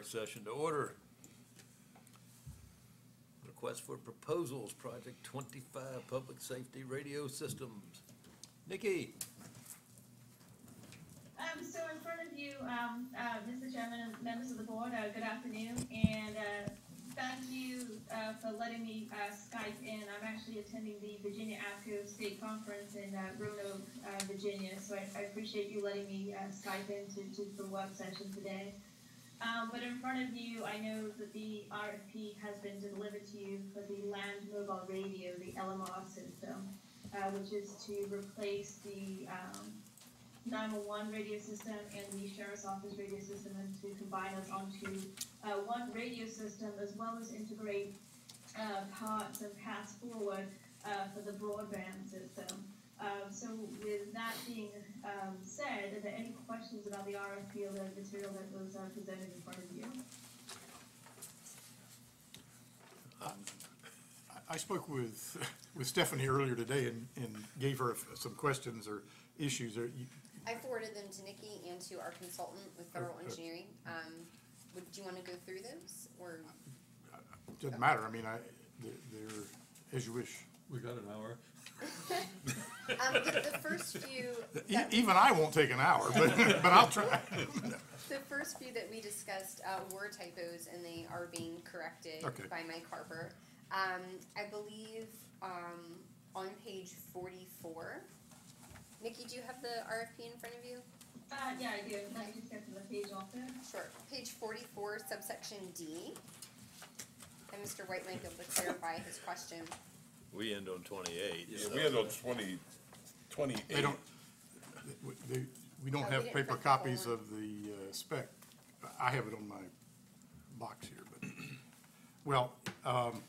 work session to order. Request for proposals, project twenty-five, public safety radio systems. Nikki, Um, so in front of you, um, uh, Mr. Chairman and members of the board, uh, good afternoon, and, uh, thank you, uh, for letting me, uh, Skype in. I'm actually attending the Virginia APCO State Conference in, uh, Roanoke, Virginia, so I, I appreciate you letting me, Skype in to, to the work session today. Um, but in front of you, I know that the RFP has been delivered to you for the land mobile radio, the LMR system, uh, which is to replace the, um, 911 radio system and the sheriff's office radio system and to combine us onto uh, one radio system as well as integrate uh, parts and pass forward uh, for the broadband system. Um, so with that being um, said, are there any questions about the RFP or the material that was uh, presented in front of you? I spoke with, with Stephanie earlier today and, and gave her some questions or issues. Or you- I forwarded them to Nikki and to our consultant with federal Okay. engineering. Um, would you wanna go through those, or, Doesn't matter, I mean, I, they're, they're, as you wish. We got an hour. um, the, the first few, E- that, Even I won't take an hour, but, but I'll try. the first few that we discussed, uh, were typos and they are being corrected Okay. by Mike Harper. Um, I believe, um, on page forty-four, Nikki, do you have the RFP in front of you? Uh, yeah, I do. Let me just get to the page off there. Sure. Page forty-four, subsection D. And Mr. White might be able to clarify his question. We end on twenty-eight. Yeah, so- we had on twenty, twenty-eight. They don't, they, we don't we have didn't paper print the whole copies one. of the uh, spec. I have it on my box here, but, well, um,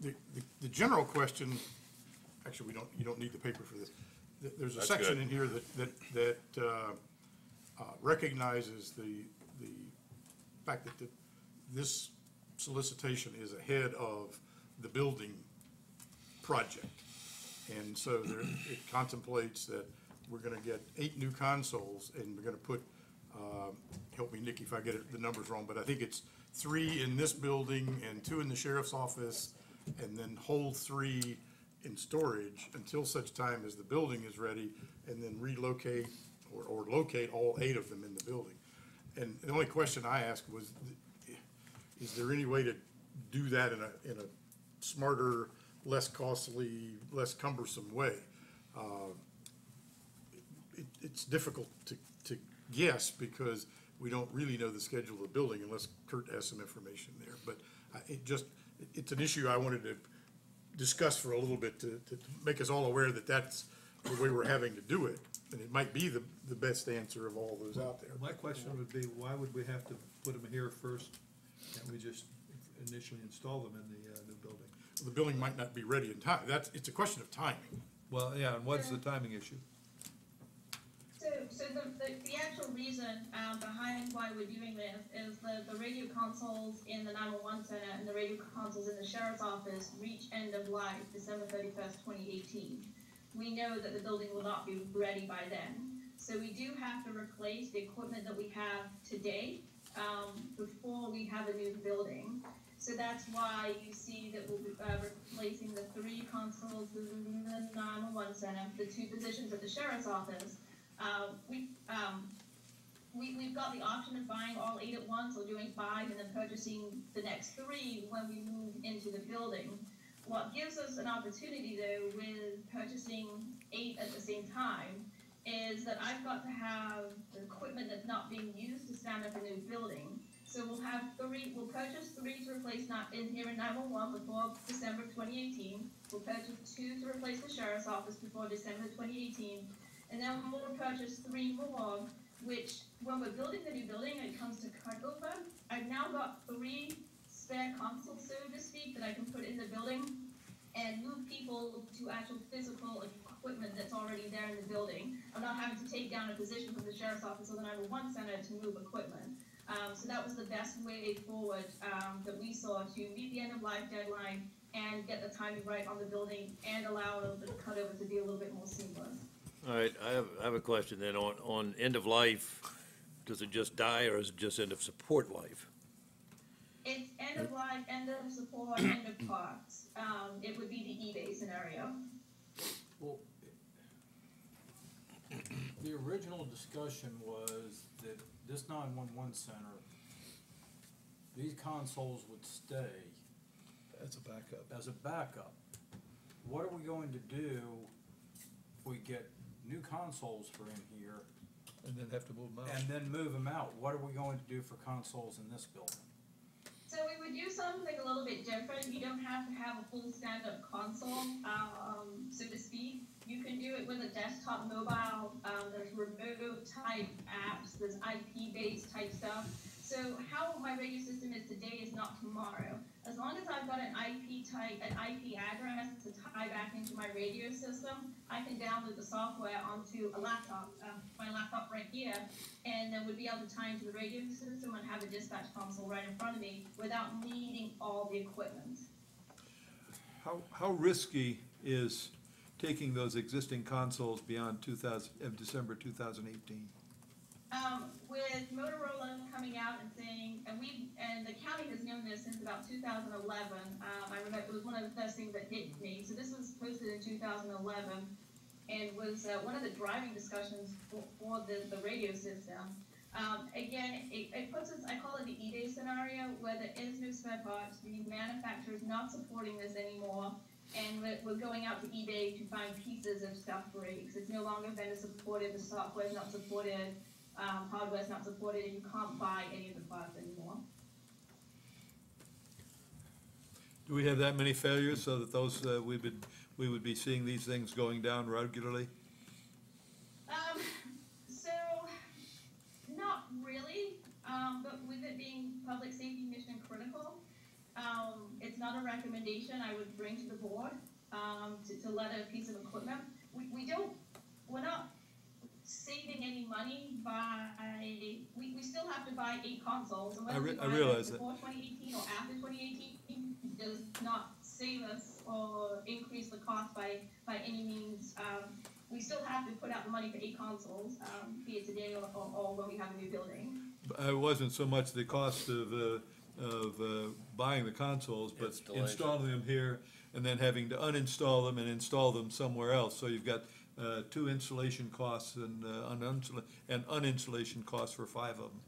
the, the, the general question, actually, we don't, you don't need the paper for this. Th- There's a That's section good. in here that, that, that, uh, uh, recognizes the, the fact that the, this solicitation is ahead of the building project. And so there, it contemplates that we're gonna get eight new consoles, and we're gonna put, um, help me, Nikki, if I get the numbers wrong, but I think it's three in this building and two in the sheriff's office, and then hold three in storage until such time as the building is ready, and then relocate or, or locate all eight of them in the building. And the only question I asked was, is there any way to do that in a, in a smarter, less costly, less cumbersome way? Uh, It, it's difficult to, to guess because we don't really know the schedule of the building unless Kurt has some information there. But it just, it- it's an issue I wanted to discuss for a little bit to, to make us all aware that that's the way we're having to do it. And it might be the, the best answer of all those out there. My question would be, why would we have to put them here first? Can't we just initially install them in the, uh? The building might not be ready in time. That's, it's a question of timing. Well, yeah, and what's the timing issue? So, so the, the, the actual reason, um, behind why we're doing this is the, the radio consoles in the nine-one-one center and the radio consoles in the sheriff's office reach end of life December thirty-first, twenty eighteen. We know that the building will not be ready by then, so we do have to replace the equipment that we have today, um, before we have a new building. So that's why you see that we'll be, uh, replacing the three consoles in the nine-one-one center, the two positions at the sheriff's office, uh, we, um, we, we've got the option of buying all eight at once or doing five and then purchasing the next three when we move into the building. What gives us an opportunity though with purchasing eight at the same time is that I've got to have the equipment that's not being used to stand up a new building. So we'll have three, we'll purchase three to replace not in here in nine-one-one before December twenty eighteen. We'll purchase two to replace the sheriff's office before December twenty eighteen. And then we'll purchase three more, which, when we're building the new building and it comes to cutover, I've now got three spare consoles, so to speak, that I can put in the building and move people to actual physical equipment that's already there in the building. I'm not having to take down a position from the sheriff's office or the nine-one-one center to move equipment. Um, so that was the best way forward, um, that we saw to meet the end of life deadline and get the timing right on the building and allow the cutover to be a little bit more seamless. All right, I have, I have a question then on, on end of life. does it just die or is it just end of support life? It's end of life, end of support, end of parts. Um, it would be the eBay scenario. Well, the original discussion was that this nine-one-one center, these consoles would stay As a backup. as a backup. What are we going to do if we get new consoles for in here And then have to move them out. and then move them out? What are we going to do for consoles in this building? So we would do something a little bit different. You don't have to have a full stand-up console, um, so to speak. You can do it with a desktop mobile. Um, there's remote type apps. There's IP-based type stuff. So how my radio system is today is not tomorrow. As long as I've got an IP type, an IP address to tie back into my radio system, I can download the software onto a laptop, uh, my laptop right here, and then would be able to tie into the radio system and have a dispatch console right in front of me without needing all the equipment. How, how risky is taking those existing consoles beyond two thousand, of December two thousand eighteen? Um, with Motorola coming out and saying, and we, and the county has known this since about 2011. Um, I remember it was one of the first things that hit me. So this was posted in 2011, and was uh, one of the driving discussions for, for the, the radio system. Um, again, it, it puts us, I call it the eBay scenario, where there is no spare parts, the manufacturer's not supporting this anymore, and we're, going out to eBay to find pieces of stuff breaks. It's no longer vendor supported, the software's not supported, um, hardware's not supported, and you can't buy any of the parts anymore. Do we have that many failures so that those, uh, we would, we would be seeing these things going down regularly? Um, so, not really, um, but with it being public safety mission critical, um, it's not a recommendation I would bring to the board, um, to, to let a piece of equipment. We, we don't, we're not saving any money by, we, we still have to buy eight consoles. and I re- we I buy them realize that. Before twenty eighteen or after twenty eighteen does not save us or increase the cost by, by any means. Um, we still have to put out the money for eight consoles, um, be it today or, or, or when we have a new building. Uh, It wasn't so much the cost of, uh, of uh, buying the consoles, but Installation. installing them here and then having to uninstall them and install them somewhere else. So you've got uh, two insulation costs and, uh, uninstall- and uninstallation costs for five of them.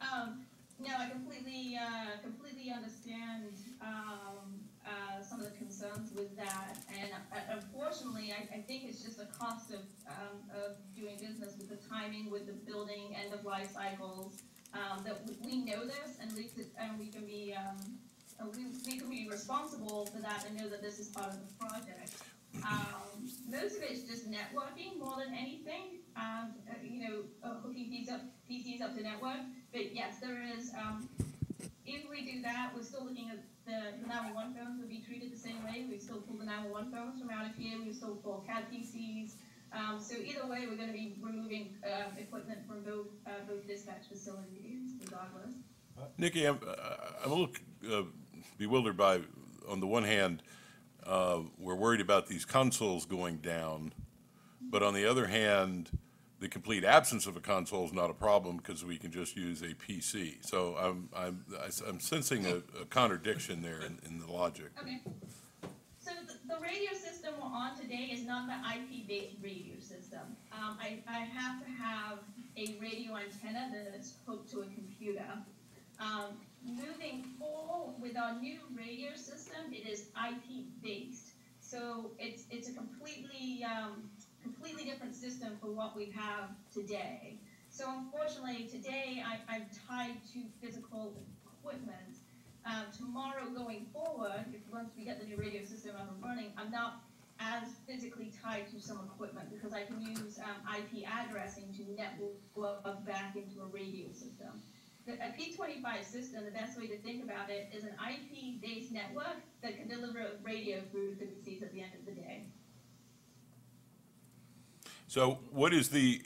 Um, no, I completely, uh, completely understand, um, uh, some of the concerns with that. And uh, unfortunately, I, I think it's just a cost of, um, of doing business with the timing, with the building, end of life cycles. Um, that we, we know this and we could, and we can be, um, we, we can be responsible for that and know that this is part of the project. Um, most of it's just networking more than anything. Um, uh, you know, uh, hooking PCs up, PCs up to network. But yes, there is. Um, if we do that, we're still looking at the, the 911 phones would be treated the same way. We still pull the 911 phones from out of here. We still pull CAD PCs. Um, so either way, we're going to be removing uh, equipment from both uh, both dispatch facilities, regardless. Nikki, I'm, uh, I'm a little uh, bewildered by, on the one hand, uh, we're worried about these consoles going down, but on the other hand, the complete absence of a console is not a problem because we can just use a PC. So I'm, I'm, I'm sensing a a contradiction there in, in the logic. Okay. So the, radio system we're on today is not the IP-based radio system. Um, I, I have to have a radio antenna that is hooked to a computer. Um, moving forward with our new radio system, it is IP-based. So it's, it's a completely, um, completely different system for what we have today. So unfortunately, today I, I'm tied to physical equipment. Um, tomorrow going forward, if once we get the new radio system up and running, I'm not as physically tied to some equipment because I can use um, IP addressing to network back into a radio system. The, a P25 system, the best way to think about it is an IP-based network that can deliver radio frequencies at the end of the day. So what is the,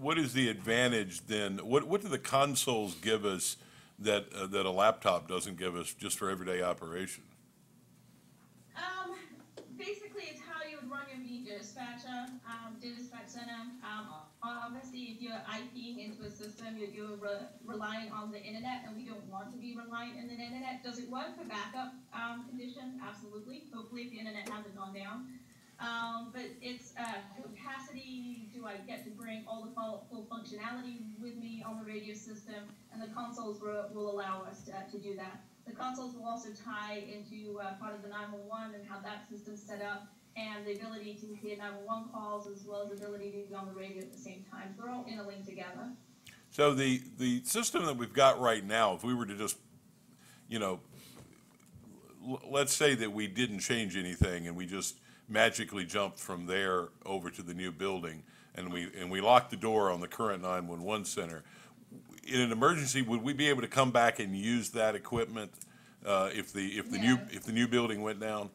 what is the advantage then? What, what do the consoles give us that, uh, that a laptop doesn't give us just for everyday operation? Um, basically, it's how you would run your V dispatcher, um, dispatch center. Um, obviously, if you're IPing into a system, you're, you're re- relying on the internet, and we don't want to be reliant on the internet. Does it work for backup um, conditions? Absolutely. Hopefully, if the internet hasn't gone down. Um, but it's uh, capacity. Do I get to bring all the full, full functionality with me on the radio system? And the consoles will, will allow us to, to do that. The consoles will also tie into uh, part of the 911 and how that system's set up and the ability to hear 911 calls as well as the ability to be on the radio at the same time. So they're all interlinked together. So the, the system that we've got right now, if we were to just, you know, l- let's say that we didn't change anything and we just magically jumped from there over to the new building and we, and we locked the door on the current nine-one-one center, in an emergency, would we be able to come back and use that equipment, uh, if the, if the new, if the new building went down?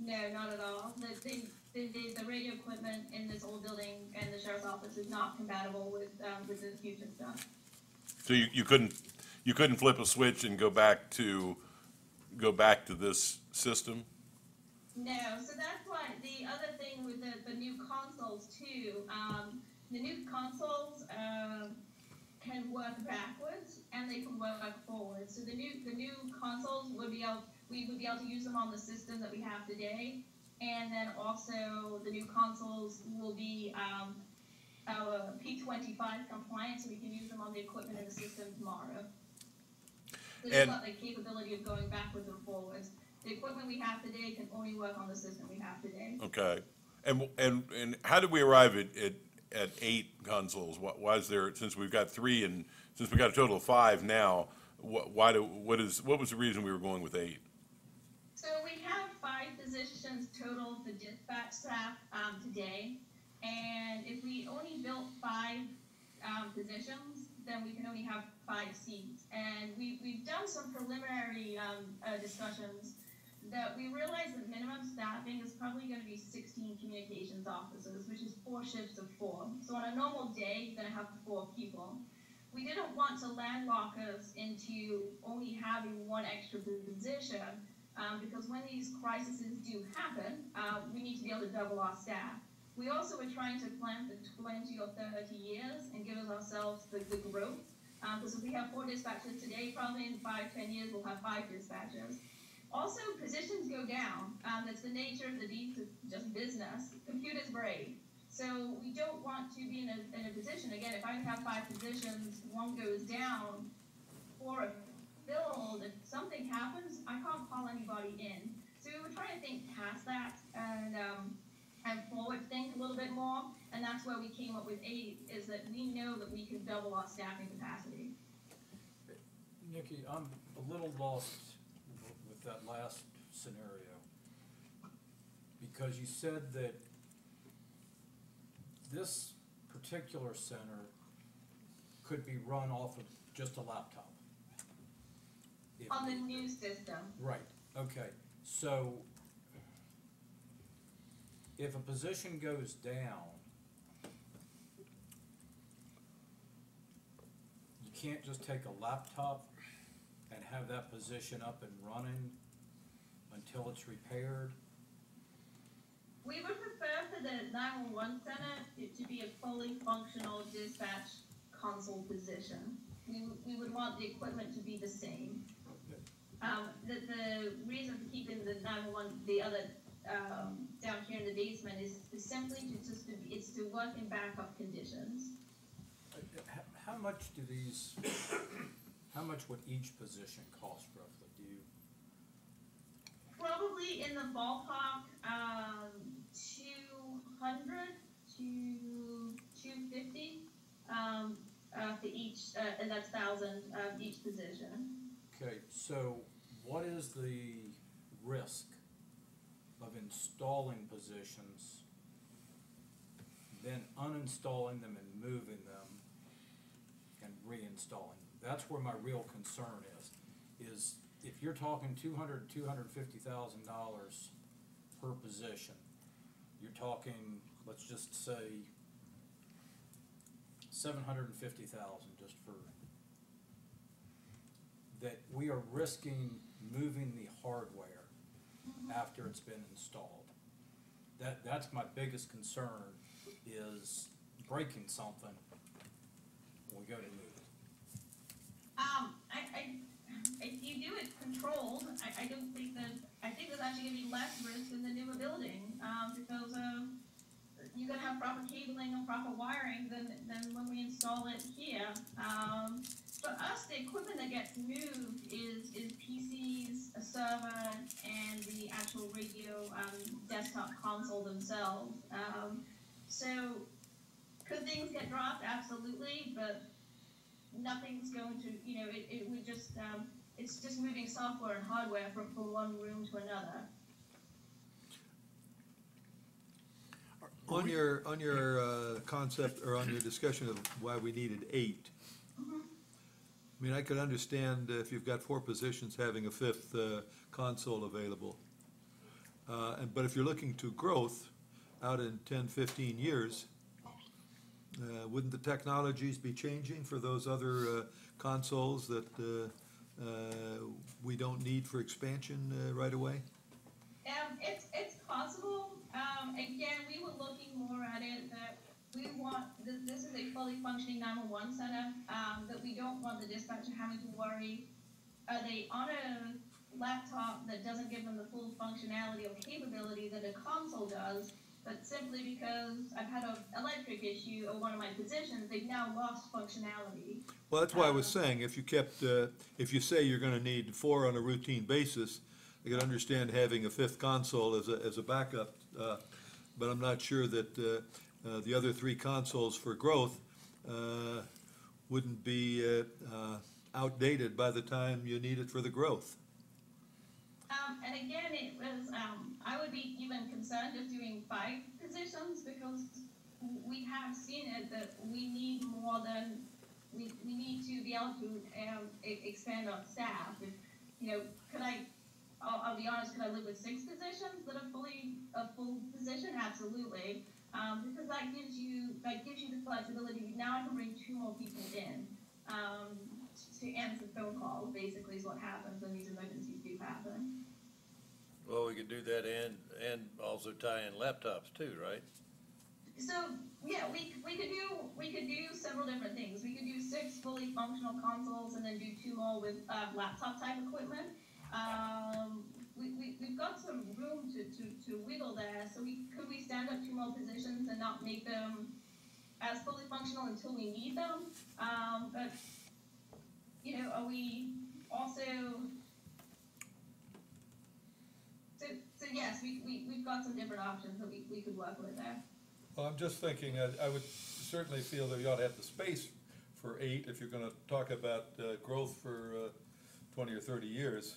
No, not at all. The, the, the, the, radio equipment in this old building and the sheriff's office is not compatible with, um, with the future stuff. So you, you couldn't, you couldn't flip a switch and go back to, go back to this system? No, so that's why the other thing with the, the new consoles too, um, the new consoles, um, can work backwards and they can work forwards. So the new, the new consoles would be able, we would be able to use them on the system that we have today. And then also the new consoles will be, um, our P twenty-five compliant, so we can use them on the equipment in the system tomorrow. So they've And- got the capability of going backwards and forwards. The equipment we have today can only work on the system we have today. Okay. And, and, and how did we arrive at, at, at eight consoles? Why, why is there, since we've got three and, since we got a total of five now, wh- why do, what is, what was the reason we were going with eight? So we have five positions total for dispatch staff, um, today. And if we only built five, um, positions, then we can only have five seats. And we, we've done some preliminary, um, uh, discussions that we realize that minimum staffing is probably gonna be sixteen communications officers, which is four shifts of four. So on a normal day, you're gonna have four people. We didn't want to landlock us into only having one extra position, um, because when these crises do happen, uh, we need to be able to double our staff. We also were trying to plan for twenty or thirty years and give ourselves the, the growth. Um, because if we have four dispatchers today, probably in five, ten years, we'll have five dispatchers. Also, positions go down. Um, that's the nature of the beast of just business. Computers break. So we don't want to be in a, in a position, again, if I have five positions, one goes down, or build, if something happens, I can't call anybody in. So we were trying to think past that and, um, and forward think a little bit more. And that's where we came up with eight, is that we know that we can double our staffing capacity. Nikki, I'm a little lost with that last scenario. Because you said that this particular center could be run off of just a laptop. If- On the new system, Right, okay, so if a position goes down, you can't just take a laptop and have that position up and running until it's repaired? We would prefer for the nine-one-one center it to be a fully functional dispatch console position. We, we would want the equipment to be the same. Um, the, the reason for keeping the nine-one, the other, um, down here in the basement is, simply to just, to it's to work in backup conditions. Uh, How, much do these, how much would each position cost roughly, do you? Probably in the ballpark, um, two hundred to two fifty, um, uh, for each, uh, and that's thousand, um, each position. Okay, so what is the risk of installing positions, then uninstalling them and moving them and reinstalling? them? That's where my real concern is, is if you're talking two hundred, two hundred fifty thousand dollars per position, you're talking, let's just say, seven hundred and fifty thousand, just for that we are risking moving the hardware after it's been installed. That, that's my biggest concern, is breaking something when we go to move it? Um, I, I, if you do it controlled, I, I don't think that, I think there's actually gonna be less risk in the newer building, um, because, uh, you're gonna have proper cabling and proper wiring than, than when we install it here. Um, for us, the equipment that gets moved is, is PCs, a server, and the actual radio, um, desktop console themselves. Um, so, could things get dropped? Absolutely, but nothing's going to, you know, it, it would just, um, it's just moving software and hardware from, from one room to another. On your, on your uh, concept, or on your discussion of why we needed eight, I mean, I could understand if you've got four positions having a fifth uh, console available. Uh, and- But if you're looking to growth out in 10, 15 years, uh, wouldn't the technologies be changing for those other uh, consoles that uh, uh, we don't need for expansion uh, right away? Um, it's, it's possible, um, again, we were looking more at it that we want, this, this is a fully functioning nine-one-one center, um, that we don't want the dispatcher having to worry, are they on a laptop that doesn't give them the full functionality or capability that a console does, but simply because I've had an electric issue or one of my positions, they've now lost functionality. Well, that's why I was saying, if you kept, uh, if you say you're gonna need four on a routine basis, I can understand having a fifth console as a, as a backup, uh, but I'm not sure that, uh, uh, the other three consoles for growth, uh, wouldn't be, uh, uh, outdated by the time you need it for the growth. Um, and again, it was, um, I would be even concerned just doing five positions because we have seen it that we need more than, we, we need to be able to, um, expand our staff. If, you know, could I, I'll, I'll be honest, could I live with six positions that are fully, a full position? Absolutely. Um, because that gives you, that gives you the flexibility. Now I can bring two more people in, um, to answer phone calls, basically is what happens when these emergencies do happen. Well, we could do that and, and also tie in laptops too, right? So, yeah, we, we could do, we could do several different things. We could do six fully functional consoles and then do two more with, uh, laptop type equipment. Um, we, we, we've got some room to, to, to wiggle there, so we, could we stand up two more positions and not make them as fully functional until we need them? Um, but, you know, are we also, so, so yes, we, we, we've got some different options that we, we could work with there. Well, I'm just thinking, I, I would certainly feel that you ought to have the space for eight if you're gonna talk about, uh, growth for, uh, twenty or thirty years.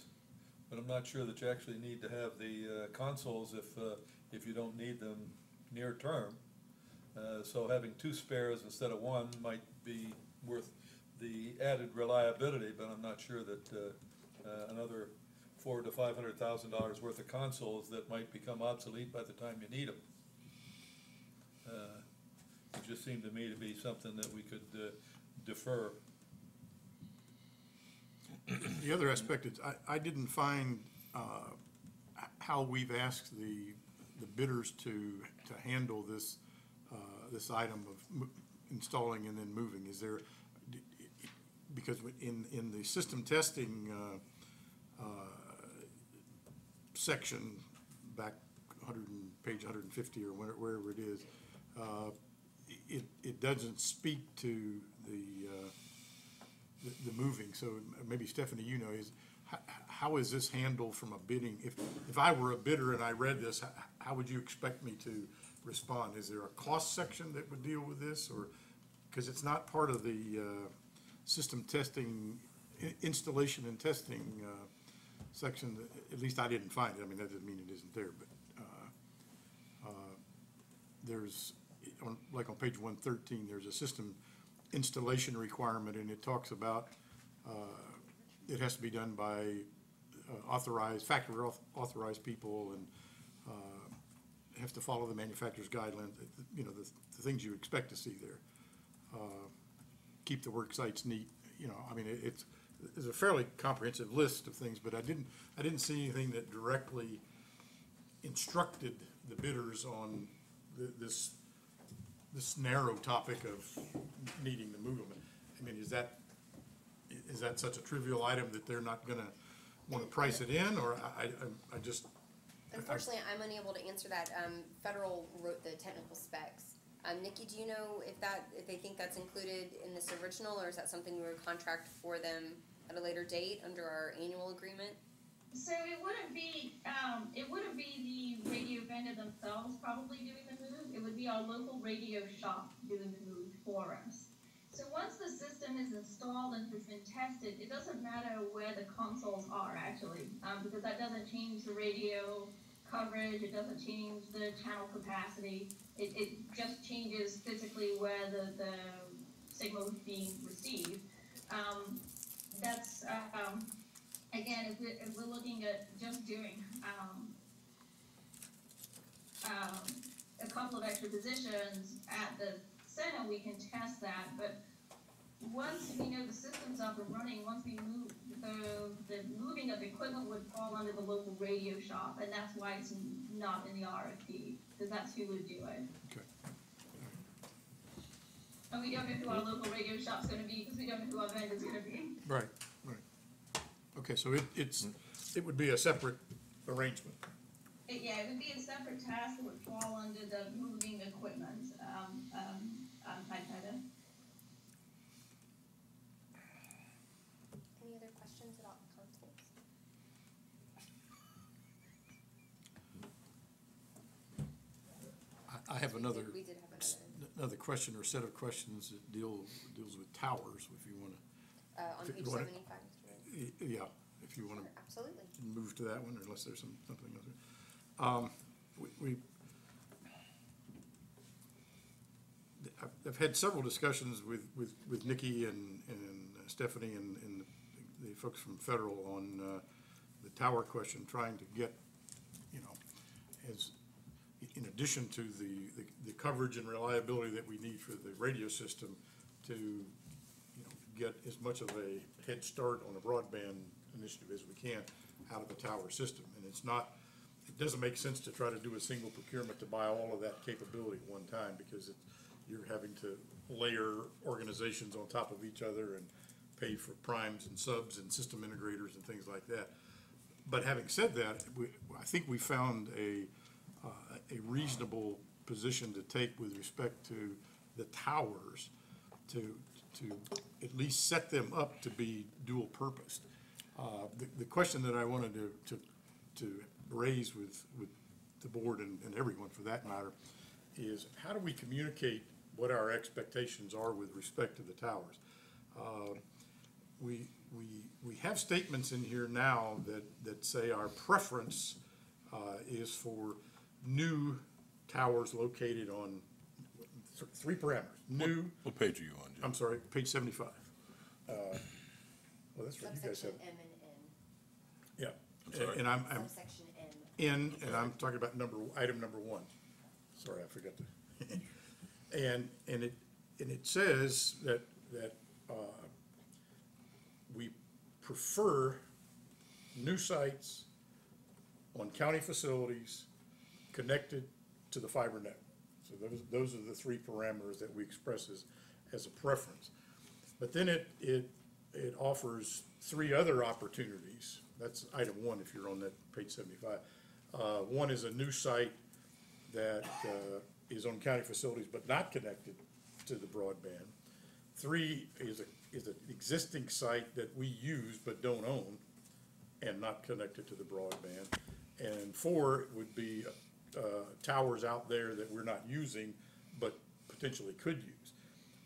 But I'm not sure that you actually need to have the, uh, consoles if, uh, if you don't need them near term. Uh, so having two spares instead of one might be worth the added reliability, but I'm not sure that, uh, uh, another four to five hundred thousand dollars worth of consoles that might become obsolete by the time you need them. Uh, It just seemed to me to be something that we could uh, defer. The other aspect is, I, I didn't find, uh, how we've asked the, the bidders to, to handle this, uh, this item of installing and then moving. Is there, because in, in the system testing, uh, uh, section back hundred and, page hundred and fifty or where- wherever it is, uh, it, it doesn't speak to the, uh, the, moving, so maybe Stephanie, you know, is, how, how is this handled from a bidding? If, if I were a bidder and I read this, how, how would you expect me to respond? Is there a cost section that would deal with this, or, because it's not part of the, uh, system testing, i- installation and testing, uh, section, at least I didn't find it, I mean, that doesn't mean it isn't there, but, uh, uh, there's, on, like on page one thirteen, there's a system installation requirement, and it talks about, uh, it has to be done by uh, authorized, factory auth- authorized people, and, uh, have to follow the manufacturer's guidelines, you know, the, the things you expect to see there. Uh, Keep the work sites neat, you know, I mean, it- it's, it's a fairly comprehensive list of things, but I didn't, I didn't see anything that directly instructed the bidders on th- this, this narrow topic of needing to move them. I mean, is that, is that such a trivial item that they're not gonna wanna price it in, or I, I, I just, Unfortunately, I'm unable to answer that. Um, Federal wrote the technical specs. Um, Nikki, do you know if that, if they think that's included in this original, or is that something we would contract for them at a later date under our annual agreement? So it wouldn't be, um, it wouldn't be the radio vendor themselves probably doing the move, it would be our local radio shop doing the move for us. So once the system is installed and has been tested, it doesn't matter where the consoles are actually, um, because that doesn't change the radio coverage, it doesn't change the channel capacity. It, it just changes physically where the, the signal is being received. Um, that's, uh, um, again, if we're, if we're looking at just doing, um, um, a couple of extra positions at the center, we can test that, but once we know the system's up and running, once we move, the, the moving of equipment would fall under the local radio shop, and that's why it's not in the RFP, because that's who would do it. okay. And we don't know who our local radio shop's gonna be, because we don't know who our vendor's gonna be. Right, right. Okay, so it, it's, it would be a separate arrangement. It, yeah, it would be a separate task that would fall under the moving equipment, um, um, um, type item. Any other questions about the consoles? I, I have another, We did have another, another question or set of questions that deal, deals with towers, if you wanna, uh, on If page wanna- seventy-five, Mr. Ray. y- yeah, if you wanna Absolutely. move to that one, unless there's some, something else. Um, we, we, I've, I've had several discussions with, with, with Nikki and, and Stephanie and, and the folks from Federal on, uh, the tower question, trying to get, you know, as, in addition to the, the, the coverage and reliability that we need for the radio system, to, get as much of a head start on a broadband initiative as we can out of the tower system. And it's not, it doesn't make sense to try to do a single procurement to buy all of that capability at one time, because it, you're having to layer organizations on top of each other and pay for primes and subs and system integrators and things like that. But having said that, we, I think we found a, uh, a reasonable position to take with respect to the towers to, to at least set them up to be dual purposed. Uh, the, the question that I wanted to, to, to raise with, with the board and, and everyone for that matter is how do we communicate what our expectations are with respect to the towers? Uh, we, we, we have statements in here now that, that say our preference, uh, is for new towers located on, th- three parameters, new, What page are you on, Jim? I'm sorry, page seventy-five. Uh, Well, that's right, you guys have, Subsection M and yeah. I'm sorry? And I'm, N. I'm Subsection M. in, and I'm talking about number, item number one. Sorry, I forgot to. And, and it, and it says that, that, uh, we prefer new sites on county facilities connected to the fiber network. So those, those are the three parameters that we express as, as a preference. But then it, it, it offers three other opportunities. That's item one, if you're on that page seventy-five. Uh, one is a new site that, uh, is on county facilities but not connected to the broadband. Three is a, is an existing site that we use but don't own and not connected to the broadband. And four would be, uh, towers out there that we're not using but potentially could use.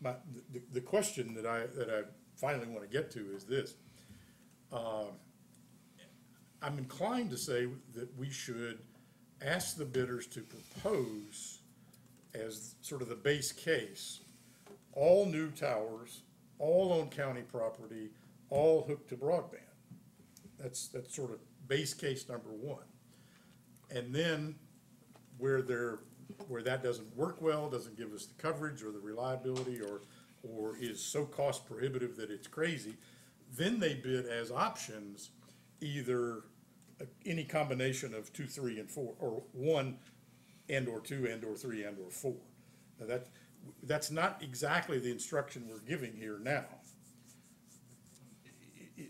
My, the, the question that I, that I finally wanna get to is this. Um, I'm inclined to say that we should ask the bidders to propose as sort of the base case, all new towers, all on county property, all hooked to broadband. That's, that's sort of base case number one. And then where there, where that doesn't work well, doesn't give us the coverage or the reliability or, or is so cost prohibitive that it's crazy, then they bid as options either any combination of two, three, and four, or one and or two and or three and or four. Now that, That's not exactly the instruction we're giving here now.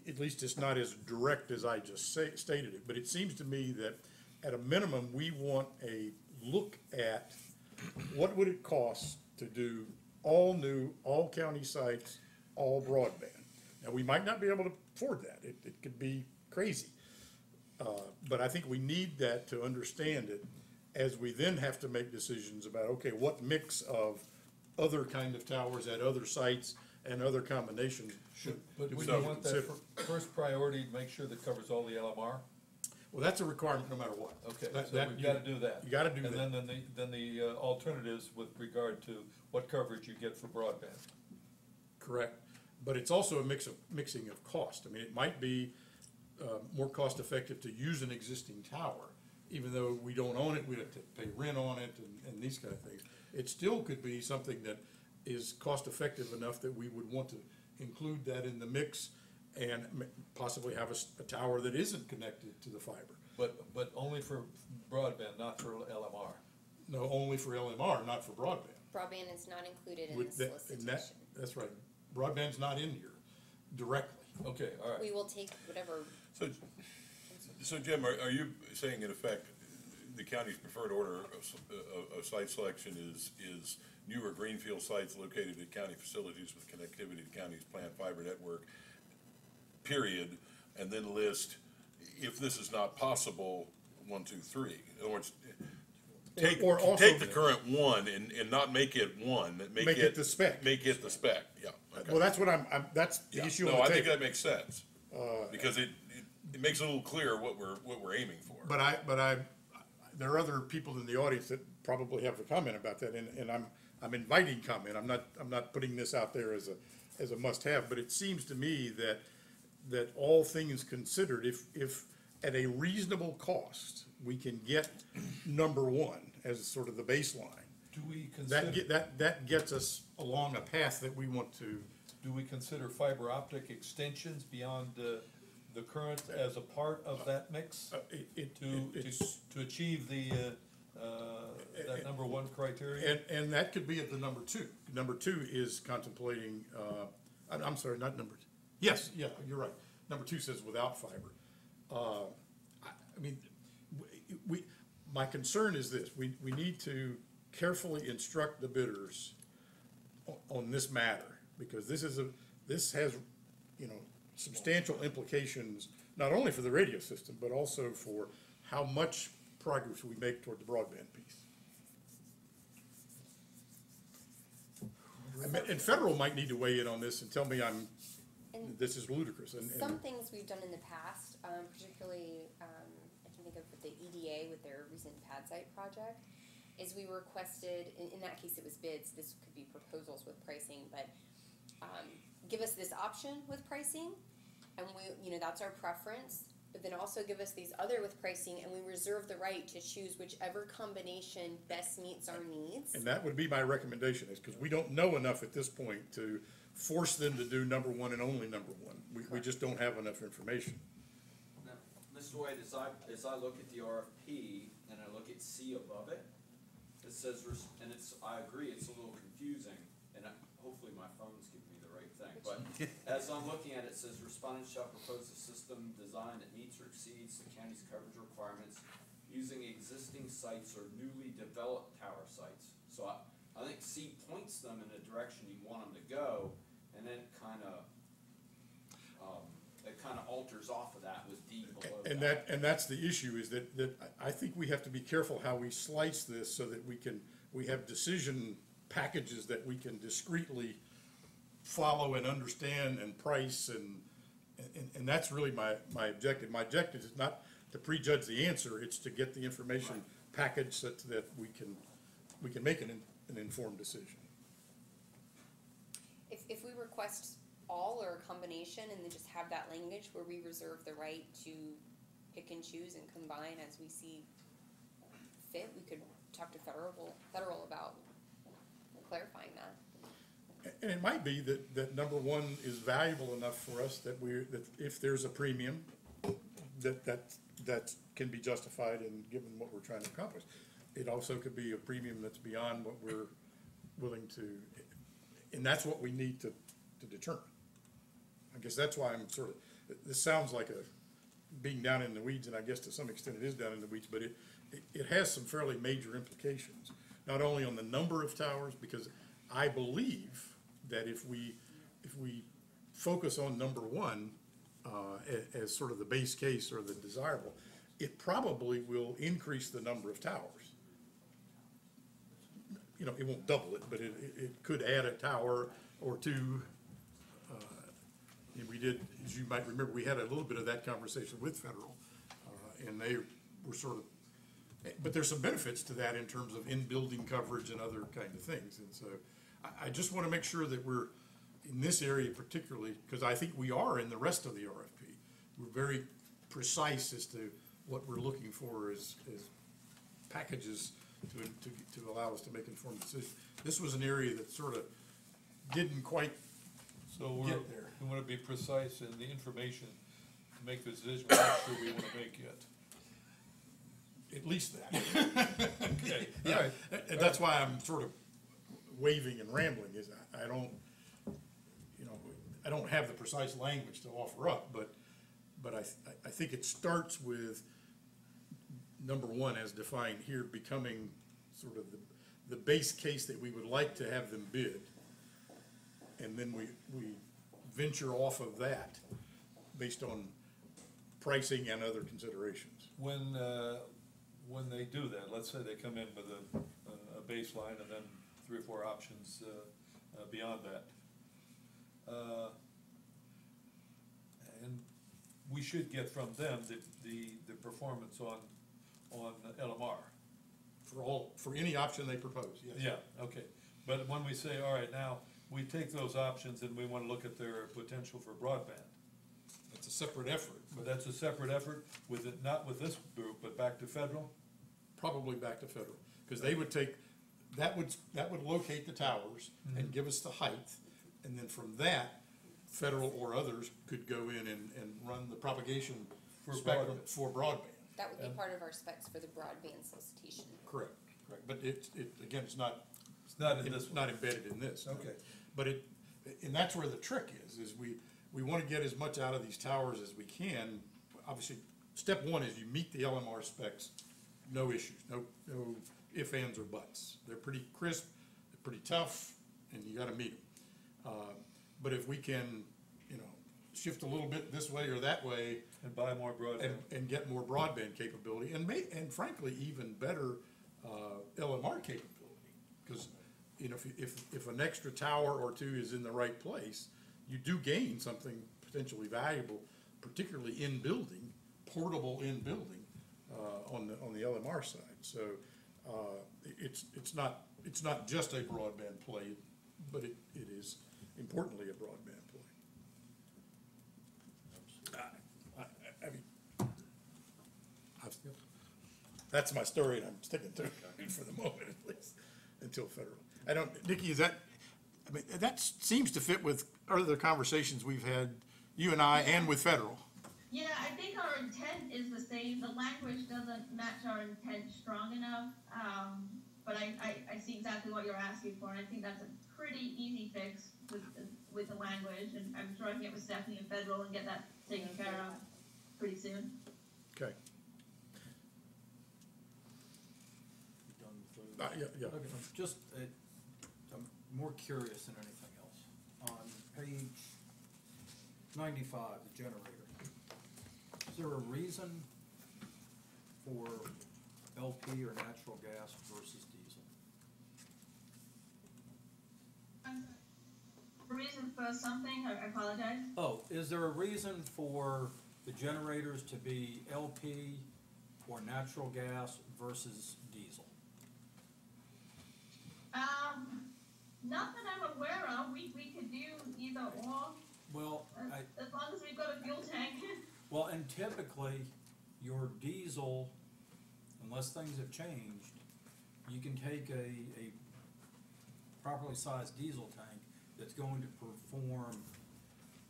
At least it's not as direct as I just say, stated it, but it seems to me that at a minimum, we want a look at what would it cost to do all new, all county sites, all broadband? Now, we might not be able to afford that. It, it could be crazy. Uh, But I think we need that to understand it as we then have to make decisions about, okay, what mix of other kind of towers at other sites and other combinations should. But do we you need want that consider? fir- first priority, to make sure that covers all the LMR? Well, that's a requirement no matter what. Okay, That- so that we've gotta do that. You gotta do And that. then, then the, then the uh, alternatives with regard to what coverage you get for broadband. Correct. But it's also a mix of, mixing of cost. I mean, it might be, uh, more cost effective to use an existing tower, even though we don't own it, we have to pay rent on it and, and these kind of things. It still could be something that is cost effective enough that we would want to include that in the mix and m- possibly have a, s- a tower that isn't connected to the fiber. But, but only for broadband, not for LMR. No, only for LMR, not for broadband. Broadband is not included in the With that- and that- solicitation. That's right. Broadband's not in here directly. Okay, all right. We will take whatever, So, so Jim, are, are you saying in effect, the county's preferred order of, s- of, of site selection is, is newer greenfield sites located at county facilities with connectivity to county's planned fiber network, period, and then list, if this is not possible, one, two, three. In other words, take, or also- take the current one and, and not make it one, make it. Make it the spec. Make it the spec, yeah. okay. Well, that's what I'm, I'm, that's the Yeah. issue on No, the I think table. that makes sense, uh, because it, it, it makes it a little clearer what we're, what we're aiming for. But I, but I, there are other people in the audience that probably have a comment about that, and, and I'm, I'm inviting comment. I'm not, I'm not putting this out there as a, as a must-have, but it seems to me that, that all things considered, if, if at a reasonable cost, we can get number one as sort of the baseline, Do we that, consider, that, that gets us along a path that we want to, do we consider fiber optic extensions beyond, uh, the current as a part of that mix? uh, it, it, To, it's. to, to achieve the, uh, uh, that number one criteria? And, and that could be at the number two. Number two is contemplating, uh, I'm, I'm sorry, not number, yes, yeah, you're right. Number two says without fiber. Uh, I, I mean, we- we, my concern is this, we, we need to carefully instruct the bidders on this matter, because this is a, this has, you know, substantial implications, not only for the radio system, but also for how much progress we make toward the broadband piece. I mean, And federal might need to weigh in on this and tell me I'm, and this is ludicrous, and, some things we've done in the past, um, particularly, um, I can think of with the EDA with their recent pad site project, is we requested, in, in that case it was bids, this could be proposals with pricing, but, um, give us this option with pricing, and we, you know, that's our preference, but then also give us these other with pricing, and we reserve the right to choose whichever combination best meets our needs. and that would be my recommendation, is because we don't know enough at this point to force them to do number one and only number one. We, we just don't have enough information. Now, Mr. Wade, as I, as I look at the RFP and I look at C above it, it says, res- and it's, I agree, it's a little confusing, and I- hopefully my phone's giving me the right thing, but as I'm looking at it, it says respondents shall propose a system design that meets or exceeds the county's coverage requirements using existing sites or newly developed tower sites. So I, I think C points them in the direction you want them to go, and then kinda, um, it kinda alters off of that with D below that. And that, and that's the issue, is that, that I I think we have to be careful how we slice this so that we can, we have decision packages that we can discreetly follow and understand and price and, and, and that's really my, my objective. My objective is not to prejudge the answer, it's to get the information packaged such that we can, we can make an, an informed decision. If, if we request all or a combination and then just have that language where we reserve the right to pick and choose and combine as we see fit, we could talk to federal, federal about clarifying that. And it might be that, that number one is valuable enough for us that we're, that if there's a premium, that, that, that can be justified in given what we're trying to accomplish. It also could be a premium that's beyond what we're willing to, and that's what we need to, to determine. I guess that's why I'm sort of, this sounds like a, being down in the weeds, and I guess to some extent it is down in the weeds, but it, it, it has some fairly major implications. Not only on the number of towers, because I believe that if we, if we focus on number one, uh, a- as sort of the base case or the desirable, it probably will increase the number of towers. You know, it won't double it, but it, it, it could add a tower or two. And we did, as you might remember, we had a little bit of that conversation with federal, uh, and they were sort of, but there's some benefits to that in terms of in-building coverage and other kind of things. And so I, I just want to make sure that we're, in this area particularly, because I think we are in the rest of the RFP. We're very precise as to what we're looking for as, as packages to, to, to allow us to make informed decisions. This was an area that sort of didn't quite, So we're, Get there. We wanna be precise in the information to make the decision we're not sure we wanna make yet. at least that. Okay, Yeah, right. and that's why I'm sort of waving and rambling, is I, I don't, you know, I don't have the precise language to offer up, but, but I, I think it starts with number one, as defined here, becoming sort of the, the base case that we would like to have them bid. And then we, we venture off of that based on pricing and other considerations. When, uh, when they do that, let's say they come in with a, a- a baseline and then three or four options, uh, uh, beyond that. Uh, And we should get from them the, the, the performance on, on LMR. For all, for any option they propose, yes. Yeah, okay, but when we say, all right, now, we take those options and we wanna look at their potential for broadband. That's a separate effort, But but that's a separate effort with it, not with this group, but back to federal? probably back to federal. Because they would take, that would, that would locate the towers and mm-hmm. give us the height. And then from that, federal or others could go in and, and run the propagation For spectrum broadband. for broadband. That would be part of our specs for the broadband solicitation. Correct, correct. But it, it, again, it's not, It's not in this it's one. not embedded in this. Okay. But it, and that's where the trick is, is we, we want to get as much out of these towers as we can. Obviously, step one is you meet the LMR specs, no issues, no, no ifs, ands, or buts. They're pretty crisp, they're pretty tough, and you gotta meet them. Uh, But if we can, you know, shift a little bit this way or that way, And buy more broadband. and, and get more broadband capability, and may, and frankly, even better, uh, LMR capability. Cause, you know, if, you- if, if an extra tower or two is in the right place, you do gain something potentially valuable, particularly in building, portable in building, uh, on the, on the LMR side. So, uh, it- it's, it's not, it's not just a broadband play, but it, it is importantly a broadband play. I, I, I mean, I've, that's my story, and I'm sticking to it for the moment at least, until federal. I don't, Nikki, is that, I mean, that seems to fit with other conversations we've had, you and I, and with federal. Yeah, I think our intent is the same, the language doesn't match our intent strong enough, um, but I, I, I see exactly what you're asking for, and I think that's a pretty easy fix with, the- with the language, and I'm sure I can get with Stephanie and Federal and get that taken care of pretty soon. Okay. Done Uh, yeah, yeah. Okay, just, uh, I'm more curious than anything else. On page ninety-five, the generator, is there a reason for LP or natural gas versus diesel? A reason for something, I I apologize. Oh, is there a reason for the generators to be LP or natural gas versus diesel? Um, not that I'm aware of, we, we could do either or, Well, as, I, as long as we've got a fuel tank. Well, and typically, your diesel, unless things have changed, you can take a, a properly sized diesel tank that's going to perform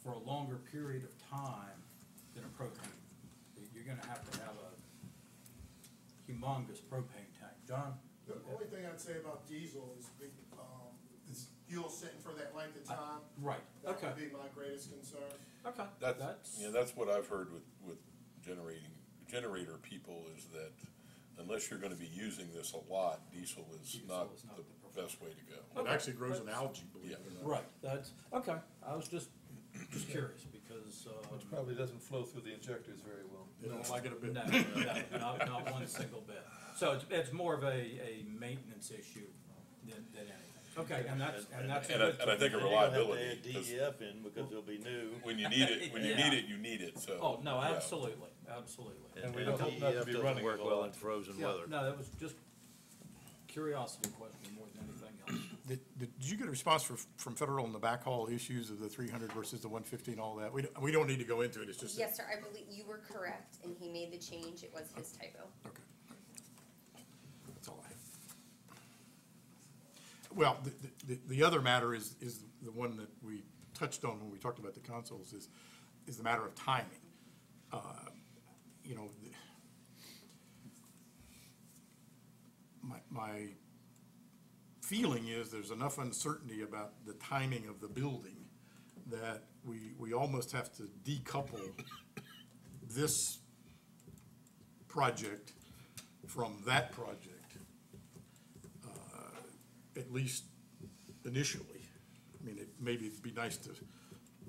for a longer period of time than a propane. You're gonna have to have a humongous propane tank. John? The only thing I'd say about diesel is, big, you'll sit for that length of time. Right, That okay, would be my greatest concern. okay. That's, yeah, that's what I've heard with, with generating, generator people is that unless you're gonna be using this a lot, diesel is Diesel not is not the the best way to go. It actually grows in algae, believe it or not. Right, that's, okay, I was just, just curious, because, uh. Which probably doesn't flow through the injectors very well. They don't like it a bit. No, no, not, not one single bit. So it's, it's more of a, a maintenance issue than, than anything. Okay, and that's, and that's a And I, and I think a And you're have to reliability, add 'cause DEF in because it'll be new. when you need it, when you Yeah. need it, you need it, so. Oh, no, yeah. absolutely, absolutely. And we don't hope not to be running work a well lot. in frozen Yeah, weather. no, that was just curiosity question more than anything else. Did, did you get a response from, from federal on the backhaul issues of the three hundred versus the one fifty and all that? We, don't- we don't need to go into it, it's just. Yes, sir, I believe you were correct, and he made the change, it was his typo. Okay. That's all I have. Well, the, the, the other matter is, is the one that we touched on when we talked about the consoles is, is the matter of timing. Uh, You know, the- my, my feeling is there's enough uncertainty about the timing of the building that we, we almost have to decouple this project from that project, at least initially. I mean, it, maybe it'd be nice to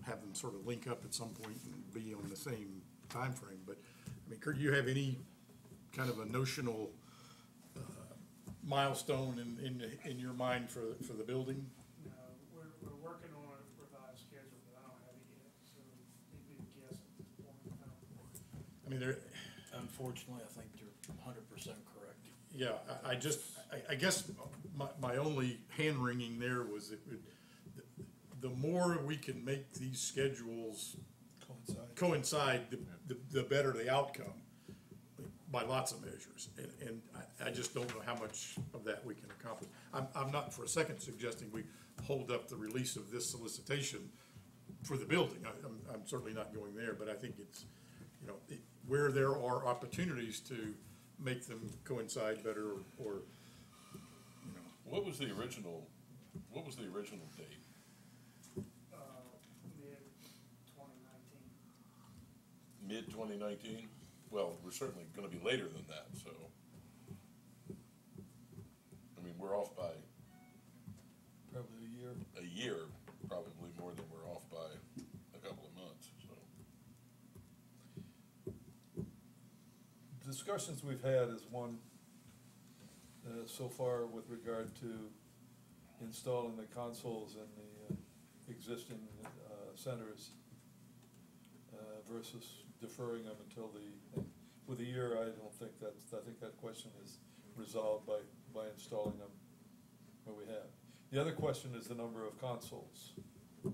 have them sort of link up at some point and be on the same time frame. but, I mean, Kurt, do you have any kind of a notional uh, milestone in, in, in your mind for, for the building? No, we're, we're working on a revised schedule, but I don't have it yet, so it'd be a guess at this point in time. I mean, there, Unfortunately, I think you're hundred percent correct. Yeah, I, I just, I, I guess my, my only hand wringing there was it would, the- the more we can make these schedules Coincide. coincide, the, the, the better the outcome by lots of measures. And, and I, I just don't know how much of that we can accomplish. I'm, I'm not for a second suggesting we hold up the release of this solicitation for the building. I, I'm, I'm certainly not going there, but I think it's, you know, it- where there are opportunities to make them coincide better or, or, you know, What was the original, what was the original date? Uh, mid twenty nineteen. Mid twenty nineteen? Well, we're certainly gonna be later than that, so. I mean, we're off by Probably a year. a year, probably more than we're off by a couple of months, so. Discussions we've had is one, uh, so far with regard to installing the consoles in the, uh, existing, uh, centers, uh, versus deferring them until the, with a year, I don't think that's, I think that question is resolved by, by installing them where we have. The other question is the number of consoles. Do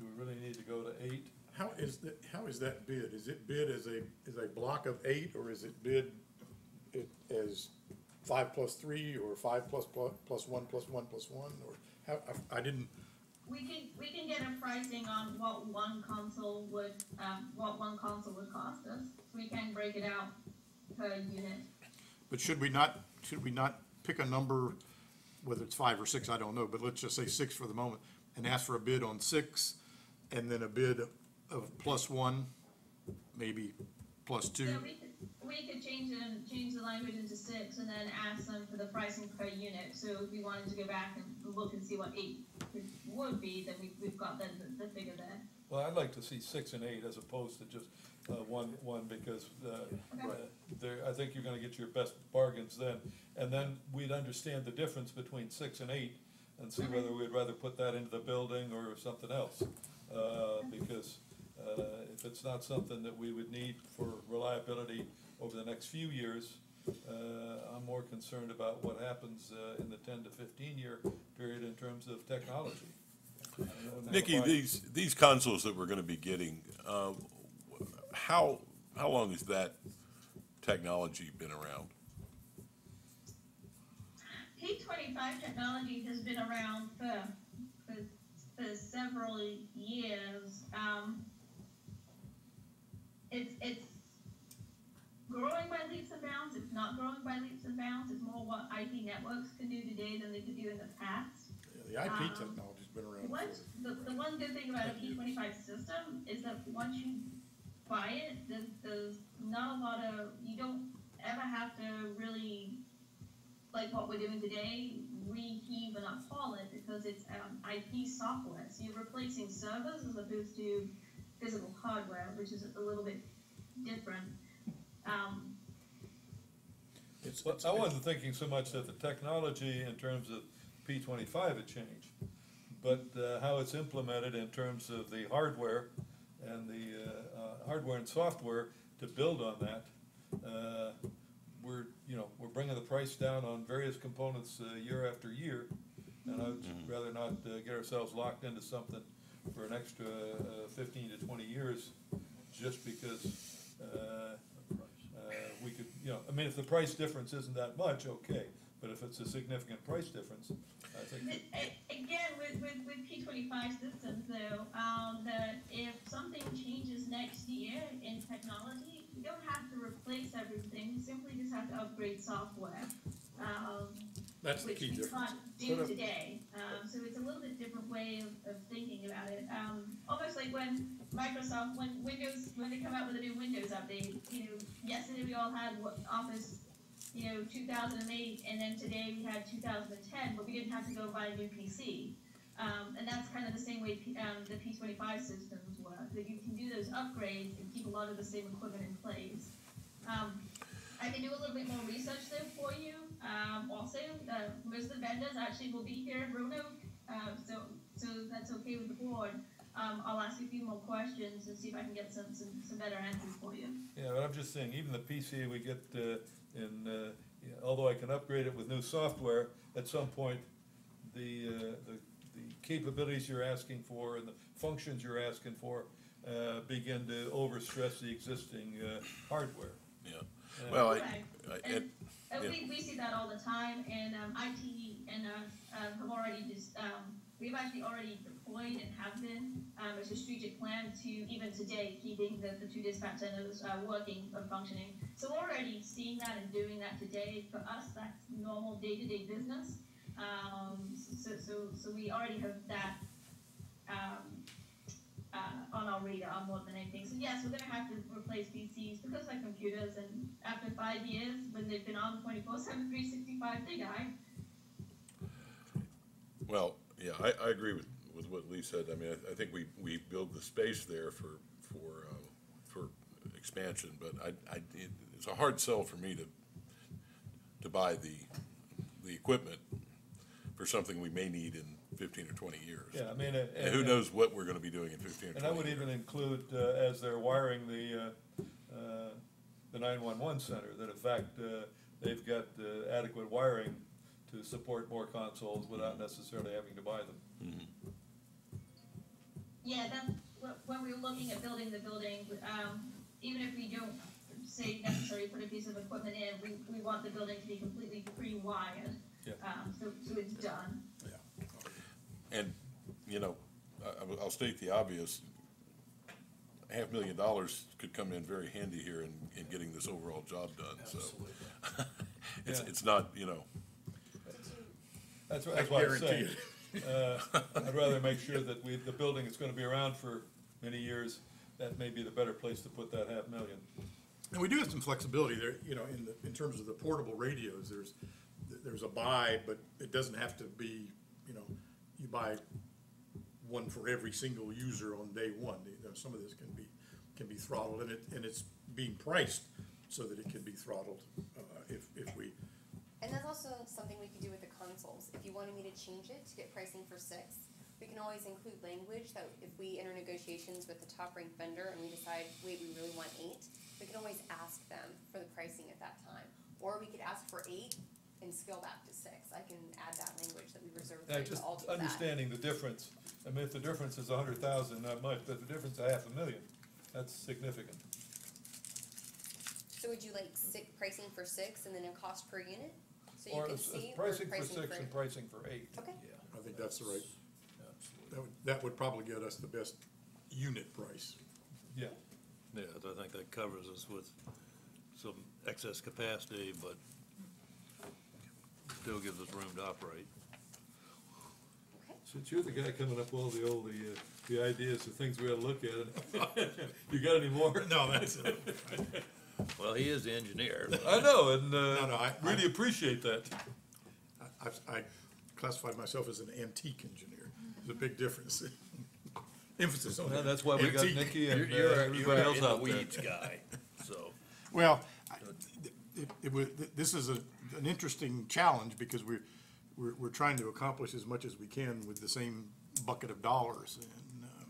we really need to go to eight? How is that, how is that bid? Is it bid as a, as a block of eight, or is it bid it as five plus three, or five plus, plus, plus one, plus one, plus one, or how, I, I didn't, We can, we can get a pricing on what one console would, um, what one console would cost us. We can break it out per unit. but should we not, should we not pick a number, whether it's five or six, I don't know, but let's just say six for the moment, and ask for a bid on six, and then a bid of plus one, maybe plus two? Yeah, we could, we could change it, change the language into six and then ask them for the pricing per unit. So if we wanted to go back and look and see what eight would- would be, then we, we've got the, the, the figure there. Well, I'd like to see six and eight as opposed to just, uh, one, one, because, uh, uh, there, I think you're gonna get your best bargains then. And then we'd understand the difference between six and eight and see whether we'd rather put that into the building or something else. Uh, because, uh, if it's not something that we would need for reliability over the next few years, uh, I'm more concerned about what happens, uh, in the ten to fifteen year period in terms of technology. I don't know Nikki, these, these consoles that we're gonna be getting, uh, how, how long has that technology been around? P twenty-five technology has been around for, for, for several years. Um, it's, it's growing by leaps and bounds. It's not growing by leaps and bounds. It's more what IP networks can do today than they could do in the past. The IP Um, technology's been around What, the, the one good thing about a P twenty-five system is that once you buy it, there's, there's not a lot of, you don't ever have to really, like what we're doing today, reheave and uphaul it because it's, um, IP software. So you're replacing servers as opposed to physical hardware, which is a little bit different. Um, it's, Well, it's, I wasn't thinking so much that the technology in terms of P twenty-five had changed, but uh, how it's implemented in terms of the hardware and the uh, uh, hardware and software to build on that. Uh, We're, you know, we're bringing the price down on various components uh, year after year, and I'd rather not uh, get ourselves locked into something for an extra uh, fifteen to twenty years, just because uh, uh, we could, you know, I mean, if the price difference isn't that much, okay, but if it's a significant price difference, I think, Again, with, with, with P twenty-five systems though, um, that if something changes next year in technology, you don't have to replace everything, you simply just have to upgrade software. Um, that's the which key we difference. can't do today, um, so it's a little bit different way of, of thinking about it. Um, almost like when Microsoft, when Windows, when they come out with a new Windows update, you know, yesterday we all had Office you know, 2008, and then today we had 2010, but we didn't have to go buy a new PC. Um, and that's kind of the same way P, um, the P25 systems work, that you can do those upgrades and keep a lot of the same equipment in place. Um, I can do a little bit more research there for you. Um, also, uh, most of the vendors actually will be here in Roanoke, uh, so so that's okay with the board. Um, I'll ask you a few more questions and see if I can get some, some, some better answers for you. yeah, but I'm just saying, even the PC we get uh, in, uh, yeah, although I can upgrade it with new software, at some point, the, uh, the, the capabilities you're asking for and the functions you're asking for uh, begin to overstress the existing uh, hardware. Yeah, Uh, well, I, Right. I, And, yeah. we, we see that all the time, and, um, IT and, uh, uh, have already just, um, we've actually already deployed and have been, um, a strategic plan to, even today, keeping the, the two dispatch centers, uh, working and functioning. So we're already seeing that and doing that today, for us, that's normal day-to-day business. Um, so, so, so we already have that, um, uh, on our radar more than anything. So yes, we're gonna have to replace PCs because they're computers, and after five years, when they've been on 24/7, 365, they die. well, yeah, I, I agree with, with what Lee said. I mean, I, I think we, we build the space there for, for, uh, for expansion, but I, I, it- it's a hard sell for me to, to buy the, the equipment for something we may need in fifteen or twenty years. Yeah, I mean, uh, And who knows what we're gonna be doing in fifteen or And I twenty would years. even include, uh, as they're wiring the, uh, uh, the nine-one-one center, that in fact, uh, they've got uh, adequate wiring to support more consoles without necessarily having to buy them. Yeah, that's wh- when we were looking at building the building. Um, even if we don't say necessarily put a piece of equipment in, we, we want the building to be completely pre-wired. Yeah. Um, so, so it's done. And, you know, I, I will- I'll state the obvious, a half million dollars could come in very handy here in, in getting this overall job done, so. It's, Yeah. it's not, you know, That's, I that's why I'm guarantee saying, uh, I'd rather make sure that we, the building is gonna be around for many years, that may be the better place to put that half million. And we do have some flexibility there, you know, in the, in terms of the portable radios, there's, there's a buy, but it doesn't have to be, you know, you buy one for every single user on day one. You know, some of this can be, can be throttled, and it, and it's being priced so that it can be throttled, uh, if, if we, And that's also something we could do with the consoles. If you wanted me to change it to get pricing for six, we can always include language that if we enter negotiations with the top ranked vendor and we decide, wait, we really want eight, we can always ask them for the pricing at that time. Or we could ask for eight and scale back to six. I can add that language that we reserved the Yeah, right to just alter that. understanding the difference, I mean, if the difference is a hundred thousand, not much, but the difference of half a million, that's significant. So would you like six, pricing for six and then a cost per unit? So you Or can it's- it's see, or pricing for six for? and pricing for eight. Okay, I think that's the right, that would, that would probably get us the best unit price. Yeah, Yeah, I think that covers us with some excess capacity, but still gives us room to operate. Since you're the guy coming up with all the old, the, uh, the ideas, the things we ought to look at, you got any more? No, that's it. Well, he is the engineer. I know, and, No, no, uh, I- really appreciate that. I, I classified myself as an antique engineer. There's a big difference. Emphasis on Well, that. that's why we got Antique. Nikki You're, and uh, you're, everybody you're else in the out there. weeds guy, so. Well, It, it was, this is a, an interesting challenge because we're, we're, we're trying to accomplish as much as we can with the same bucket of dollars. And, uh,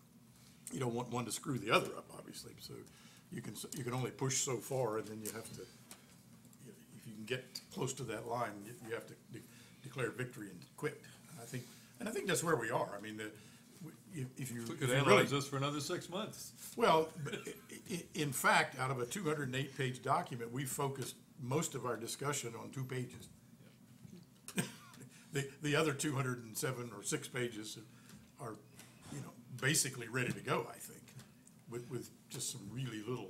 you don't want one to screw the other up, obviously, so you can, s- you can only push so far and then you have to, if you can get close to that line, you, you have to de- declare victory and quit. And I think, and I think that's where we are. I mean, the, if, if you. If could you really- analyze this for another six months. well, but i- i- in fact, out of a two hundred and eight page document, we focused most of our discussion on two pages. The, the other two hundred and seven or six pages are, you know, basically ready to go, I think, with, with just some really little.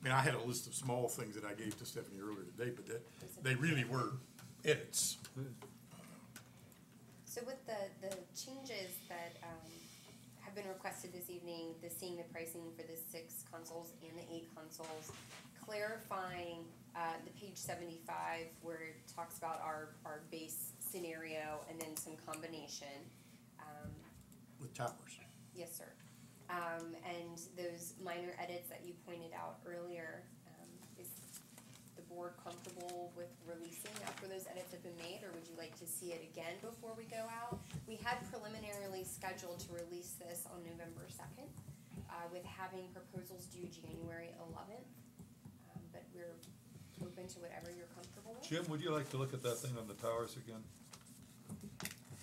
I mean, I had a list of small things that I gave to Stephanie earlier today, but that, they really were edits. So with the, the changes that, um, have been requested this evening, the seeing the pricing for the six consoles and the eight consoles, clarifying, uh, the page seventy-five where it talks about our, our base scenario and then some combination. Um, with towers. Yes, sir. Um, and those minor edits that you pointed out earlier, um, is the board comfortable with releasing after those edits have been made, or would you like to see it again before we go out? We had preliminarily scheduled to release this on November second, uh, with having proposals due January eleventh. Um, but we're open to whatever you're comfortable with. Jim, would you like to look at that thing on the towers again?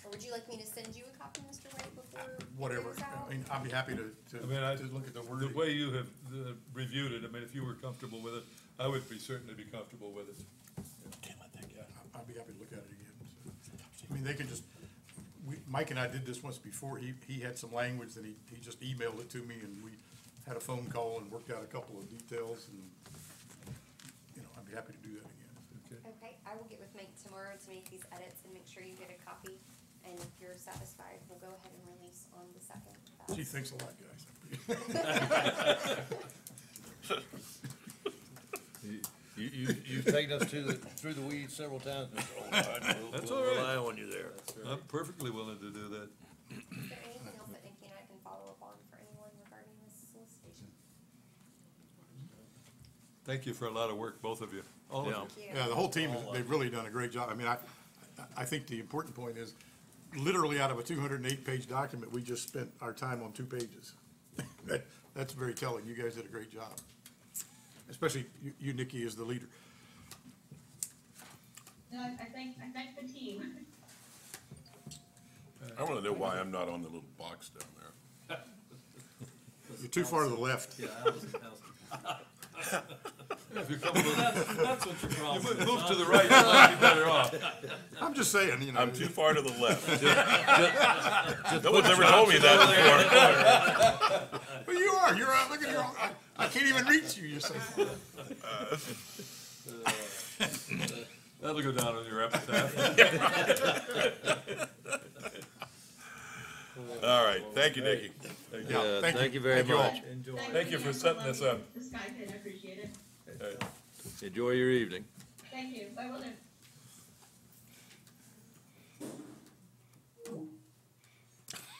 Or would you like me to send you a copy, Mr. Wright, before it Whatever. goes out? I mean, I'd be happy to, I mean, I- to, to look at the The wording. way you have uh, reviewed it, I mean, if you were comfortable with it, I would be certainly be comfortable with it. I'd be happy to look at it again. so. I mean, they can just, we, Mike and I did this once before, he, he had some language that he, he just emailed it to me, and we had a phone call and worked out a couple of details, and, you know, I'd be happy to do that again. Okay. Okay, I will get with Mike tomorrow to make these edits and make sure you get a copy. And if you're satisfied, we'll go ahead and release on the second. Gee, thanks a lot, guys. You, you, you've taken us to the, through the weeds several times, Mr. Holbein. We'll- That's we'll all right. Rely on you there. I'm perfectly willing to do that. Is there anything else that Nikki and I can follow up on for anyone regarding this solicitation? Thank you for a lot of work, both of you. All of Yeah. you. You. Yeah, the whole team, they've really done a great job. I mean, I, I think the important point is, literally out of a two hundred and eight page document, we just spent our time on two pages. That, that's very telling. You guys did a great job. Especially you, you, Nikki, as the leader. No, I I thank, I thank the team. I wanna know why I'm not on the little box down there. You're too far to the left. If you're comfortable, That's what your you problem move is. move to the right, you might be better off. I'm just saying, you know. I'm too far to the left. No one's ever told me that before. Well, you are, you're out, look at your, I, I can't even reach you, you're so far. Uh, that'll go down on your epitaph. All right, thank you, Nikki. Yeah, Yeah, thank thank you. you very Thank you all. much. Enjoy. Thank you for setting this up. The Sky Pit, I appreciate it. Enjoy your evening. Thank you, I will do.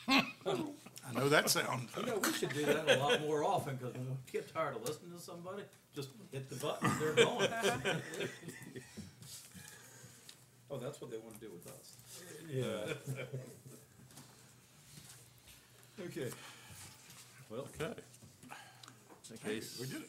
I know that sound. You know, we should do that a lot more often, cause when we get tired of listening to somebody, just hit the button, they're going. Oh, that's what they wanna do with us. Yeah. Okay. Well, Okay. in case, We did it.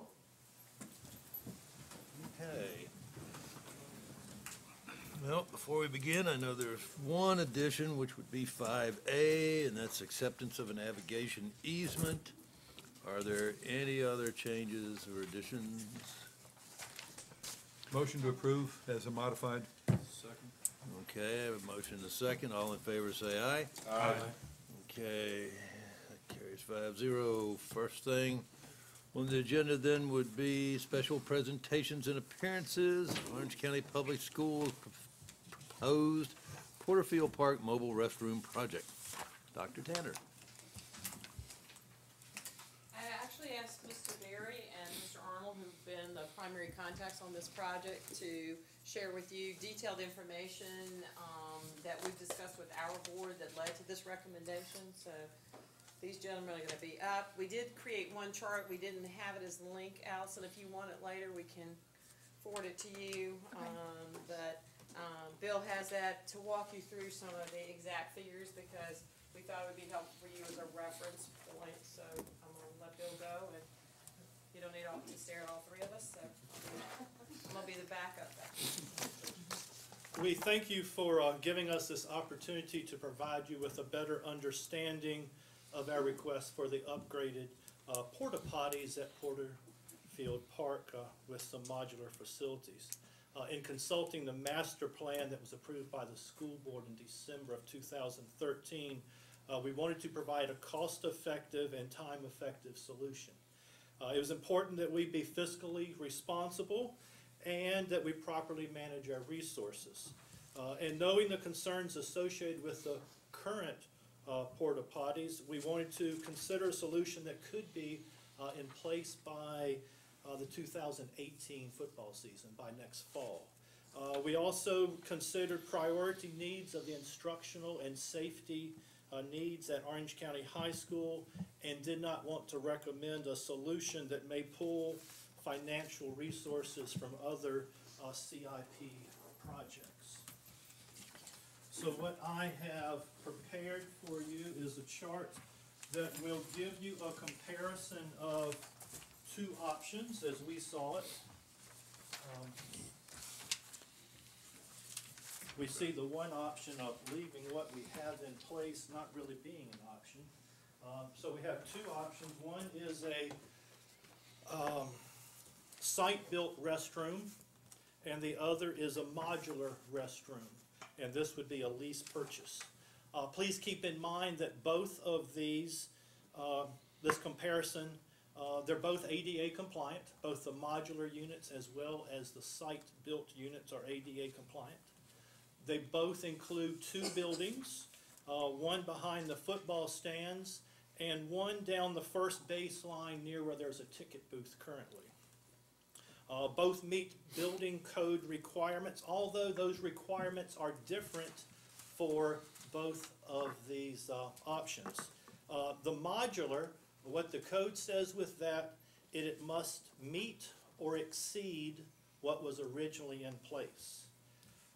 Okay. Well, before we begin, I know there's one addition, which would be five A, and that's acceptance of an avigation easement. Are there any other changes or additions? Motion to approve as a modified. Second. Okay, I have a motion and a second. All in favor, say aye. Aye. Okay, that carries five zero. First thing on the agenda then would be special presentations and appearances. Orange County Public Schools proposed Porterfield Park Mobile Restroom Project. Dr. Tanner. I actually asked Mr. Berry and Mr. Arnold, who've been the primary contacts on this project, to share with you detailed information, um, that we've discussed with our board that led to this recommendation, so these gentlemen are gonna be up. We did create one chart, we didn't have it as the link, Allison, if you want it later, we can forward it to you. Um, but, um, Bill has that to walk you through some of the exact figures, because we thought it would be helpful for you as a reference point, so I'm gonna let Bill go, and you don't need all, to stare at all three of us, so I'm gonna be the backup. We thank you for uh, giving us this opportunity to provide you with a better understanding of our request for the upgraded uh, porta potties at Porterfield Park uh, with some modular facilities. Uh, In consulting the master plan that was approved by the school board in December of 2013, uh, we wanted to provide a cost-effective and time-effective solution. Uh, It was important that we be fiscally responsible and that we properly manage our resources. Uh, And knowing the concerns associated with the current uh, porta potties, we wanted to consider a solution that could be uh, in place by uh, the 2018 football season, by next fall. Uh, We also considered priority needs of the instructional and safety uh, needs at Orange County High School and did not want to recommend a solution that may pull financial resources from other uh, CIP projects. So what I have prepared for you is a chart that will give you a comparison of two options as we saw it. Um, We see the one option of leaving what we have in place not really being an option. Um, So we have two options. One is a um, site-built restroom, and the other is a modular restroom, and this would be a lease purchase. Uh, please keep in mind that both of these, uh, this comparison, uh, they're both ADA compliant, both the modular units as well as the site-built units are ADA compliant. They both include two buildings, uh, one behind the football stands and one down the first baseline near where there's a ticket booth currently. Uh, both meet building code requirements, although those requirements are different for both of these uh, options. Uh, the modular, what the code says with that, it, it must meet or exceed what was originally in place.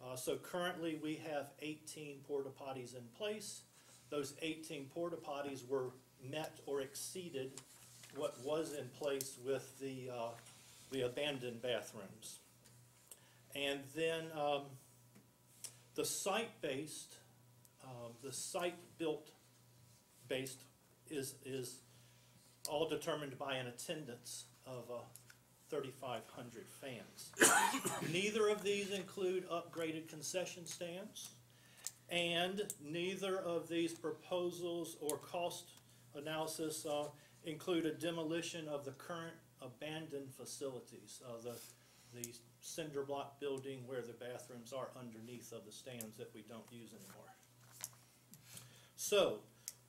Uh, so currently, we have eighteen porta potties in place. Those eighteen porta potties were met or exceeded what was in place with the, uh, the abandoned bathrooms. And then, um, the site-based, um, the site-built based is, is all determined by an attendance of, uh, thirty-five hundred fans. Neither of these include upgraded concession stands, and neither of these proposals or cost analysis uh, include a demolition of the current abandoned facilities, uh, the, the cinder block building where the bathrooms are underneath of the stands that we don't use anymore. So,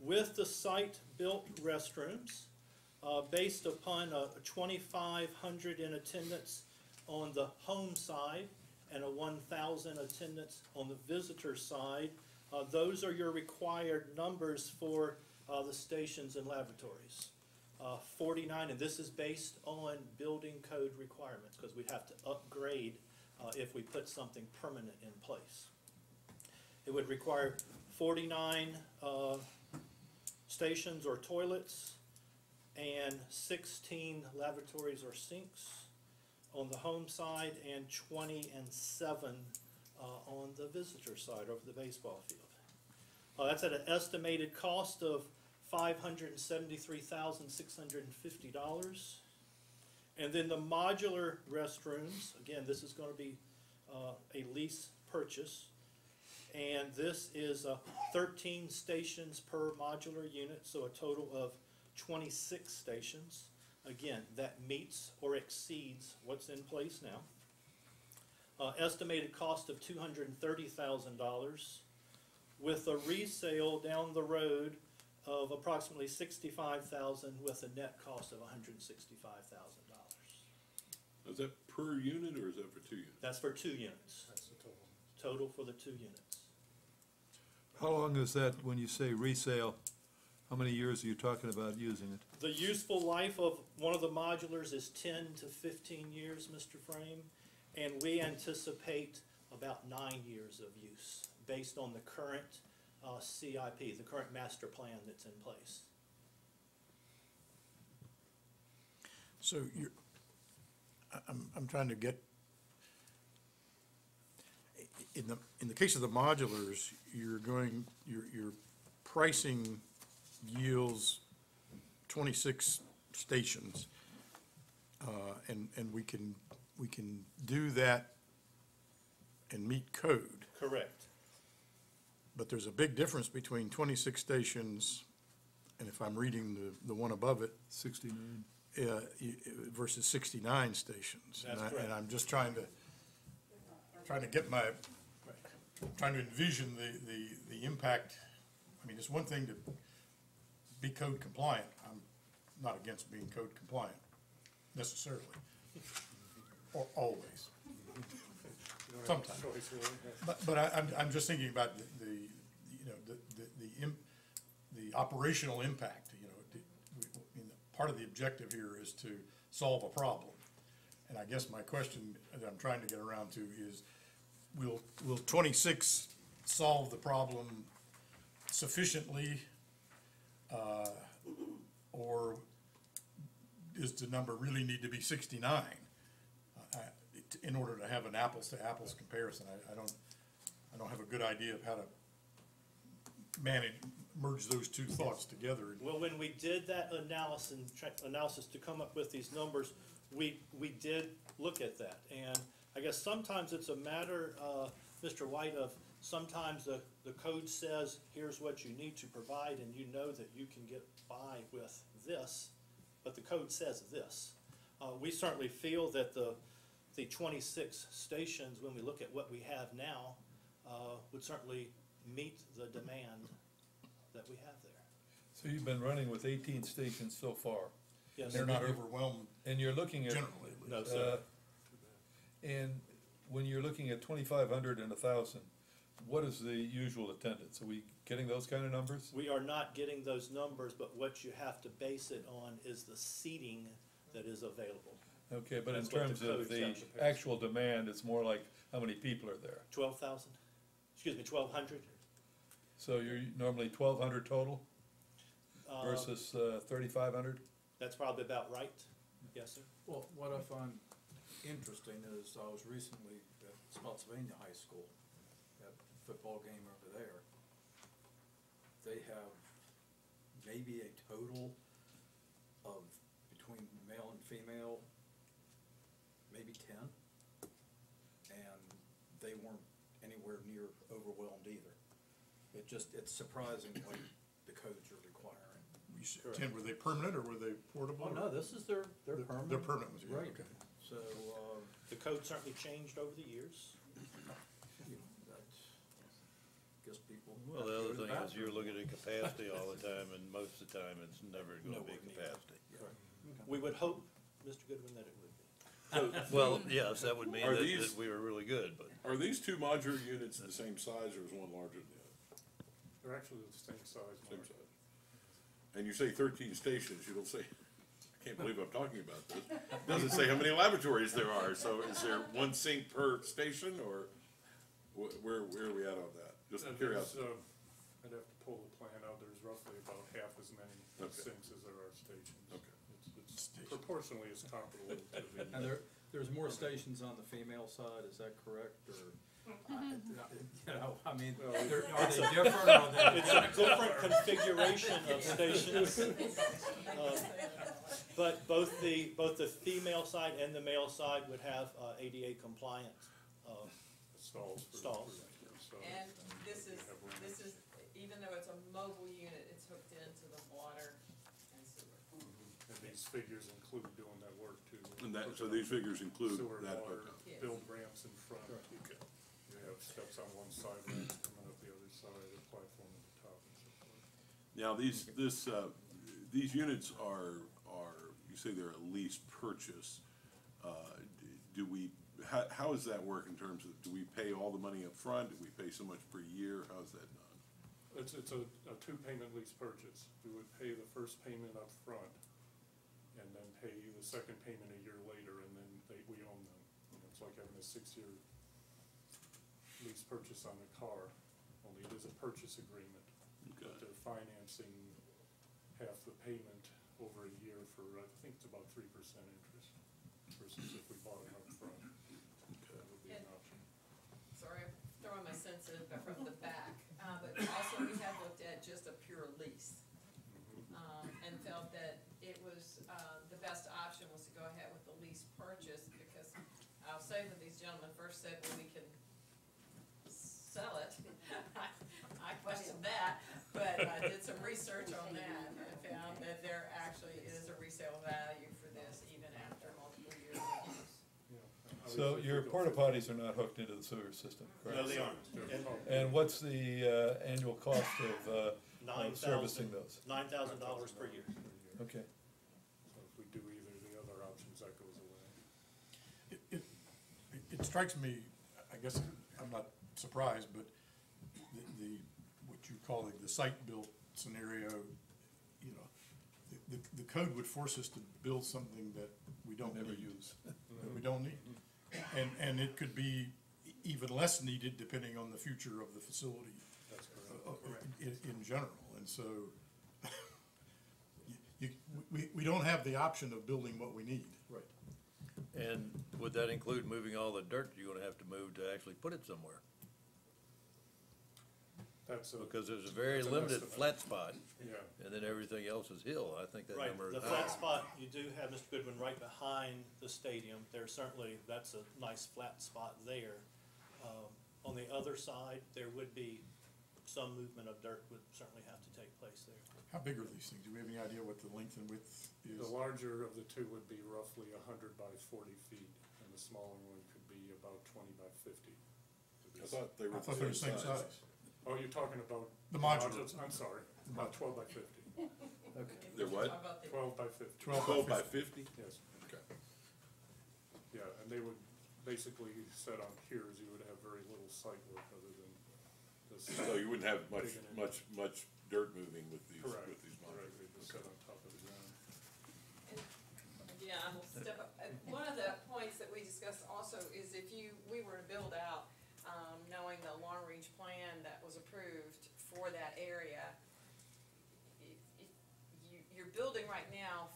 with the site-built restrooms, uh, based upon a twenty-five hundred in attendance on the home side and a one thousand attendance on the visitor side, uh, those are your required numbers for, uh, the stations and lavatories. Uh, forty-nine, and this is based on building code requirements, because we'd have to upgrade, uh, if we put something permanent in place. It would require forty-nine, uh, stations or toilets, and sixteen lavatories or sinks on the home side, and twenty and seven uh, on the visitor side over the baseball field. Uh, that's at an estimated cost of five hundred and then the modular restrooms, again, this is gonna be, uh, a lease purchase. And this is, uh, thirteen stations per modular unit, so a total of twenty-six stations. Again, that meets or exceeds what's in place now. Uh, estimated cost of two hundred and thirty thousand dollars with a resale down the road of approximately sixty-five thousand with a net cost of hundred and sixty-five thousand dollars. Is that per unit or is that for two units? That's for two units, That's the total. total for the two units. How long is that when you say resale? How many years are you talking about using it? The useful life of one of the modulars is ten to fifteen years, Mr. Frame, and we anticipate about nine years of use, based on the current, uh, CIP, the current master plan that's in place. So you're, I- I'm, I'm trying to get, in the, in the case of the modulars, you're going, you're, you're pricing yields twenty-six stations. Uh, and, and we can, we can do that and meet code. Correct. But there's a big difference between twenty-six stations, and if I'm reading the, the one above it, Sixty-nine? uh, y- versus 69 stations. And That's I- correct. And I'm just trying to, trying to get my, trying to envision the, the, the impact. I mean, it's one thing to be code compliant. I'm not against being code compliant necessarily, or always. Sometimes. But, but I, am I'm, I'm just thinking about the, the you know, the, the, the, imp, the operational impact, you know, the, we, part of the objective here is to solve a problem. And I guess my question that I'm trying to get around to is, will, will 26 solve the problem sufficiently? Uh, or does the number really need to be 69? In order to have an apples-to-apples comparison, I, I don't, I don't have a good idea of how to manage, merge those two thoughts together. Well, when we did that analysis, analysis to come up with these numbers, we, we did look at that. And I guess sometimes it's a matter, uh, Mr. White, of sometimes the, the code says, here's what you need to provide, and you know that you can get by with this, but the code says this. Uh, we certainly feel that the, the twenty-six stations, when we look at what we have now, uh, would certainly meet the demand that we have there. So you've been running with eighteen stations so far, Yes. They're not overwhelmed and you're looking at. generally. No, Uh, sir. And when you're looking at twenty-five hundred and a thousand, what is the usual attendance? Are we getting those kind of numbers? We are not getting those numbers, but what you have to base it on is the seating that is available. Okay, but in That's what the terms of code the shows. actual demand, it's more like how many people are there? Twelve thousand, excuse me, twelve hundred? So you're normally twelve hundred total Uh, versus uh, thirty-five hundred? That's probably about right. Yes, sir. Well, what I find interesting is I was recently at Spotsylvania High School, at a football game over there. They have maybe a total of between male and female, maybe ten. And they weren't anywhere near overwhelmed either. It just, it's surprising what the codes are requiring. You said Ten, were they permanent or were they portable? Oh, no, this is their, their They're- permanent. they're permanent ones, yeah, Right, okay. so, uh, The code certainly changed over the years. you know, that's, guess people. Well, the other thing is you're looking at capacity all the time, and most of the time, it's never gonna be Nowhere near. capacity. We would hope, Mr. Goodwin, that it would be. Well, yes, that would mean Are that, these- that we were really good, but. Are these two modular units the same size or is one larger than the other? They're actually the same size. Same Mark. size. And you say thirteen stations, you don't say, I can't believe I'm talking about this. It Doesn't say how many lavatories there are, so is there one sink per station or wh- where, where are we at on that? Just Uh, there's, curiosity. uh, I'd have to pull the plan out, there's roughly about half as many Okay. sinks as there are stations. Okay. It's, it's proportionally is comparable to the. And there, there's more stations on the female side, is that correct, or? You know, I mean, Well, they're- are they different, are they It's a different configuration of stations. Um, But both the, both the female side and the male side would have uh, ADA compliant. uh, Stalls. for- Stalls. so- And this is, this is, even though it's a mobile unit, it's hooked into the water and sewer. And these figures include doing that work too. And that, so these figures include Sewer, that water, hookup. Yes. build ramps in front. You have steps on one side, ramps coming up the other side, a platform at the top and so forth. Now, these, this, uh, these units are, are, you say they're a lease purchase. Uh, d- Do we, how, how does that work in terms of, do we pay all the money up front? Do we pay so much per year? How's that done? It's, it's a, a two-payment lease purchase. We would pay the first payment up front, and then pay the second payment a year later, and then they, we own them. You know, It's like having a six-year lease purchase on a car, only it is a purchase agreement. Okay. But they're financing half the payment over a year for, I think it's about three percent interest, versus if we bought it up front. That would be an option. Sorry, I'm throwing my sensitive but from the back, uh, but also we have looked at just a pure lease. Um, and felt that it was, uh, the best option was to go ahead with the lease purchase, because I'll say that these gentlemen first said, well, we can sell it. I questioned that, but I did some research on that and found that there actually is a resale value for this even after multiple years of use. So your if we go porta for- potties are not hooked into the sewer system, correct? No, they aren't. And. And what's the, uh, annual cost of, uh, Nine of servicing thousand, those? nine thousand dollars per year. Okay. So if we do either of the other options, that goes away. It, it, it strikes me, I guess I'm not surprised, but the, the, what you call the, the site-built scenario, you know, the, the, the code would force us to build something that we don't Never need. use. That we don't need. And, and it could be even less needed depending on the future of the facility That's uh, correct. uh, in, in general, and so you, we, we don't have the option of building what we need. Right. And would that include moving all the dirt you're gonna have to move to actually put it somewhere? That's a, Because there's a very That's an limited estimate. flat spot, yeah, and then everything else is hill. I think that Right, number is the high. flat spot, you do have, Mr. Goodwin, right behind the stadium. There's certainly, that's a nice flat spot there. Um, On the other side, there would be some movement of dirt would certainly have to take place there. How big are these things? Do we have any idea what the length and width is? the larger of the two would be roughly a hundred by forty feet, and the smaller one could be about twenty by fifty. I thought they I were thought they were the same size. Oh, you're talking about? The modular. modules? I'm sorry, about twelve by fifty, They're what? How about the- twelve by fifty. Twelve by by fifty. fifty? Yes, Okay. yeah, and they would basically set on piers, you would have very little site work other than the. So you wouldn't have much, Digging in. much, much dirt moving with these, Correct, with these correct, modules. they just set on top of the ground. Yeah, I'm gonna step up. Uh, One of the points that we discussed also is if you, we were to build out, um, knowing the long-range plan that was approved for that area, if, if you, you're building right now,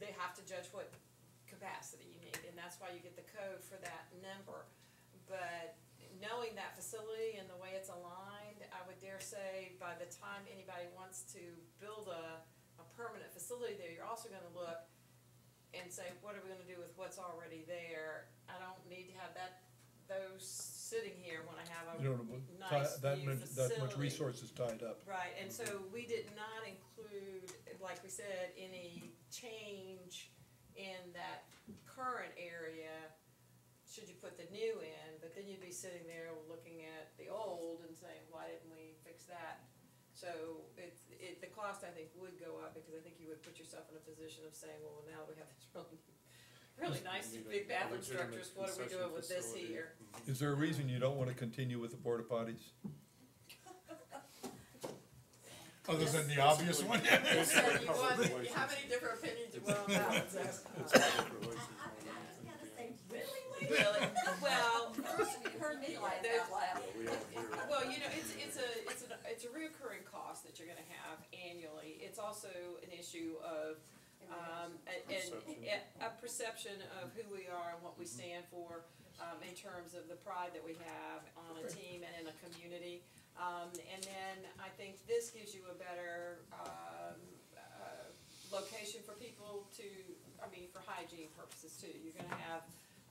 they have to judge what capacity you need, and that's why you get the code for that number. But knowing that facility and the way it's aligned, I would dare say, by the time anybody wants to build a, a permanent facility there, you're also gonna look and say, what are we gonna do with what's already there? I don't need to have that, those sitting here when I have You a don't know, nice that new much, that much facility. resources tied up. Right, and so mm-hmm. we did not include, like we said, any change in that current area, should you put the new in, but then you'd be sitting there looking at the old and saying, why didn't we fix that? So it's, it, the cost, I think, would go up, because I think you would put yourself in a position of saying, well, now we have this really, really nice need a- big bathroom legitimate structures, what are we concession doing with this facility. here? Mm-hmm. Is there a reason you don't wanna continue with the porta potties? Other than the obvious one? So you want, how many different opinions you want on that one, Zach? It's public relations more than anything. Really? Well, You heard me laugh There's- out loud. Yeah, we all hear it. well, you know, it's, it's a, it's a, it's a reoccurring cost that you're gonna have annually. It's also an issue of, um, a, an- Perception. a, a perception of who we are and what we stand for. um, in terms of the pride that we have on a team and in a community. Um, and then I think this gives you a better, um, uh, location for people to, I mean, for hygiene purposes too. You're gonna have,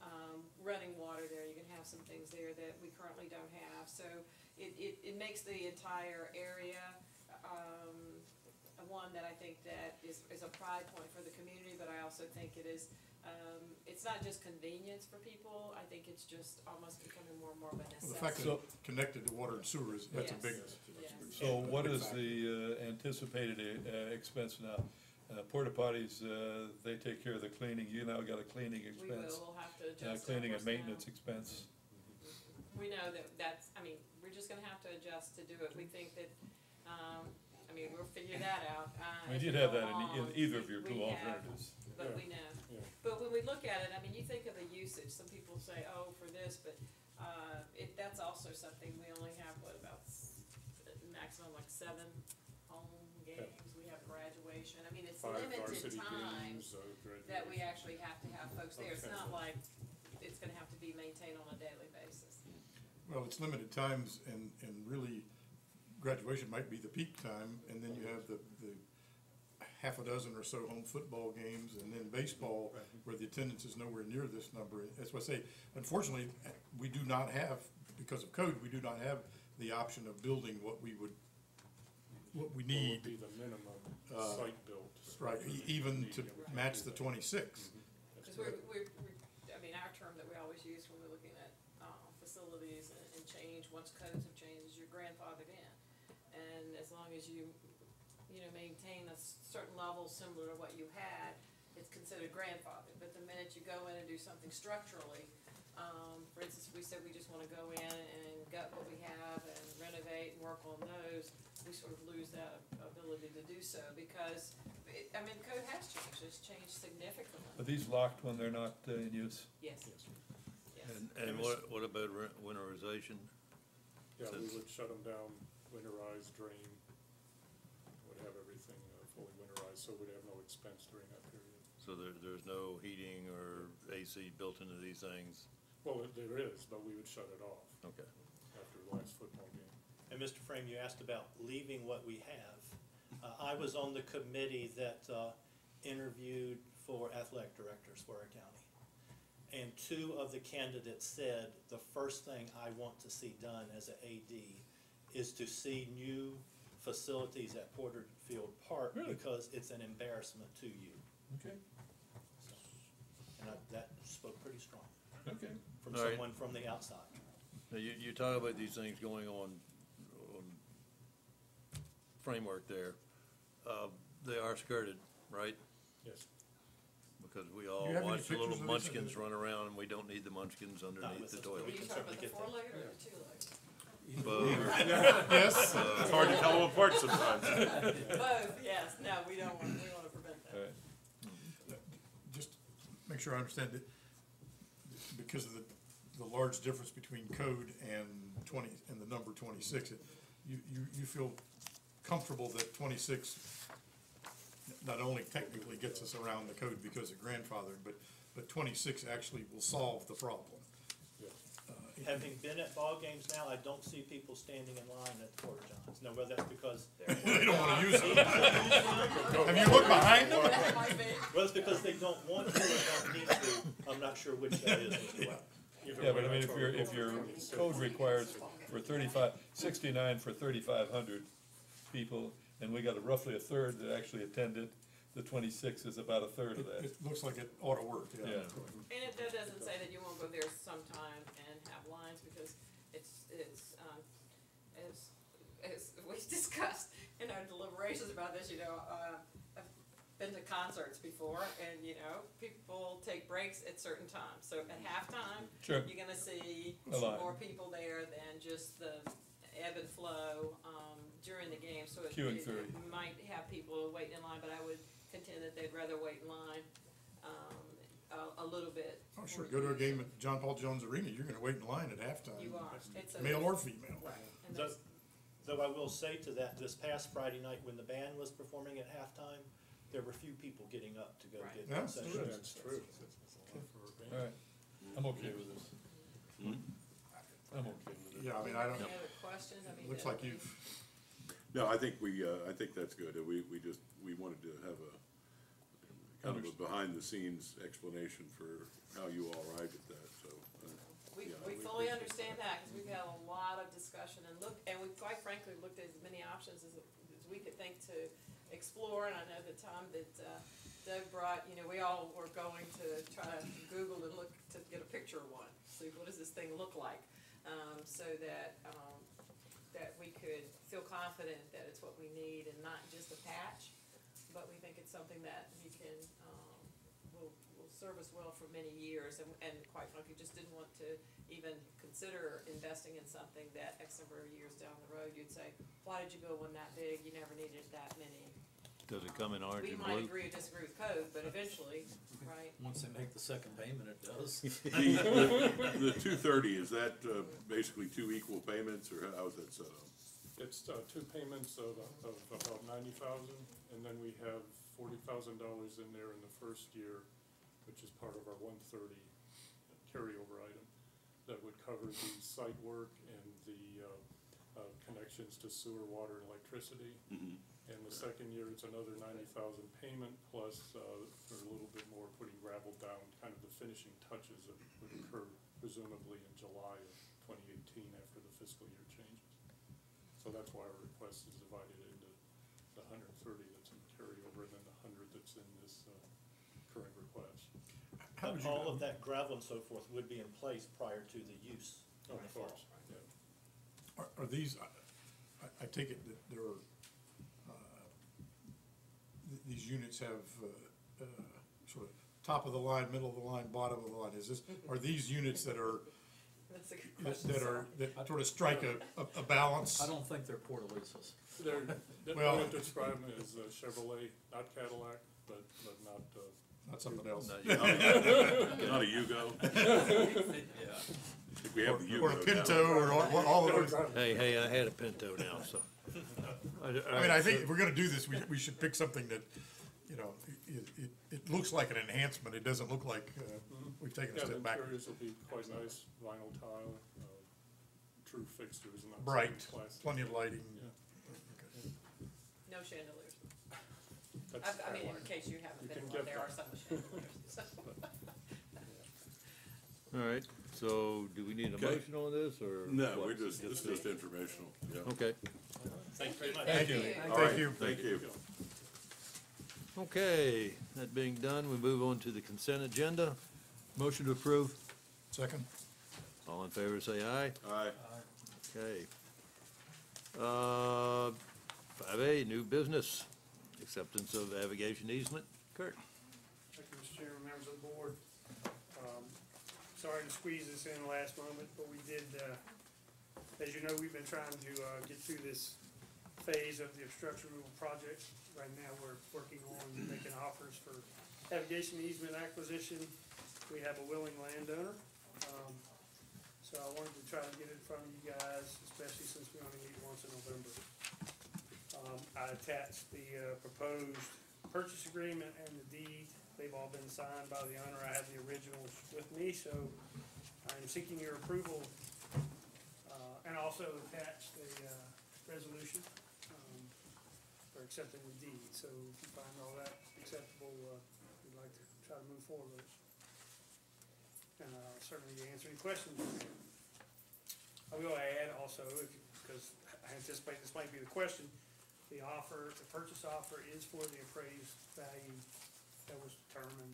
um, running water there. You can have some things there that we currently don't have. So it, it, it makes the entire area, um, one that I think that is, is a pride point for the community, but I also think it is, um, it's not just convenience for people, I think it's just almost becoming more and more of a Well, The fact necessity. that it's connected to water and sewer is, that's a big, Yes, yes. So what Big is factor. the uh, anticipated uh, expense now? Uh, Porta potties, uh, they take care of the cleaning, you now got a cleaning We will, expense. we'll have to uh, adjust. our Cleaning and personnel. maintenance expense. We know that that's, I mean, we're just gonna have to adjust to do it, we think that, um, I mean, we'll figure that out, uh. We as did have go that in, in along. either of your We two have, alternatives. But we know, Yeah. but when we look at it, I mean, you think of the usage, some people say, oh, for this, but, uh, it, that's also something, we only have, what, about s- maximum like seven home games, we I mean, it's Five limited varsity time games, uh, that we graduation. actually have to have folks there, it's not like it's gonna have to be maintained on a daily basis. well, it's limited times and, and really graduation might be the peak time. And then you have the, the half a dozen or so home football games and then baseball where the attendance is nowhere near this number. That's why I say, unfortunately, we do not have, because of code, we do not have the option of building what we would, what we What need. would be the minimum Uh, site built? Right, e- even to match the twenty-six. Cause we're, we're, we're, I mean, our term that we always use when we're looking at, uh, facilities and, and change, once codes have changed, is you're grandfathered in. And as long as you, you know, maintain a s- certain level similar to what you had, it's considered grandfathered. But the minute you go in and do something structurally, um, for instance, we said we just wanna go in and gut what we have and renovate and work on those, we sort of lose that ability to do so, because, it, I mean, the code has changed, it's changed significantly. Are these locked when they're not uh, in use? Yes, yes. And, and what, what about re- winterization? Yeah, we would shut them down, winterize, drain, would have everything uh, fully winterized, so we'd have no expense during that period. So there, there's no heating or AC built into these things? Well, there is, but we would shut it off Okay. after the last football game. And Mr. Frame, you asked about leaving what we have. Uh, I was on the committee that, uh, interviewed for athletic directors for our county. And two of the candidates said, the first thing I want to see done as a AD is to see new facilities at Porterfield Park Really? because it's an embarrassment to you. Okay, And I, that spoke pretty strong okay. from All right. someone from the outside. Now, you, you talk about these things going on, on framework there. Uh, they are skirted, right? Yes. Because we all you have any watch the little pictures of this? munchkins run around and we don't need the munchkins underneath with the this Are toilet. We you can talking about certainly the get that. four-legged or the two-legged? Both. Yes, It's hard to tell them apart sometimes. Both, yes, no, we don't want, we wanna prevent that. just make sure I understand it. Because of the, the large difference between code and twenty, and the number twenty-six, it- you, you, you feel comfortable that twenty-six not only technically gets us around the code because of grandfathered, but, but twenty-six actually will solve the problem. Uh, Having been at ball games now, I don't see people standing in line at the Porta Johns. Now, whether that's because they're. They don't wanna use it. Have you looked behind them? That. Well, it's because they don't want to or don't need to. I'm not sure which that is, Mr. Webb. Either Yeah, but I mean, if your, if your code requires for thirty-five, sixty-nine for thirty-five hundred people, and we got a roughly a third that actually attended, the twenty-six is about a third of that. It looks like it ought to work, yeah. Yeah. And it, that doesn't say that you won't go there sometime and have lines, because it's, it's, um, as, as we discussed in our deliberations about this, you know, uh, I've been to concerts before, and, you know, people take breaks at certain times, so at halftime, Sure. you're gonna see A line. more people there than just the ebb and flow, um, during the game, so it, Queuing it through. it might have people waiting in line, but I would contend that they'd rather wait in line, um, a, a little bit. Oh, sure, go to a game at John Paul Jones Arena, you're gonna wait in line at halftime. You are, it's a. Male or female. Right, and Though, that's, though I will say to that, this past Friday night when the band was performing at halftime, there were few people getting up to go Right. get Yeah, concessions. That's true. All right, I'm okay with this. I'm okay with it. Yeah, I mean, I don't, any other questions? I mean, looks like you've, No, I think we, uh, I think that's good. We, we just, we wanted to have a, kind of a behind-the-scenes explanation for how you all arrived at that, so. uh, We, yeah, we we fully appreciate understand that, because we've had a lot of discussion and look, and we quite frankly looked at as many options as, as we could think to explore, and I know the time that uh, Doug brought, you know, we all were going to try to Google and look to get a picture of one, see what does this thing look like? Um, so that, um, that we could feel confident that it's what we need and not just a patch, but we think it's something that we can, um, will, will serve us well for many years, and, and quite frankly, just didn't want to even consider investing in something that X number of years down the road, you'd say, why did you go one that big, you never needed that many. Does it come in orange We and might blue? agree or disagree with code, but eventually, right, Once they make the second payment, it does. The, the two thirty, is that, uh, basically two equal payments, or how's that set up? It's, uh, two payments of, of about ninety thousand, and then we have forty thousand dollars in there in the first year, which is part of our one thirty carryover item, that would cover the site work and the, uh, uh, connections to sewer, water, and electricity. And the second year, it's another ninety thousand payment plus, uh, for a little bit more, putting gravel down, kind of the finishing touches that would occur presumably in July of twenty eighteen after the fiscal year changes. So that's why our request is divided into the hundred and thirty that's in carryover and then the hundred that's in this, uh, current request. how would But you? all of that gravel and so forth would be in place prior to the use in Of the fall. course, yeah. Are, are these, I, I take it that there are, uh, th- these units have, uh, uh, sort of top of the line, middle of the line, bottom of the line, is this, are these units that are, that's a good that question. that are, that sort of strike a, a, a balance? I don't think they're Portalises. They're, the Well- way to describe them is uh, Chevrolet, not Cadillac, but, but not, uh, Not something else? Not you. Not a Yugo? I Yeah. think we have the Yugo Or a now. Pinto, or all, all of those? Hey, hey, I had a Pinto now, so. I mean, I think if we're gonna do this, we, we should pick something that, you know, it, it, it looks like an enhancement, it doesn't look like, uh, we've taken a yeah, the step back. interiors will be quite nice, vinyl tile, uh, true fixtures, not Bright, plastic. plenty of lighting. Yeah. No chandeliers. That's I, I mean, in case you haven't You been can one, get there are that. some chandeliers, so. All right, so do we need a Okay. motion on this, or? No, what? we're just, it's just informational, yeah. Okay, Thank you very much. Thank you, All right, thank you. Thank you. Okay, that being done, we move on to the consent agenda. Motion to approve. Second? All in favor, say aye. Aye. Okay. Uh, five A, new business, acceptance of avigation easement. Kurt? Thank you, Mr. Chairman, members of the board. Um, Sorry to squeeze this in last moment, but we did, uh, as you know, we've been trying to uh, get through this phase of the obstruction removal project. Right now, we're working on making offers for avigation easement acquisition. We have a willing landowner. Um, So I wanted to try to get it in front of you guys, especially since we only meet once in November. Um, I attached the, uh, proposed purchase agreement and the deed. They've all been signed by the owner. I have the originals with me, so I'm seeking your approval. Uh, and also attached a, uh, resolution, accepting the deed. So if you find all that acceptable, uh, we'd like to try to move forward with it. And, uh, certainly answer any questions. I will add also, because I anticipate this might be the question, the offer, the purchase offer is for the appraised value that was determined,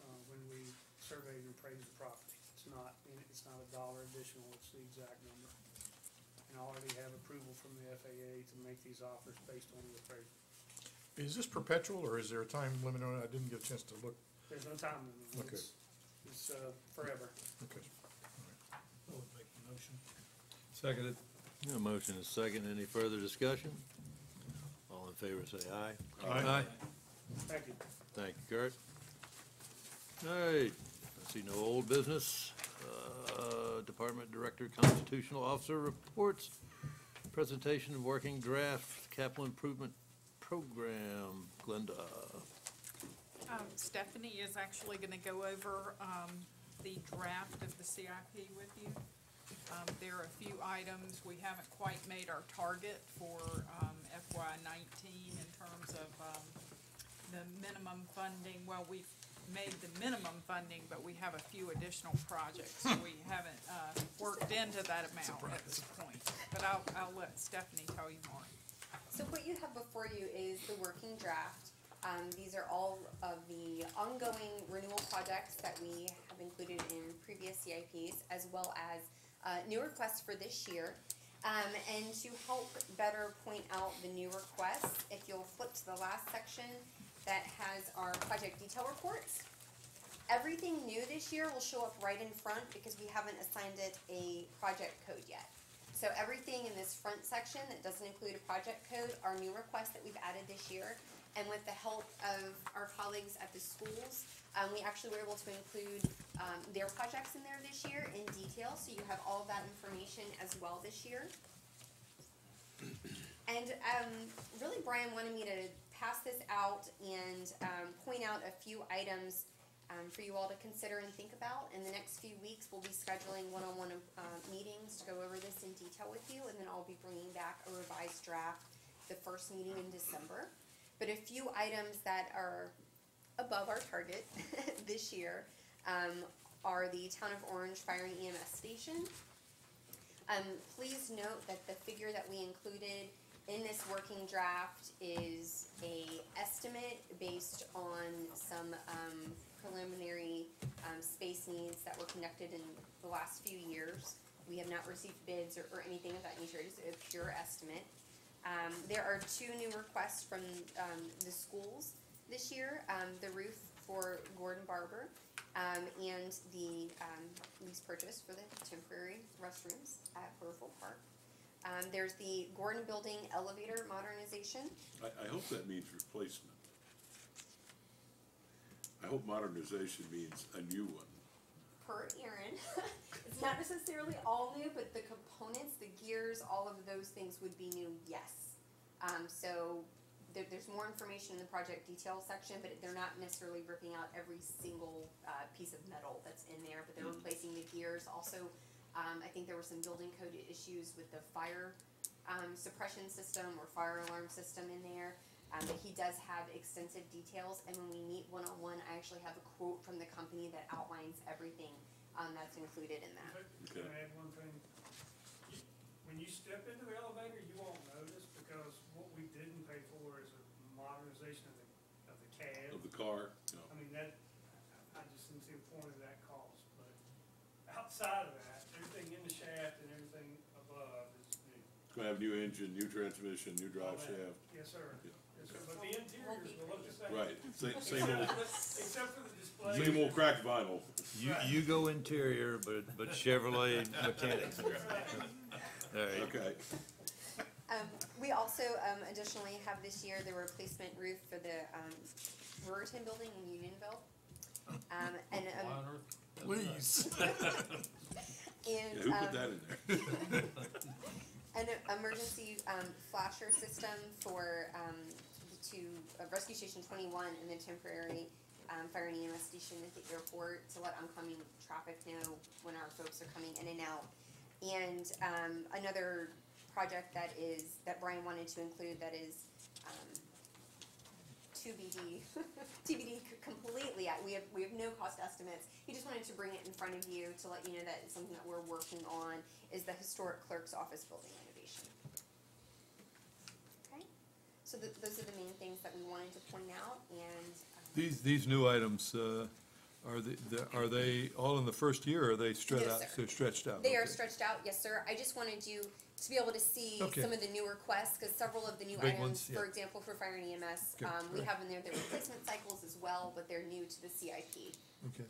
uh, when we surveyed and appraised the property. It's not, it's not a dollar additional, it's the exact number. And already have approval from the FAA to make these offers based on the appraisal. Is this perpetual, or is there a time limit on it? I didn't get a chance to look. There's no time limit. Okay. It's, it's, uh, forever. Okay. I would make the motion. Seconded. A motion is second. Any further discussion? All in favor, say aye. Aye. Thank you. Thank you, Kurt. All right, I see no old business. Uh, Department Director Constitutional Officer reports. Presentation of working draft capital improvement program. Glenda. Um, Stephanie is actually gonna go over, um, the draft of the CIP with you. Um, there are a few items, we haven't quite made our target for, um, FY nineteen in terms of, um, the minimum funding. Well, we've made the minimum funding, but we have a few additional projects. So we haven't, uh, worked into that amount at this point. But I'll, I'll let Stephanie tell you more. So what you have before you is the working draft. Um, these are all of the ongoing renewal projects that we have included in previous CIPs, as well as, uh, new requests for this year. Um, and to help better point out the new requests, if you'll flip to the last section that has our project detail reports. Everything new this year will show up right in front because we haven't assigned it a project code yet. So everything in this front section that doesn't include a project code are new requests that we've added this year. And with the help of our colleagues at the schools, um, we actually were able to include, um, their projects in there this year in detail, so you have all that information as well this year. And, um, really Brian wanted me to pass this out and, um, point out a few items, um, for you all to consider and think about. In the next few weeks, we'll be scheduling one-on-one, uh, meetings to go over this in detail with you, and then I'll be bringing back a revised draft the first meeting in December. But a few items that are above our target this year, um, are the Town of Orange Fire EMS Station. Um, please note that the figure that we included in this working draft is a estimate based on some, um, preliminary, um, space needs that were conducted in the last few years. We have not received bids or, or anything of that nature, it is a pure estimate. Um, there are two new requests from, um, the schools this year, um, the roof for Gordon Barber, um, and the, lease purchase for the temporary restrooms at Porterfield Park. Um, there's the Gordon Building elevator modernization. I, I hope that means replacement. I hope modernization means a new one. per Aaron. It's not necessarily all new, but the components, the gears, all of those things would be new, yes. Um, so there, there's more information in the project detail section, but they're not necessarily ripping out every single, uh, piece of metal that's in there, but they're Mhm. replacing the gears. Also, um, I think there were some building code issues with the fire, um, suppression system or fire alarm system in there. Um, but he does have extensive details, and when we meet one-on-one, I actually have a quote from the company that outlines everything, um, that's included in that. Can I add one thing? When you step into the elevator, you won't notice because what we didn't pay for is a modernization of the, of the cab. Of the car, you know. I mean, that, I just didn't see the point of that cost, but outside of that, everything in the shaft and everything above is new. It's gonna have new engine, new transmission, new drive shaft. Yes, sir. Yeah. Yes, sir, but the interiors will look the same. Right, same, same old, Except for the display. same old cracked vinyl. You, you go interior, but, but Chevrolet mechanics. All right. Okay. Um, we also, um, additionally have this year the replacement roof for the, um, Brewerton building in Unionville. Um, and, Why um, on earth? Please. Yeah, and, who um, put that in there? An emergency, um, flasher system for, um, the two, uh, Rescue Station twenty-one and the temporary, um, fire and EMS station at the airport to let oncoming traffic know when our folks are coming in and out. And, um, another project that is, that Brian wanted to include that is, um, TBD, TBD completely, we have, we have no cost estimates. He just wanted to bring it in front of you to let you know that it's something that we're working on, is the historic clerk's office building renovation. Okay, so th- those are the main things that we wanted to point out, and, um, These, these new items, uh, are they, the- are they all in the first year, or are they No, out, sir. they're stretched out? They are stretched out, yes, sir. I just wanted you to be able to see Okay. some of the new requests, cause several of the new Big items, ones, for example, for fire and EMS, Okay, um, we great. have in there the replacement cycles as well, but they're new to the CIP. Okay.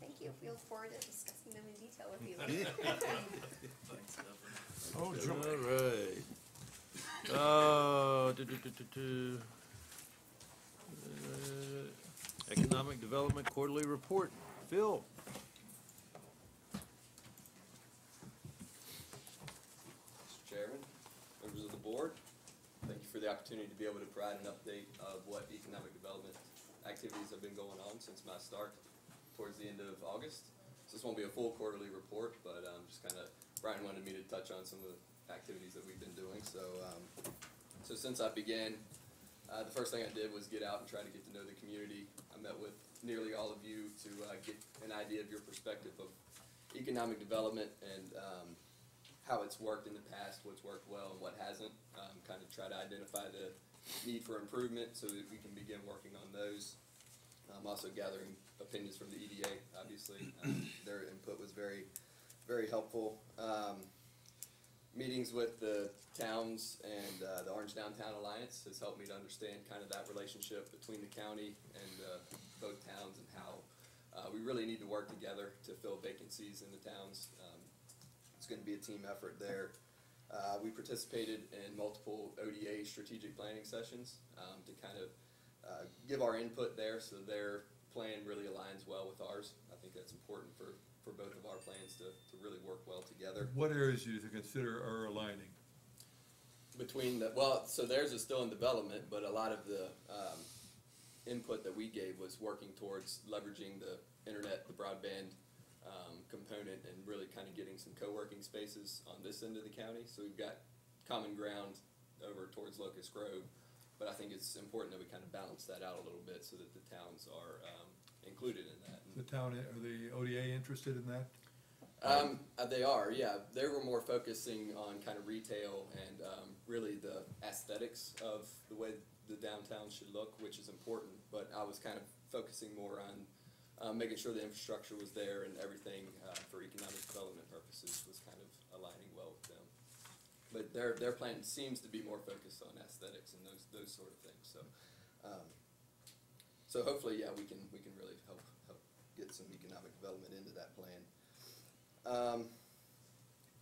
Thank you. We look forward to discussing them in detail with you. Oh, joy. All right. Uh, do, do, do, do, do. Uh, Economic Development Quarterly Report. Phil? Mr. Chairman, members of the board, thank you for the opportunity to be able to provide an update of what economic development activities have been going on since my start towards the end of August. So this won't be a full quarterly report, but um, just kind of, Brian wanted me to touch on some of the activities that we've been doing. So, um, so since I began, uh, the first thing I did was get out and try to get to know the community. I met with nearly all of you to uh, get an idea of your perspective of economic development and um, how it's worked in the past, what's worked well and what hasn't. Kind of try to identify the need for improvement so that we can begin working on those. I'm also gathering opinions from the EDA, obviously. Um, their input was very, very helpful. Um, meetings with the towns and uh, the Orange Downtown Alliance has helped me to understand kind of that relationship between the county and uh, both towns and how uh, we really need to work together to fill vacancies in the towns. Um, it's going to be a team effort there. Uh, we participated in multiple ODA strategic planning sessions um, to kind of uh, give our input there so their plan really aligns well with ours. I think that's important for, for both of our plans to, to really work well together. What areas do you consider are aligning? Between the, well, so theirs is still in development, but a lot of the, um, input that we gave was working towards leveraging the internet, the broadband, um, component and really kind of getting some co-working spaces on this end of the county. So we've got common ground over towards Locust Grove. But I think it's important that we kind of balance that out a little bit so that the towns are, um, included in that. The town, are the ODA interested in that? Um, uh, they are, yeah. They were more focusing on kind of retail and um, really the aesthetics of the way the downtown should look, which is important. But I was kind of focusing more on um, making sure the infrastructure was there and everything uh, for economic development purposes was kind of aligning well with them. But their their plan seems to be more focused on aesthetics and those those sort of things. So, um, so hopefully, yeah, we can we can really help help get some economic development into that plan. Um,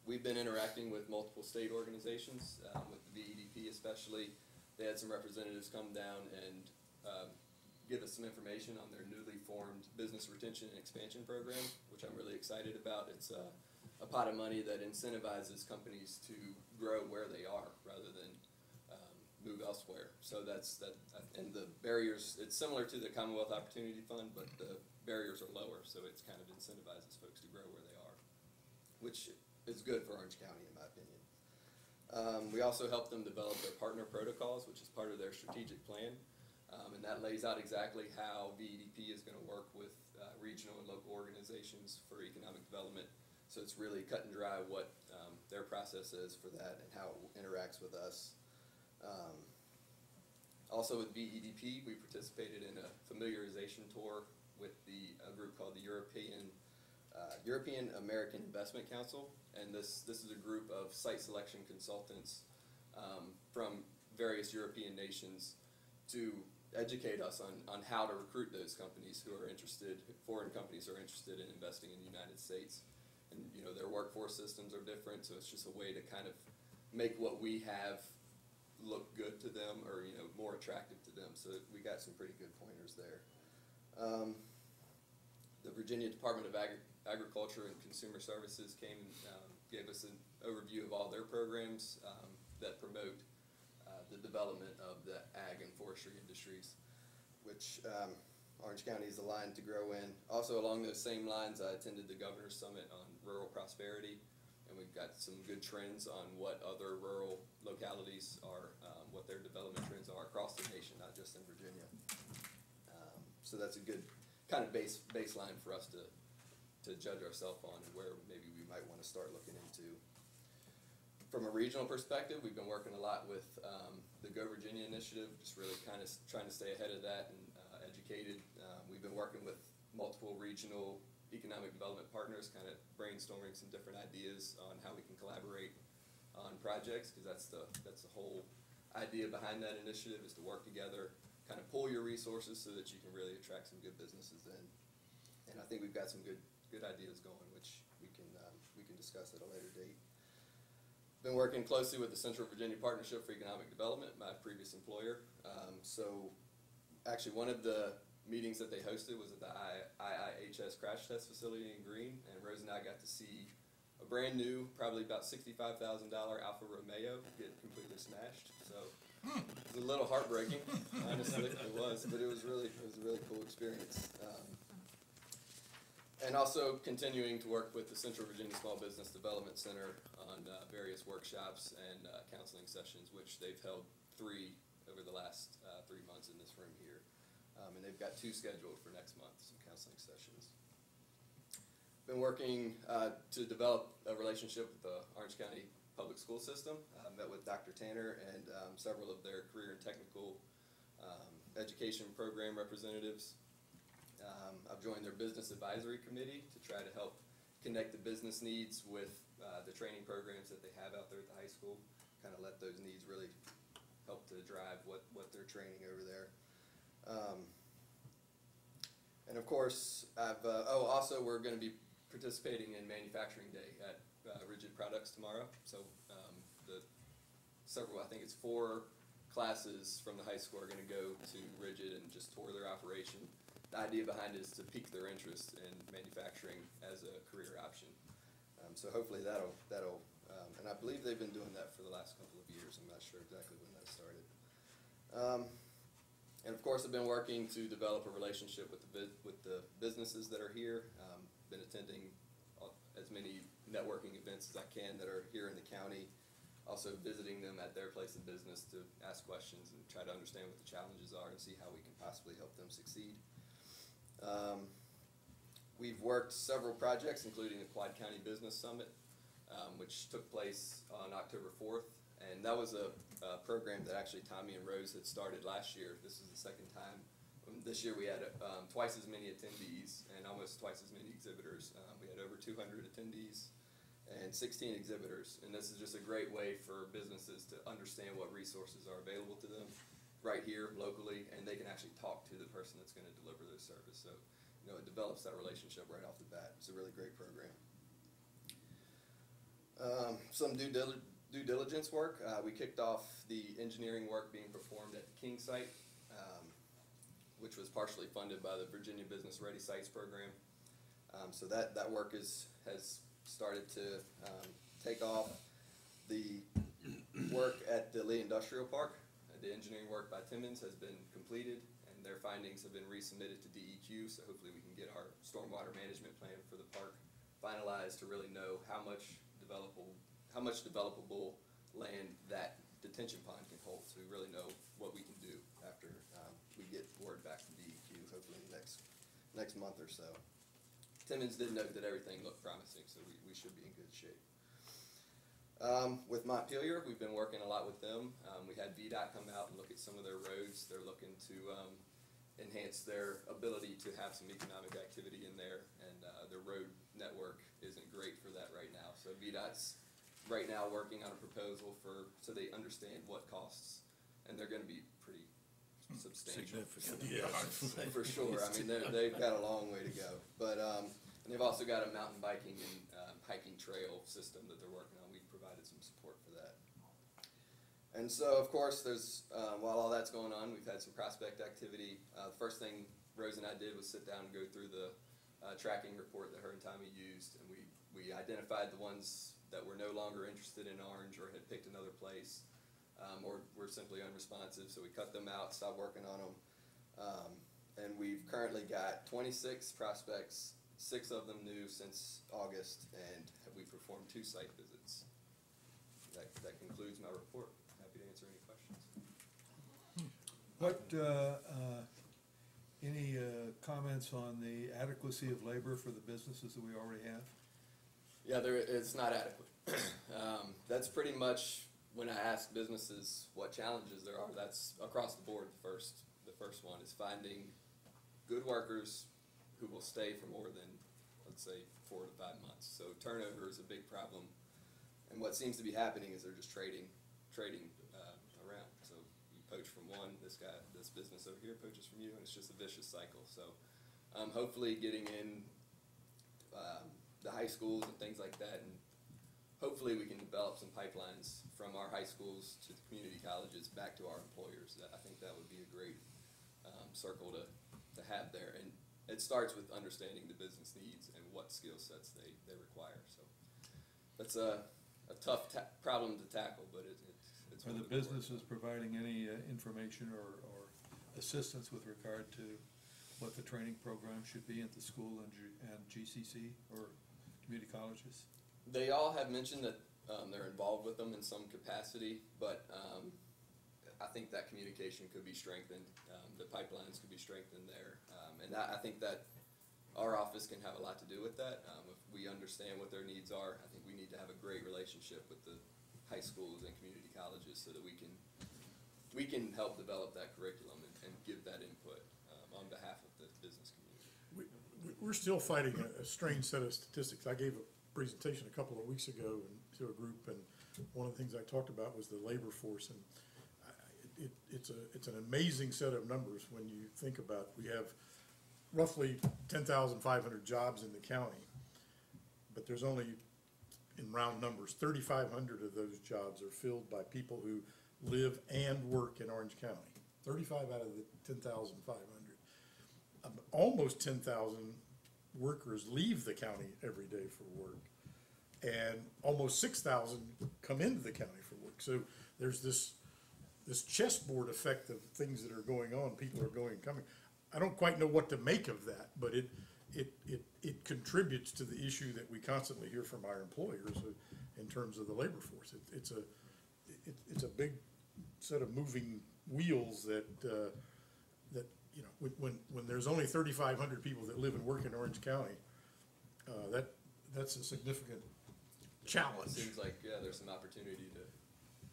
we've been interacting with multiple state organizations, um, with the VEDP especially. They had some representatives come down and um, give us some information on their newly formed business retention and expansion program, which I'm really excited about. It's a, a pot of money that incentivizes companies to grow where they are rather than um, move elsewhere. So that's that, and the barriers. It's similar to the Commonwealth Opportunity Fund, but the barriers are lower, so it's kind of incentivizes folks to grow where they are, which is good for Orange County, in my opinion. Um, we also help them develop their partner protocols, which is part of their strategic plan. Um, and that lays out exactly how VEDP is going to work with uh, regional and local organizations for economic development. So it's really cut and dry what um, their process is for that and how it interacts with us. Um, also with VEDP, we participated in a familiarization tour with the a group called the European uh, European American Investment Council, and this this is a group of site selection consultants um, from various European nations to educate us on, on how to recruit those companies who are interested, foreign companies who are interested in investing in the United States. And, you know, their workforce systems are different, so it's just a way to kind of make what we have look good to them or, you know, more attractive to them. So we got some pretty good pointers there. Um, the Virginia Department of Agri- Agriculture and Consumer Services came and um, gave us an overview of all their programs um, that promote development of the ag and forestry industries, which um, Orange County is aligned to grow in. Also, along those same lines, I attended the Governor's Summit on Rural Prosperity, and we've got some good trends on what other rural localities are, um, what their development trends are across the nation, not just in Virginia. Um, so that's a good kind of base baseline for us to to judge ourselves on and where maybe we might want to start looking into. From a regional perspective, we've been working a lot with um, the Go Virginia initiative, just really kind of trying to stay ahead of that and uh, educated. Um, we've been working with multiple regional economic development partners, kind of brainstorming some different ideas on how we can collaborate on projects, because that's the that's the whole idea behind that initiative is to work together, kind of pool your resources so that you can really attract some good businesses in. And I think we've got some good good ideas going, which we can um, we can discuss at a later date. Been working closely with the Central Virginia Partnership for Economic Development, my previous employer. Um, so, actually, one of the meetings that they hosted was at the I, IIHS crash test facility in Greene, and Rose and I got to see a brand new, probably about sixty-five thousand dollar Alfa Romeo get completely smashed. So It was a little heartbreaking, honestly, it was, but it was really, it was a really cool experience. Um, And also continuing to work with the Central Virginia Small Business Development Center on uh, various workshops and uh, counseling sessions, which they've held three over the last uh, three months in this room here. Um, And they've got two scheduled for next month, some counseling sessions. Been working uh, to develop a relationship with the Orange County Public School System. Uh, Met with Dr. Tanner and um, several of their career and technical um, education program representatives. Um, I've joined their business advisory committee to try to help connect the business needs with uh, the training programs that they have out there at the high school. Kind of let those needs really help to drive what, what they're training over there. Um, and of course, I've, uh, oh, also, we're gonna be participating in Manufacturing Day at, uh, Rigid Products tomorrow. So, um, the several, I think it's four classes from the high school are gonna go to Rigid and just tour their operation. The idea behind it is to pique their interest in manufacturing as a career option. Um, so hopefully that'll, that'll, um, and I believe they've been doing that for the last couple of years. I'm not sure exactly when that started. Um, and of course, I've been working to develop a relationship with the with the businesses that are here. Um, been attending as many networking events as I can that are here in the county. Also visiting them at their place of business to ask questions and try to understand what the challenges are and see how we can possibly help them succeed. Um, we've worked several projects, including the Quad County Business Summit, um, which took place on October fourth. And that was a, a program that actually Tommy and Rose had started last year. This is the second time. Um, This year we had, um, twice as many attendees and almost twice as many exhibitors. Um, we had over two hundred attendees and sixteen exhibitors. And this is just a great way for businesses to understand what resources are available to them right here locally, and they can actually talk to the person that's gonna deliver their service. So, you know, it develops that relationship right off the bat. It's a really great program. Um, some due dili- due diligence work, uh, we kicked off the engineering work being performed at the King site, um, which was partially funded by the Virginia Business Ready Sites program. Um, so that, that work is, has started to, um, take off. The work at the Lee Industrial Park, the engineering work by Timmons has been completed, and their findings have been resubmitted to DEQ, so hopefully we can get our stormwater management plan for the park finalized to really know how much developable, how much developable land that detention pond can hold, so we really know what we can do after, um, we get word back from DEQ, hopefully next, next month or so. Timmons did note that everything looked promising, so we, we should be in good shape. Um, with Montpelier, we've been working a lot with them. Um, we had VDOT come out and look at some of their roads. They're looking to, um, enhance their ability to have some economic activity in there. And, uh, their road network isn't great for that right now. So VDOT's right now working on a proposal for, so they understand what costs. And they're gonna be pretty substantial. Significant, Yeah, For sure, I mean, they're, they've got a long way to go, but, um, and they've also got a mountain biking and, um, hiking trail system that they're working on, we provided some support for that. And so, of course, there's, um, while all that's going on, we've had some prospect activity, uh, the first thing Rose and I did was sit down and go through the, uh, tracking report that her and Tommy used, and we, we identified the ones that were no longer interested in Orange or had picked another place um, or were simply unresponsive, so we cut them out, stopped working on them. Um, and we've currently got twenty-six prospects, six of them new since August, and we performed two site visits. That, that concludes my report. Happy to answer any questions. What, uh, uh, any uh, comments on the adequacy of labor for the businesses that we already have? Yeah, there, it's not adequate. Um, that's pretty much, when I ask businesses what challenges there are, that's across the board, the first, the first one is finding good workers who will stay for more than, let's say, four to five months. So turnover is a big problem. And what seems to be happening is they're just trading, trading, uh, around. So you poach from one, this guy, this business over here poaches from you, and it's just a vicious cycle. So, um, hopefully getting in, um, the high schools and things like that, and hopefully we can develop some pipelines from our high schools to the community colleges back to our employers. I think that would be a great, um, circle to, to have there. And it starts with understanding the business needs and what skill sets they, they require, so. That's a, a tough problem to tackle, but it, Are the businesses providing any uh, information or, or assistance with regard to what the training program should be at the school and G, and GCC or community colleges? They all have mentioned that um, they're involved with them in some capacity, but um, I think that communication could be strengthened. Um, the pipelines could be strengthened there, um, and that, I think that our office can have a lot to do with that. Um, if we understand what their needs are, I think we need to have a great relationship with the high schools and community colleges so that we can we can help develop that curriculum and, and give that input um, on behalf of the business community. We, we're still fighting a, a strange set of statistics. I gave a presentation a couple of weeks ago to a group, and one of the things I talked about was the labor force, and it, it's a, it's an amazing set of numbers when you think about, we have roughly ten thousand five hundred jobs in the county, but there's only, in round numbers, thirty-five hundred of those jobs are filled by people who live and work in Orange County. Thirty-five out of the ten thousand five hundred um, almost ten thousand workers leave the county every day for work. And almost six thousand come into the county for work. So there's this, this chessboard effect of things that are going on, people are going and coming. I don't quite know what to make of that, but it, it, it, it contributes to the issue that we constantly hear from our employers in terms of the labor force. It, it's a, it, it's a big set of moving wheels that, uh, that, you know, when, when, there's only thirty-five hundred people that live and work in Orange County, uh, that, that's a significant challenge. It seems like, yeah, there's some opportunity to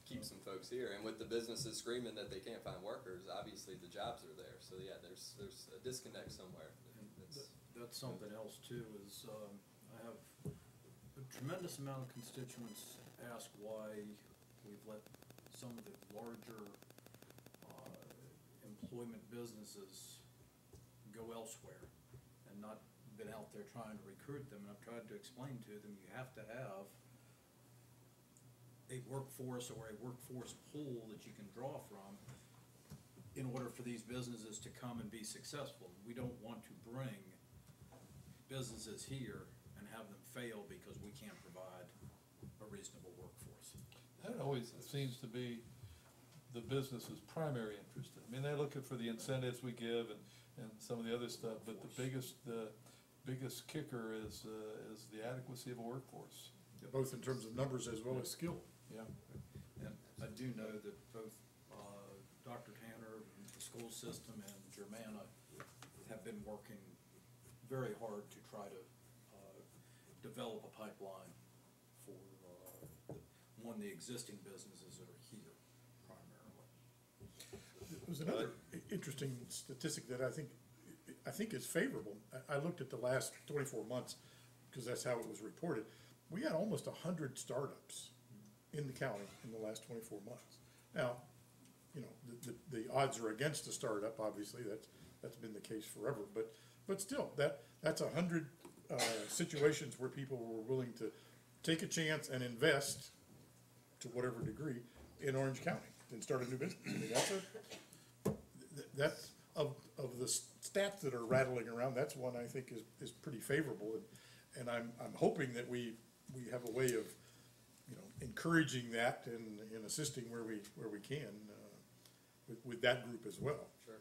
keep some folks here, and with the businesses screaming that they can't find workers, obviously the jobs are there, so yeah, there's, there's a disconnect somewhere. That's something else too, is, um, I have a tremendous amount of constituents ask why we've let some of the larger, uh, employment businesses go elsewhere and not been out there trying to recruit them, and I've tried to explain to them, you have to have a workforce or a workforce pool that you can draw from in order for these businesses to come and be successful. We don't want to bring businesses here and have them fail because we can't provide a reasonable workforce. That always seems to be the business's primary interest. I mean, they're looking for the incentives we give and, and some of the other stuff, but the biggest, the biggest kicker is, uh, is the adequacy of a workforce. Both in terms of numbers as well as skill. Yeah. And I do know that both, uh, Dr. Tanner, the school system, and Germana have been working very hard to try to, uh, develop a pipeline for, uh, one, the existing businesses that are here primarily. There was another i- interesting statistic that I think, I think is favorable. I, I looked at the last twenty-four months, because that's how it was reported. We had almost a hundred startups in the county in the last twenty-four months. Now, you know, the, the, the odds are against the startup, obviously, that's, that's been the case forever, but, but still, that, that's a hundred, uh, situations where people were willing to take a chance and invest to whatever degree in Orange County and start a new business. I mean, that's a, that's, of, of the stats that are rattling around, that's one I think is, is pretty favorable. And, and I'm, I'm hoping that we, we have a way of, you know, encouraging that and, and assisting where we, where we can, uh, with, with that group as well. Sure.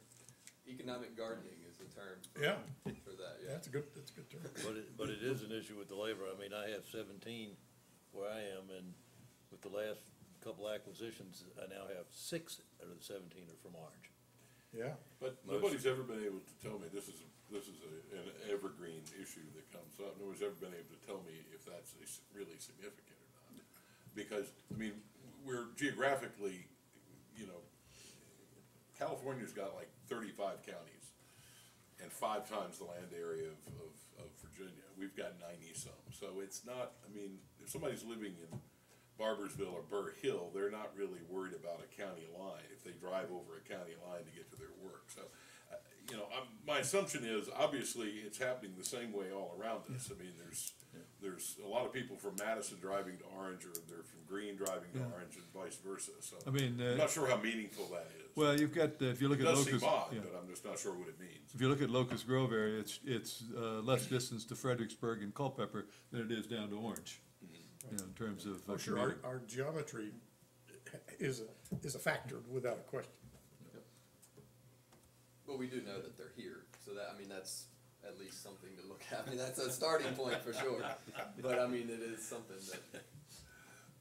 Economic gardening the term for, Yeah. for that, yeah. That's a good, that's a good term. But it, but it is an issue with the labor. I mean, I have seventeen where I am, and with the last couple acquisitions, I now have six out of the seventeen are from Orange. Yeah, But Most- nobody's ever been able to tell me, this is, this is a- an evergreen issue that comes up, nobody's ever been able to tell me if that's a s- really significant or not. Because, I mean, we're geographically, you know, California's got like thirty-five counties and five times the land area of, of, of Virginia. We've got ninety-some, so it's not, I mean, if somebody's living in Barboursville or Burr Hill, they're not really worried about a county line if they drive over a county line to get to their work. So, you know, I'm, my assumption is, obviously, it's happening the same way all around us. I mean, there's, there's a lot of people from Madison driving to Orange, or they're from Greene driving to Yeah. Orange, and vice versa, so. I mean, uh, I'm not sure how meaningful that is. Well, you've got, uh, if you look It at does seem Locust, odd, yeah. but I'm just not sure what it means. if you look at Locust Grove area, it's, it's, uh, less distance to Fredericksburg and Culpeper than it is down to Orange. You know, in terms of. uh, oh, sure, our, our geometry is, a is a factor without a question. But we do know that they're here, so that, I mean, that's at least something to look at. I mean, that's a starting point for sure. But I mean, it is something that,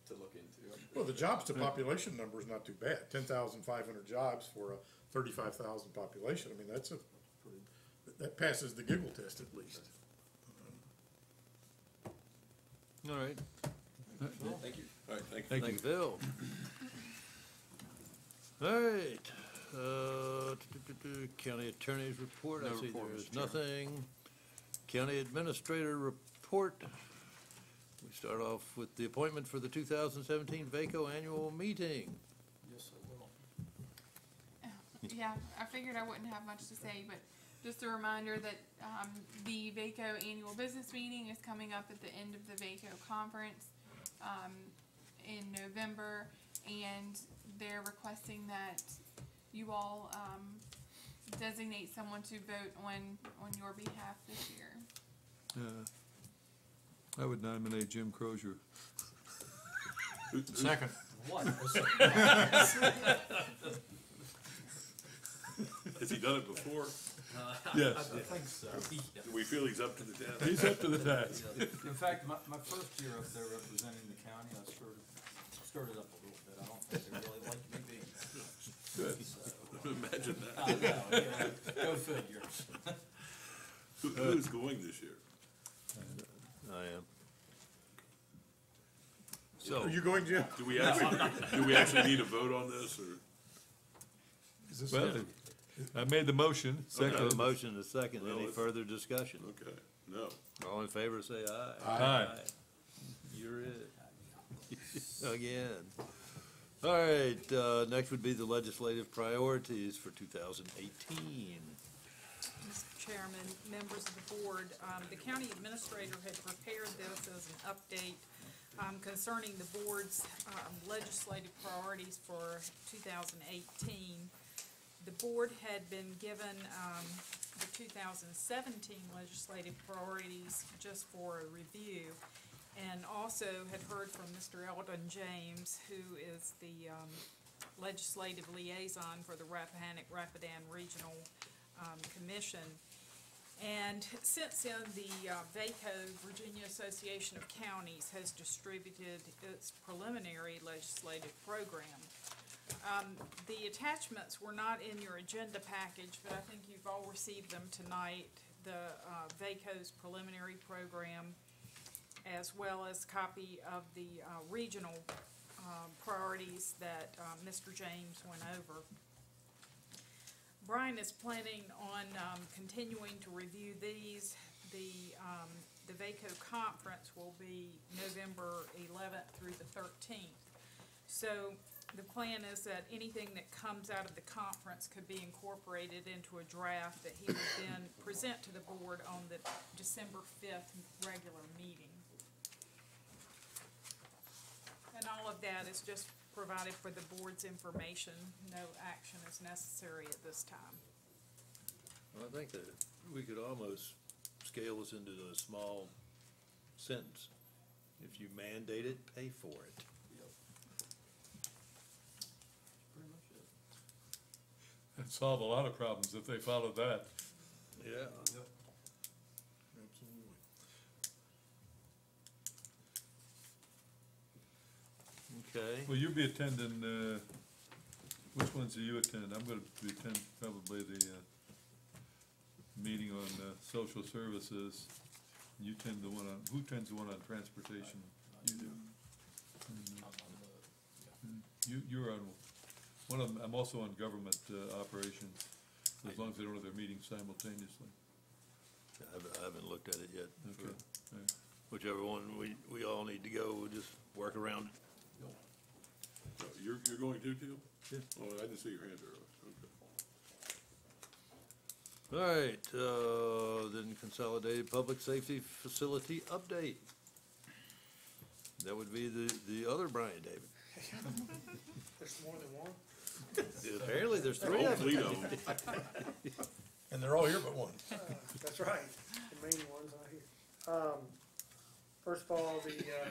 to look into. Well, the jobs to population number is not too bad, ten thousand five hundred jobs for a thirty-five thousand population, I mean, that's a, that passes the giggle test at least. All right, Thank you. All right, thank you. thank you, Phil. All right, uh, county attorney's report, I see report, there is Mr. Chairman. nothing. County administrator report. We start off with the appointment for the two thousand seventeen VACO annual meeting. Yes, I will. Yeah, I figured I wouldn't have much to say, but just a reminder that, um, the VACO annual business meeting is coming up at the end of the VACO conference, um, in November, and they're requesting that you all, um, designate someone to vote on, on your behalf this year. Uh, I would nominate Jim Crozier. Second. What? Has he done it before? Yes. I think so. Do we feel he's up to the task? He's up to the task. In fact, my, my first year up there representing the county, I stirred, stirred it up a little bit. I don't think they really liked me being here. Good. So, Imagine I that. know, yeah, go figure. Who- Who's going this year? I am. So, Are you going, Jim? Do we actually, do we actually need a vote on this, or? Is this- Well, I made the motion, I have a second. motion and a second, Well, any it's- further discussion? Okay, no. All in favor, say aye. Aye. You're it. Again. All right, uh, next would be the legislative priorities for two thousand eighteen. Mr. Chairman, members of the board, um, the county administrator had prepared this as an update um, concerning the board's um, legislative priorities for two thousand eighteen. The board had been given um, the two thousand seventeen legislative priorities just for a review, and also had heard from Mr. Eldon James, who is the um, legislative liaison for the Rappahannock Rapidan Regional um, Commission. And since then, the uh, VACO, Virginia Association of Counties, has distributed its preliminary legislative program. Um, the attachments were not in your agenda package, but I think you've all received them tonight. The uh, VACO's preliminary program, as well as copy of the uh, regional um, priorities that uh, Mr. James went over. Brian is planning on um, continuing to review these. The, um, the VACO conference will be November eleventh through the thirteenth. So the plan is that anything that comes out of the conference could be incorporated into a draft that he would then present to the board on the December fifth regular meeting. And all of that is just provided for the board's information. No action is necessary at this time. I think that we could almost scale this into a small sentence. If you mandate it, pay for it. Pretty much it. That'd solve a lot of problems if they followed that. Yeah. Absolutely. Okay, Will you be attending, uh, which ones do you attend? I'm gonna be attend probably the, uh, meeting on, uh, social services. You attend the one on, who attends the one on transportation? You do. I'm You, you're on, one of them, I'm also on government, uh, operations, as long as they don't have their meetings simultaneously. I haven't, I haven't looked at it yet. Okay, all right. Whichever one we, we all need to go, we'll just work around it. No, You're, you're going to, Teal? Yeah. Oh, I didn't see your hand earlier, okay. All right, uh, then consolidated public safety facility update. That would be the, the other Brian David. There's more than one? Apparently, there's three Whole of them. fleet them. And they're all here but one. Uh, That's right, the main one's not here. Um, first of all, the, uh,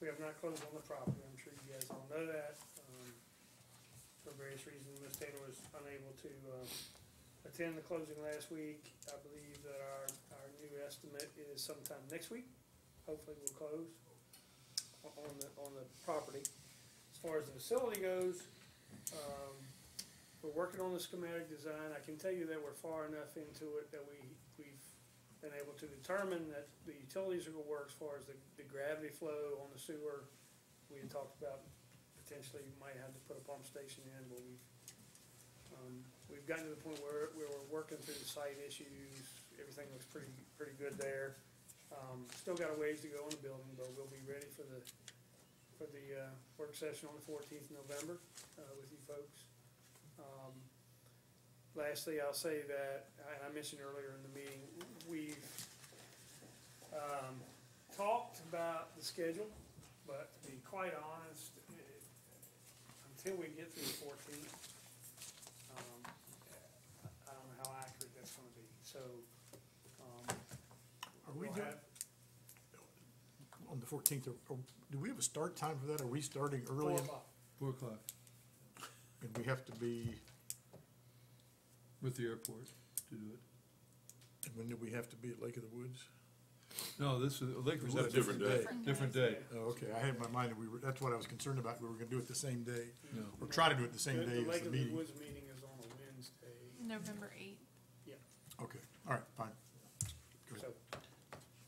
we have not closed on the property, I'm sure you guys all know that. Um, For various reasons, Ms. Taylor was unable to, um, attend the closing last week. I believe that our, our new estimate is sometime next week, hopefully we'll close o- on the, on the property. As far as the facility goes, um, we're working on the schematic design. I can tell you that we're far enough into it that we, been able to determine that the utilities are gonna work as far as the, the gravity flow on the sewer. We had talked about potentially might have to put a pump station in, but we've, um, we've gotten to the point where, where we're working through the site issues. Everything looks pretty, pretty good there. Um, still got a ways to go in the building, but we'll be ready for the, for the, uh, work session on the fourteenth of November, uh, with you folks. Um, Lastly, I'll say that, I, I mentioned earlier in the meeting, we've, um, talked about the schedule, but to be quite honest, eh, until we get through the fourteenth, um, I don't know how accurate that's gonna be, so, um, Are we we'll done, have, on the fourteenth, do we have a start time for that? Are we starting four early? and- o'clock. Four o'clock And we have to be, with the airport to do it. and when do we have to be at Lake of the Woods? No, this is, Lake was Is that a a different day. Different Different day. day. Oh, okay, I had in my mind that we were, that's what I was concerned about, we were gonna do it the same day, No. or try to do it the same The- day as Lake the of the meeting. Woods meeting is on a Wednesday, November eighth. Okay, all right, fine. Go ahead. so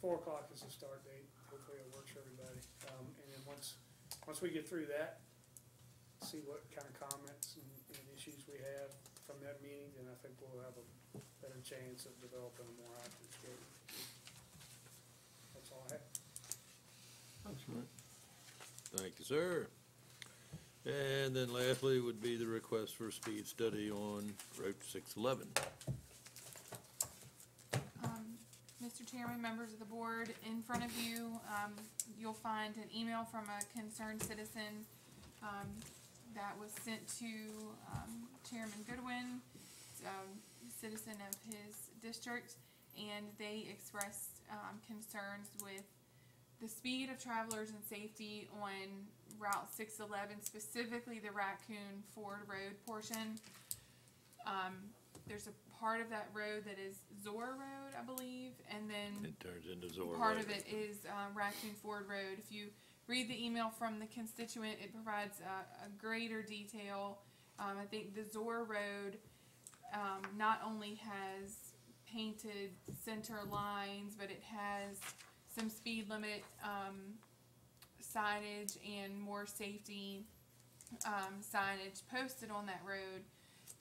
four o'clock is the start date, hopefully it works for everybody. Um, and then once, once we get through that, see what kind of comments and, and issues we have from that meeting, then I think we'll have a better chance of developing a more active schedule. That's all I have. Thank you, sir. And then lastly would be the request for a speed study on Route six eleven. Um, Mr. Chairman, members of the board, in front of you, um, you'll find an email from a concerned citizen, um, that was sent to, um, Chairman Goodwin, um, citizen of his district, and they expressed, um, concerns with the speed of travelers and safety on Route six eleven, specifically the Raccoon Ford Road portion. Um, there's a part of that road that is Zoar Road, I believe, and then It turns into Zoar part Road. of it is um, Raccoon Ford Road. If you read the email from the constituent, it provides a, a greater detail. Um, I think the Zoar Road um, not only has painted center lines, but it has some speed limit um, signage and more safety um, signage posted on that road.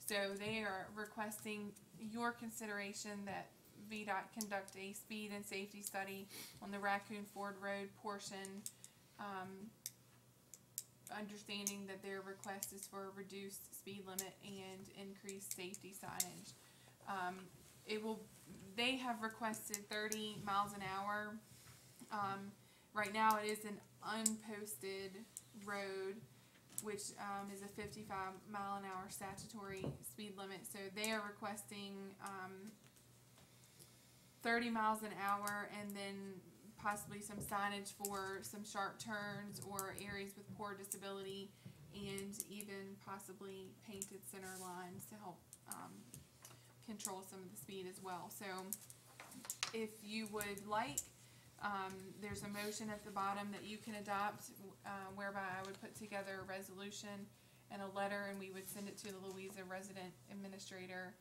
So they are requesting your consideration that VDOT conduct a speed and safety study on the Raccoon Ford Road portion. Um, understanding that their request is for a reduced speed limit and increased safety signage. Um, it will, they have requested thirty miles an hour. Um, right now it is an unposted road, which, um, is a fifty-five mile an hour statutory speed limit, so they are requesting, um, thirty miles an hour and then possibly some signage for some sharp turns or areas with poor disability and even possibly painted center lines to help, um, control some of the speed as well. So if you would like, um, there's a motion at the bottom that you can adopt, uh, whereby I would put together a resolution and a letter and we would send it to the Louisa resident administrator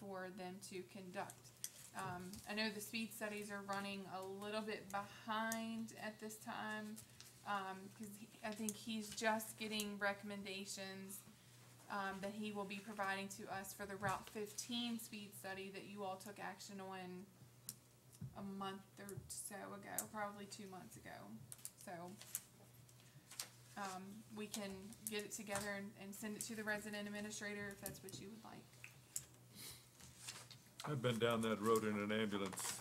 for them to conduct. Um, I know the speed studies are running a little bit behind at this time, um, cause he, I think he's just getting recommendations, um, that he will be providing to us for the Route fifteen speed study that you all took action on a month or so ago, probably two months ago, so. Um, we can get it together and, and send it to the resident administrator if that's what you would like. I've been down that road in an ambulance.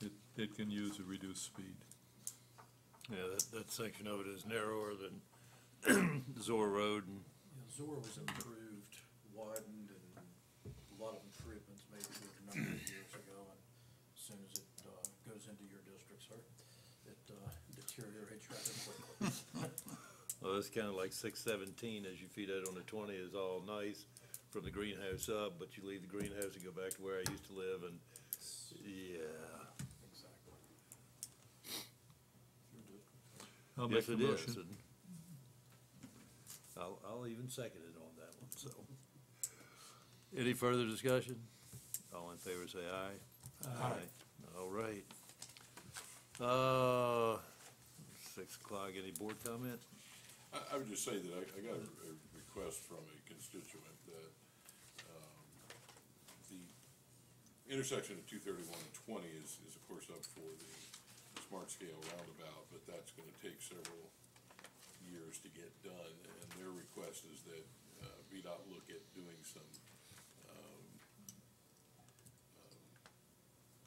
It, it can use a reduced speed. Yeah, that, that section of it is narrower than Zoar Road and Yeah, Zoar was improved, widened, and a lot of improvements made to it a number of years ago, and as soon as it, uh, goes into your district, sir, it, uh, deteriorates deteriorates rather quickly. Well, it's kinda like six seventeen, as you feed out on the twenty is all nice from the greenhouse up, but you leave the greenhouse and go back to where I used to live and, yeah. Exactly. I'll Yes, make the it is, motion. and I'll, I'll even second it on that one, so. Any further discussion? All in favor, say aye. Aye. All right. Uh, six o'clock, any board comment? I, I would just say that I, I got a, a request from a constituent that, um, the intersection of two thirty-one and twenty is, is of course up for the smart scale roundabout, but that's gonna take several years to get done, and their request is that, uh, VDOT look at doing some, um, um,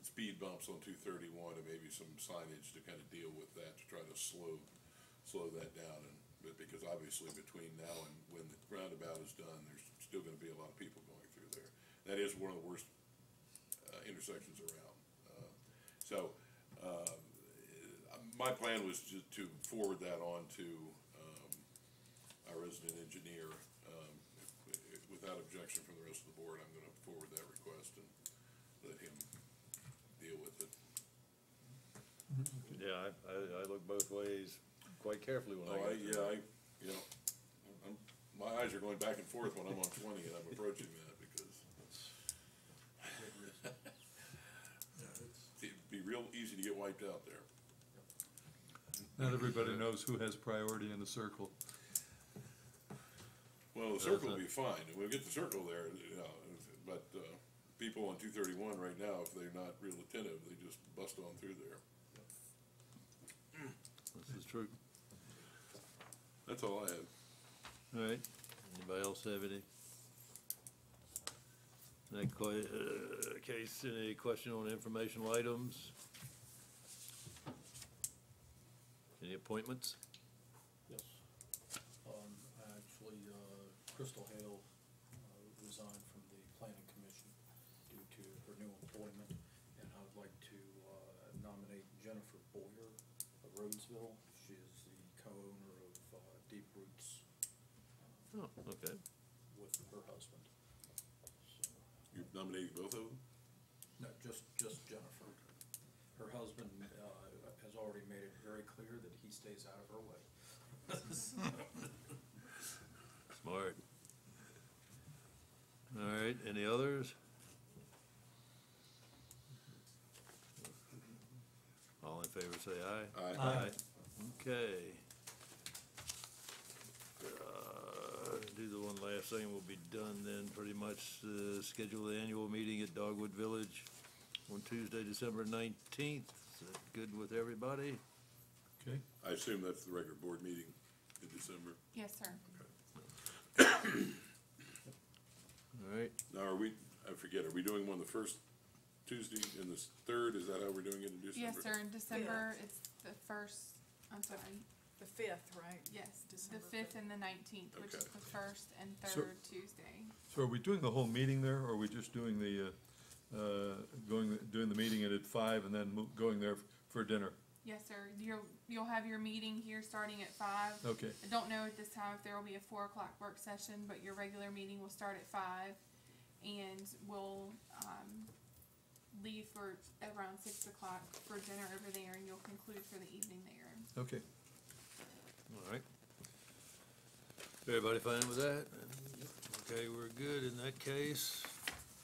speed bumps on two thirty-one and maybe some signage to kind of deal with that, to try to slow, slow that down, and, but because obviously between now and when the roundabout is done, there's still gonna be a lot of people going through there. That is one of the worst, intersections around. Uh, So, uh, my plan was to, to forward that on to, um, our resident engineer. Um, if- if- without objection from the rest of the board, I'm gonna forward that request and let him deal with it. Yeah, I, I, I look both ways quite carefully when I Oh, go I, yeah, I, you know, I'm, my eyes are going back and forth when I'm on twenty and I'm approaching that because it'd be real easy to get wiped out there. Not everybody knows who has priority in the circle. Well, the circle will be fine, and we'll get the circle there, you know, but, uh, people on two thirty-one right now, if they're not real attentive, they just bust on through there. This is true. That's all I have. All right, anybody else have any? Que- uh, case, any question on informational items? Any appointments? Yes. Um, actually, uh, Crystal Hale, uh, resigned from the planning commission due to her new employment, and I would like to, uh, nominate Jennifer Boyer of Rhoadesville. She is the co-owner of, uh, Deep Roots, Oh, okay. with her husband. So, You've nominated both of them? No, just, just Jennifer. Her husband, uh, has already made it very clear that he stays out of her way. Smart. All right, any others? All in favor, say aye. Aye. Aye. Okay. Uh, Do the one last thing, we'll be done then, pretty much, uh, schedule the annual meeting at Dogwood Village on Tuesday, December nineteenth. Is that good with everybody? Okay. I assume that's the regular board meeting in December. Yes, sir. All right, Now, are we, I forget, are we doing one the first Tuesday and the third? Is that how we're doing it in December? Yes, sir, in December, it's the first, I'm sorry, The fifth, right? yes, the December fifth and the nineteenth, which is Okay. the first and So- third Tuesday. So are we doing the whole meeting there, or are we just doing the, uh, uh, going, doing the meeting at five and then mo- going there for dinner? Yes, sir, you'll, you'll have your meeting here starting at five. Okay, I don't know at this time if there will be a four o'clock work session, but your regular meeting will start at five. And we'll, um, leave for around six o'clock for dinner over there and you'll conclude for the evening there. okay. All right. Everybody fine with that? Okay, we're good in that case.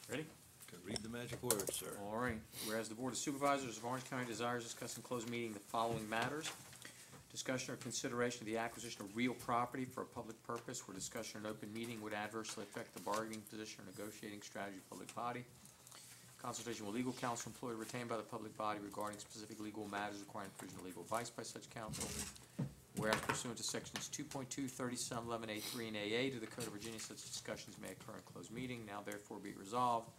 Ready? Can read the magic words, sir. All right. Whereas the Board of Supervisors of Orange County desires to discuss in closed meeting the following matters. Discussion or consideration of the acquisition of real property for a public purpose where discussion in open meeting would adversely affect the bargaining position or negotiating strategy of public body. Consultation with legal counsel employed or retained by the public body regarding specific legal matters requiring provision of legal advice by such counsel. Whereas pursuant to sections 2.2, 37, 11, A three and A eight of the Code of Virginia, such discussions may occur in closed meeting. Now therefore be it resolved.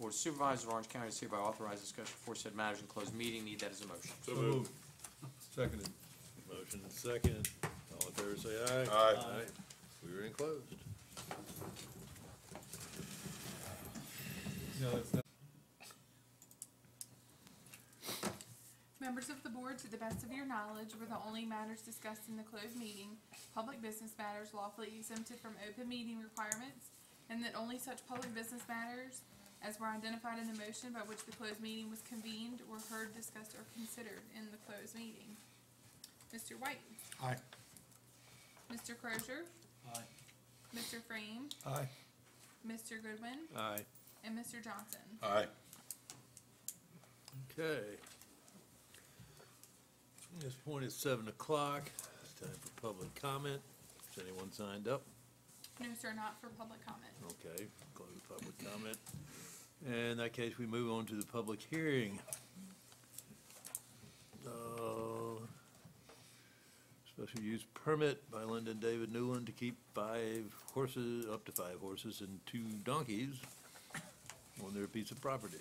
Board of Supervisors of Orange County is hereby authorized discussion for said matters in closed meeting. Need that as a motion. So moved. Seconded. Motion and second. All in favor, say aye. Aye. We are in closed. No, that's not. Members of the board, to the best of your knowledge, were the only matters discussed in the closed meeting, public business matters lawfully exempted from open meeting requirements, and that only such public business matters as were identified in the motion by which the closed meeting was convened were heard, discussed, or considered in the closed meeting. Mr. White? Aye. Mr. Crozier? Aye. Mr. Frame? Aye. Mr. Goodwin? Aye. And Mr. Johnson? Aye. Okay. This point is seven o'clock. It's time for public comment. Is anyone signed up? No, sir, not for public comment. Okay, close public comment. And in that case, we move on to the public hearing. Uh, Special use permit by Lyndon David Newland to keep five horses, up to five horses and two donkeys on their piece of property.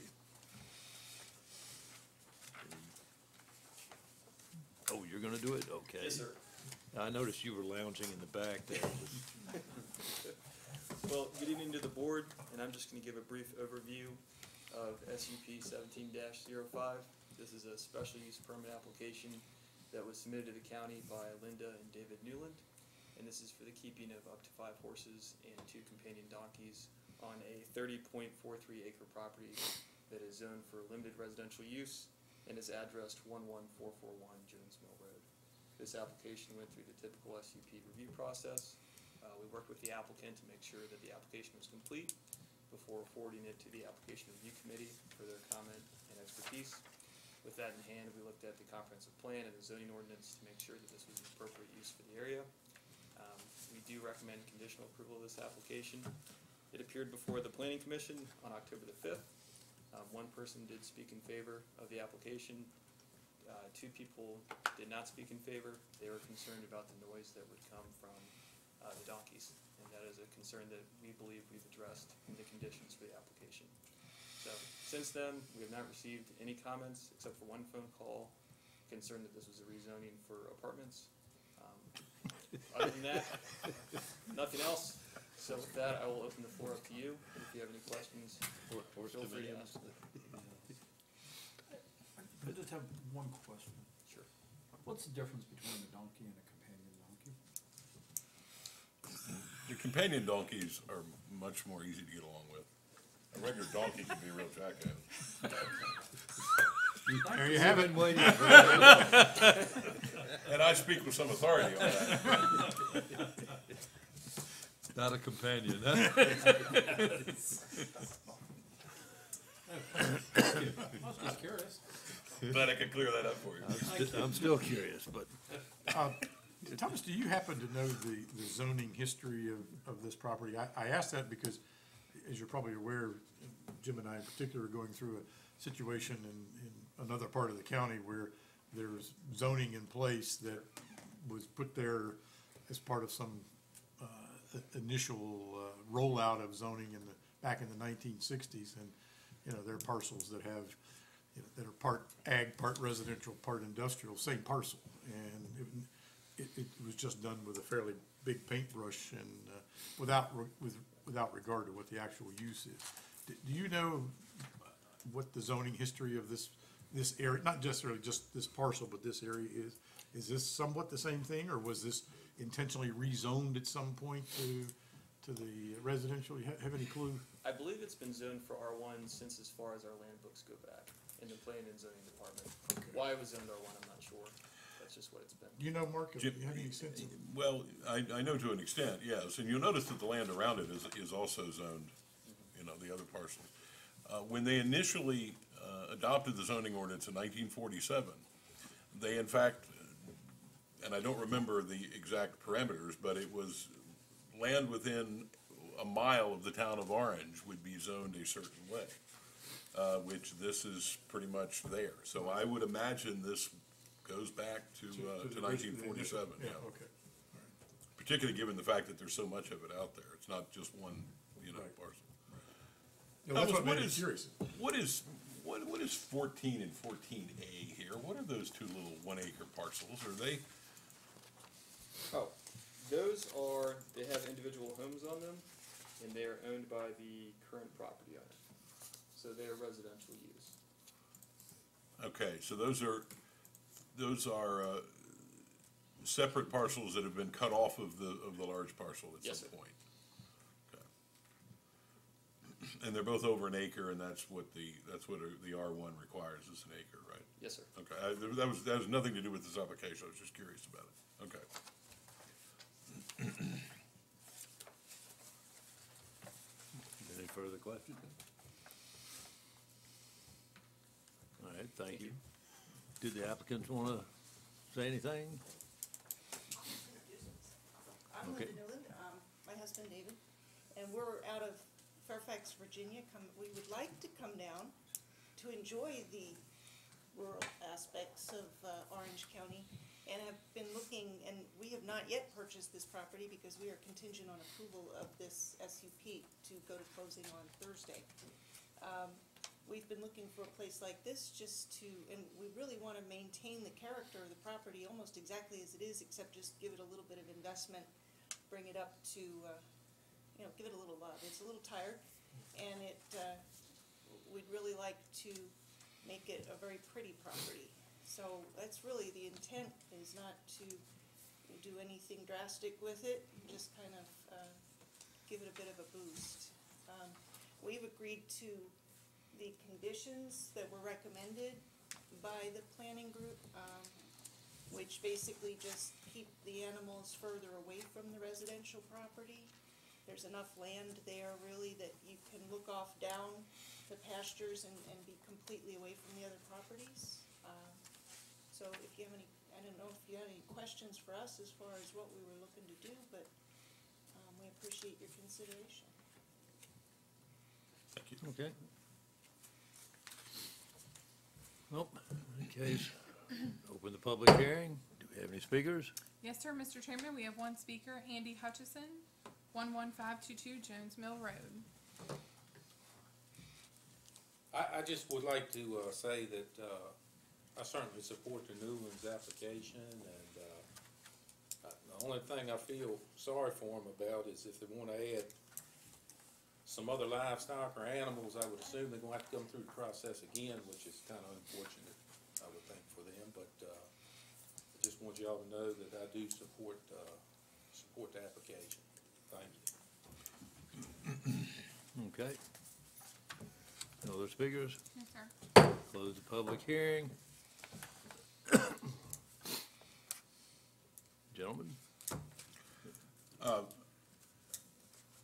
Oh, you're gonna do it? Okay. Yes, sir. I noticed you were lounging in the back there. Well, good evening to the board, and I'm just gonna give a brief overview of SUP seventeen 5 This is a special use permit application that was submitted to the county by Linda and David Newland. And this is for the keeping of up to five horses and two companion donkeys on a thirty point four three acre property that is zoned for limited residential use and is addressed one one four four one Jones Mill Road. This application went through the typical SUP review process. Uh, we worked with the applicant to make sure that the application was complete before forwarding it to the application review committee for their comment and expertise. With that in hand, we looked at the comprehensive plan and the zoning ordinance to make sure that this was the appropriate use for the area. Um, we do recommend conditional approval of this application. It appeared before the planning commission on October the fifth. Um, one person did speak in favor of the application. Uh, two people did not speak in favor. They were concerned about the noise that would come from, uh, the donkeys. And that is a concern that we believe we've addressed in the conditions for the application. So, since then, we have not received any comments except for one phone call concerned that this was a rezoning for apartments. Um, Other than that, nothing else. So with that, I will open the floor up to you. If you have any questions, feel free to ask. I just have one question. Sure. What's the difference between a donkey and a companion donkey? The companion donkeys are much more easy to get along with. A regular donkey can be a real jackass. There you have it. Been waiting for that. And I speak with some authority on that. Not a companion, huh? I was just curious. Glad I could clear that up for you. I'm sti- I'm still curious, but Uh, Thomas, do you happen to know the, the zoning history of, of this property? I, I ask that because, as you're probably aware, Jim and I in particular are going through a situation in, in another part of the county where there's zoning in place that was put there as part of some, i- initial, uh, rollout of zoning in the, back in the nineteen sixties. And, you know, there are parcels that have, you know, that are part ag, part residential, part industrial, same parcel. And it, it, it was just done with a fairly big paintbrush and, uh, without, re- with, without regard to what the actual use is. Do do you know what the zoning history of this, this area, not necessarily just this parcel, but this area is? Is this somewhat the same thing, or was this intentionally rezoned at some point to, to the residential? You ha- have any clue? I believe it's been zoned for R one since as far as our land books go back in the planning and zoning department. Why it was zoned R one, I'm not sure. That's just what it's been. Do you know, Mark, do you Jim- have any sense of? Well, I, I know to an extent, yes, and you'll notice that the land around it is, is also zoned, you know, the other parcels. Uh, when they initially, uh, adopted the zoning ordinance in nineteen forty-seven, they in fact, and I don't remember the exact parameters, but it was land within a mile of the town of Orange would be zoned a certain way, uh, which this is pretty much there. So I would imagine this goes back to, uh, the to ori- nineteen forty-seven, Yeah, yeah okay. particularly given the fact that there's so much of it out there. It's not just one, you know, Right. parcel. No, that's Thomas, what made me is- curious. What is, what, what is fourteen and fourteen A here? What are those two little one acre parcels? Are they, Oh, those are, they have individual homes on them, and they are owned by the current property owner. So they are residential use. okay, so those are, those are, uh, separate parcels that have been cut off of the, of the large parcel at Yes, some sir. point? Okay. And they're both over an acre, and that's what the, that's what the R one requires, is an acre, right? Yes, sir. Okay, I, that was, that has nothing to do with this application, I was just curious about it, okay. Any further questions? All right, thank you. Did the applicants want to say anything? I'm Okay. Linda Newland, um, my husband David, and we're out of Fairfax, Virginia. Come, we would like to come down to enjoy the rural aspects of uh, Orange County and have been looking, and we have not yet purchased this property because we are contingent on approval of this SUP to go to closing on Thursday. Um, We've been looking for a place like this just to, and we really want to maintain the character of the property almost exactly as it is, except just give it a little bit of investment, bring it up to, uh, you know, give it a little love. It's a little tired, and it, uh, we'd really like to make it a very pretty property. So that's really the intent, is not to do anything drastic with it, just kind of uh, give it a bit of a boost. Um, We've agreed to the conditions that were recommended by the planning group, um, which basically just keep the animals further away from the residential property. There's enough land there really that you can look off down the pastures and, and be completely away from the other properties. So if you have any, I don't know if you have any questions for us as far as what we were looking to do, but, um, we appreciate your consideration. Thank you. Okay. Well, in case, open the public hearing. Do we have any speakers? Yes, sir, Mr. Chairman, we have one speaker, Andy Hutchison, one one five two two Jones Mill Road. I, I just would like to, uh, say that, uh, I certainly support the Newlands application, and, uh, uh, the only thing I feel sorry for them about is if they wanna add some other livestock or animals, I would assume they're gonna have to come through the process again, which is kinda unfortunate, I would think, for them, but, uh, I just want y'all to know that I do support, uh, support the application. Thank you. Okay. No other speakers? Yes, sir. Close the public hearing. Gentlemen? Uh,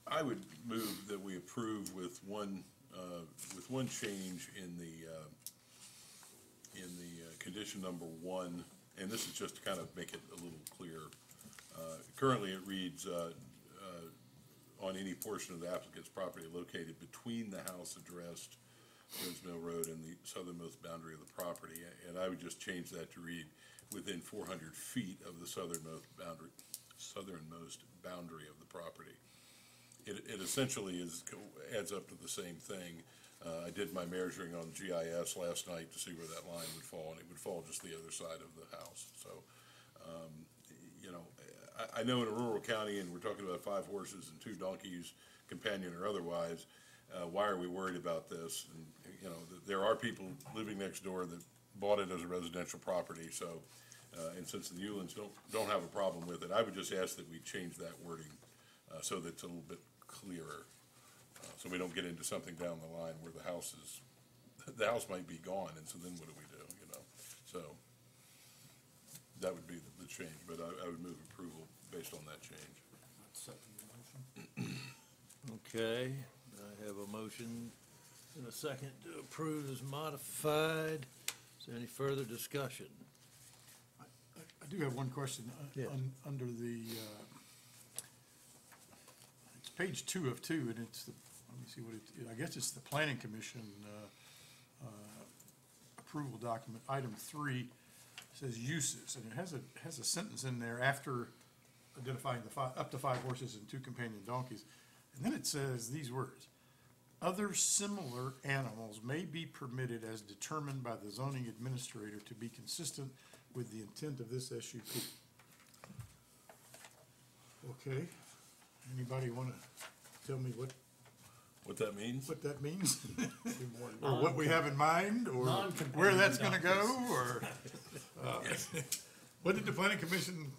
I would move that we approve with one, uh, with one change in the, uh, in the uh, condition number one, and this is just to kind of make it a little clearer. Uh, Currently, it reads, uh, uh, on any portion of the applicant's property located between the house addressed, Mill Road, and the southernmost boundary of the property. And I would just change that to read, within four hundred feet of the southernmost boundary, southernmost boundary of the property. It, it essentially is, adds up to the same thing. Uh, I did my measuring on GIS last night to see where that line would fall, and it would fall just the other side of the house. So, um, you know, I, I know in a rural county, and we're talking about five horses and two donkeys, companion or otherwise, uh, why are we worried about this? And, you know, th- there are people living next door that bought it as a residential property, so, uh, and since the Newlands don't, don't have a problem with it, I would just ask that we change that wording, uh, so that it's a little bit clearer. Uh, so we don't get into something down the line where the house is, the house might be gone, and so then what do we do, you know? So, that would be the, the change, but I, I would move approval based on that change. Second motion. Okay, I have a motion and a second to approve as modified. Is there any further discussion? I I do have one question. uh, Yeah. un- Under the, uh, it's page two of two, and it's, the let me see what it, I guess it's the planning commission uh, uh, approval document, item three, says uses, and it has a, has a sentence in there after identifying the five, up to five horses and two companion donkeys. And then it says these words, "Other similar animals may be permitted as determined by the zoning administrator to be consistent with the intent of this SUP." Okay, anybody wanna tell me what, What that means? what that means? Or what we have in mind, or where Non-companion that's gonna go, or, Uh, What did the planning commission,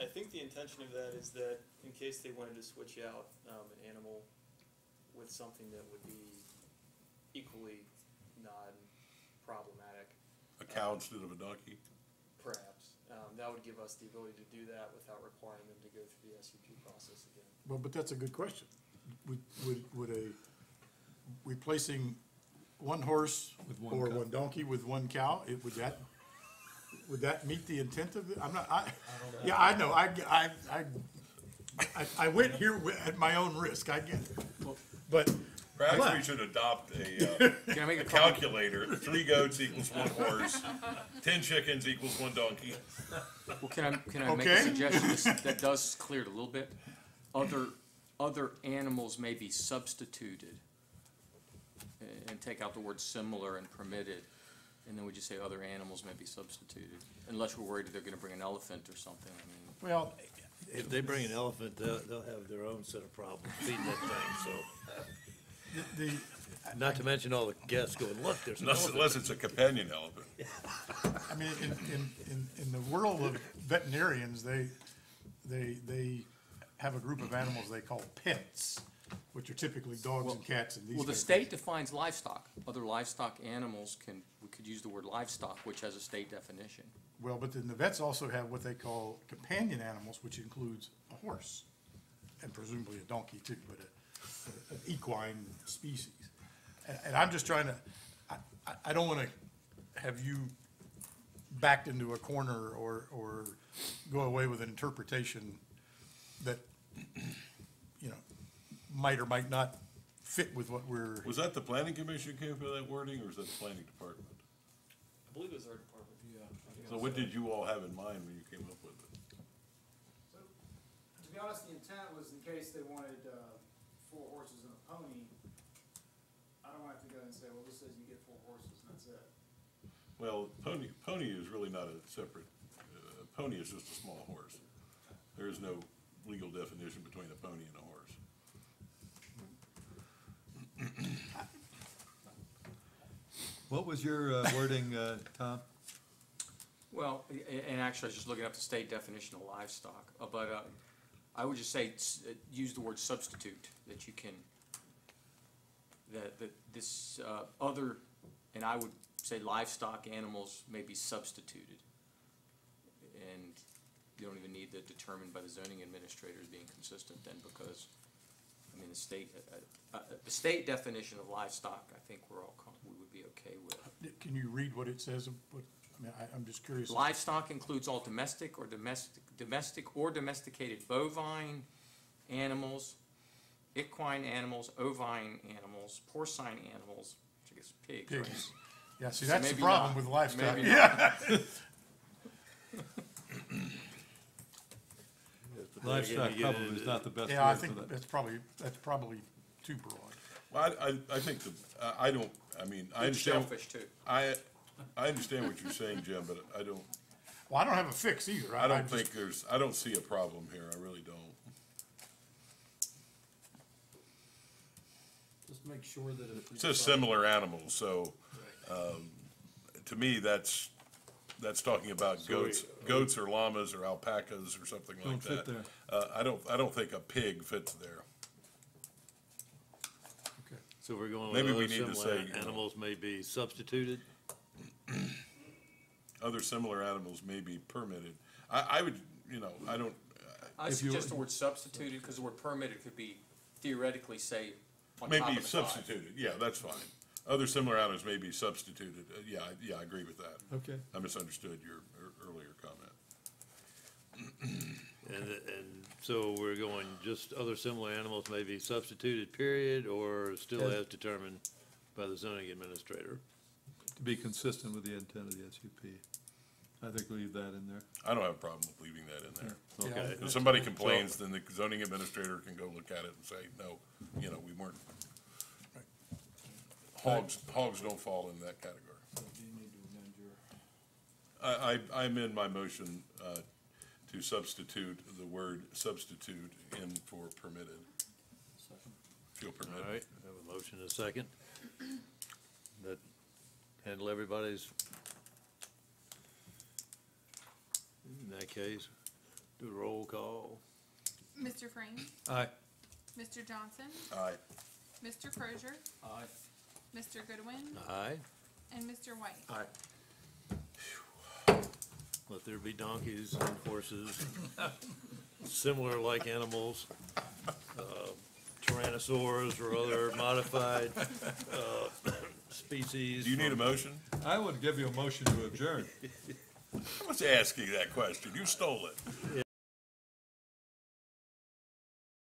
I think the intention of that is that in case they wanted to switch out, um, an animal with something that would be equally non-problematic, A cow instead of a donkey? perhaps, um, that would give us the ability to do that without requiring them to go through the SUP process again. well, but that's a good question. Would, would, would a, replacing one horse With one or cow. one donkey with one cow, it, would that, would that meet the intent of it? I'm not, I, yeah, I know, I, I, I, I, I went here wi- at my own risk, I get it. But, Perhaps we should adopt a, uh, Can I make a a comment? calculator, three goats equals one horse, ten chickens equals one donkey. Well, can I, can I make a Okay. suggestion that's- that does clear it a little bit? Other, other animals may be substituted, and take out the word similar and permitted, and then we just say other animals may be substituted, unless we're worried that they're gonna bring an elephant or something, I mean. well, If they bring an elephant, they'll, they'll have their own set of problems feeding that thing, the, the, so. Not to mention all the guests going, look, there's an Unless, elephant. unless it's a companion elephant. I mean, in, in, in, in the world of veterinarians, they, they, they have a group of animals they call pets, which are typically dogs and cats and these Well, the state defines livestock. Other livestock animals can, we could use the word livestock, which has a state definition. Well, but then the vets also have what they call companion animals, which includes a horse, and presumably a donkey too, but a, an equine species. And, and I'm just trying to, I, I, I don't wanna have you backed into a corner or, or go away with an interpretation that, might or might not fit with what we're, Was that the planning commission came up with that wording, or was that the planning department? I believe it was our department. Yeah. So what did you all have in mind when you came up with it? To be honest, the intent was in case they wanted, uh, four horses and a pony, I don't want to have to go and say, well, this says you get four horses and that's it. Well, pony, pony is really not a separate, uh, pony is just a small horse. There is no legal definition between a pony and a horse. What was your uh, wording, uh, Tom? Well, and actually, I was just looking up the state definition of livestock, uh, but, I would just say, use the word substitute, that you can, that, that this, other, and I would say livestock animals may be substituted. And you don't even need the determined by the zoning administrator as being consistent then, because, I mean, the state, uh, uh, uh, the state definition of livestock, I think we're all, com- we would be okay with. can you read what it says? What, I mean, I, I'm just curious. Livestock includes all domestic or domestic, domestic or domesticated bovine animals, equine animals, ovine animals, porcine animals, which I guess pigs, right? Pigs. Yeah, see, So that's the maybe problem not. with livestock. Maybe Yeah. Not. Livestock probably is not the best Yeah, I word for think that. that's probably, that's probably too broad. Well, I, I, I think the, I, I don't, I mean, I understand. shellfish, too. I, I understand what you're saying, Jim, but I don't, Well, I don't have a fix either. I don't just- think there's, I don't see a problem here, I really don't. Just make sure that if. we It says decide- similar animals, so, um, to me, that's, that's talking about So we- goats, goats or llamas or alpacas or something like Don't fit that. there. Uh, I don't, I don't think a pig fits there. Okay. So we're going with Maybe we other need to similar say, you know- animals may be substituted? Other similar animals may be permitted. I, I would, you know, I don't, I If you- suggest the word substituted, because the word permitted could be theoretically, say, on top maybe of the five. substituted, yeah, that's fine. Other similar animals may be substituted, Uh, yeah, I- yeah, I agree with that. Okay. I misunderstood your ear- earlier comment. And, and so we're going, just other similar animals may be substituted, period, or still As- as determined by the zoning administrator? To be consistent with the intent of the SUP. I think leave that in there. I don't have a problem with leaving that in there. Yeah, Okay. If somebody complains, then the zoning administrator can go look at it and say, no, you know, we weren't. Hogs, hogs don't fall in that category. Do you need to amend your? I, I, I amend my motion, uh, to substitute the word substitute in for permitted. Second. Feel permitted. right, I have a motion and a second. That handle everybody's. In that case, do a roll call. Mr. Frame, Aye. Mr. Johnson, Aye. Mr. Crozier, Aye. Mr. Goodwin, Aye. and Mr. White. Aye. Let there be donkeys and horses, similar like animals, uh, tyrannosaurs or other modified, uh, species. Do you need a motion? I would give you a motion to adjourn. I was asking that question. You stole it.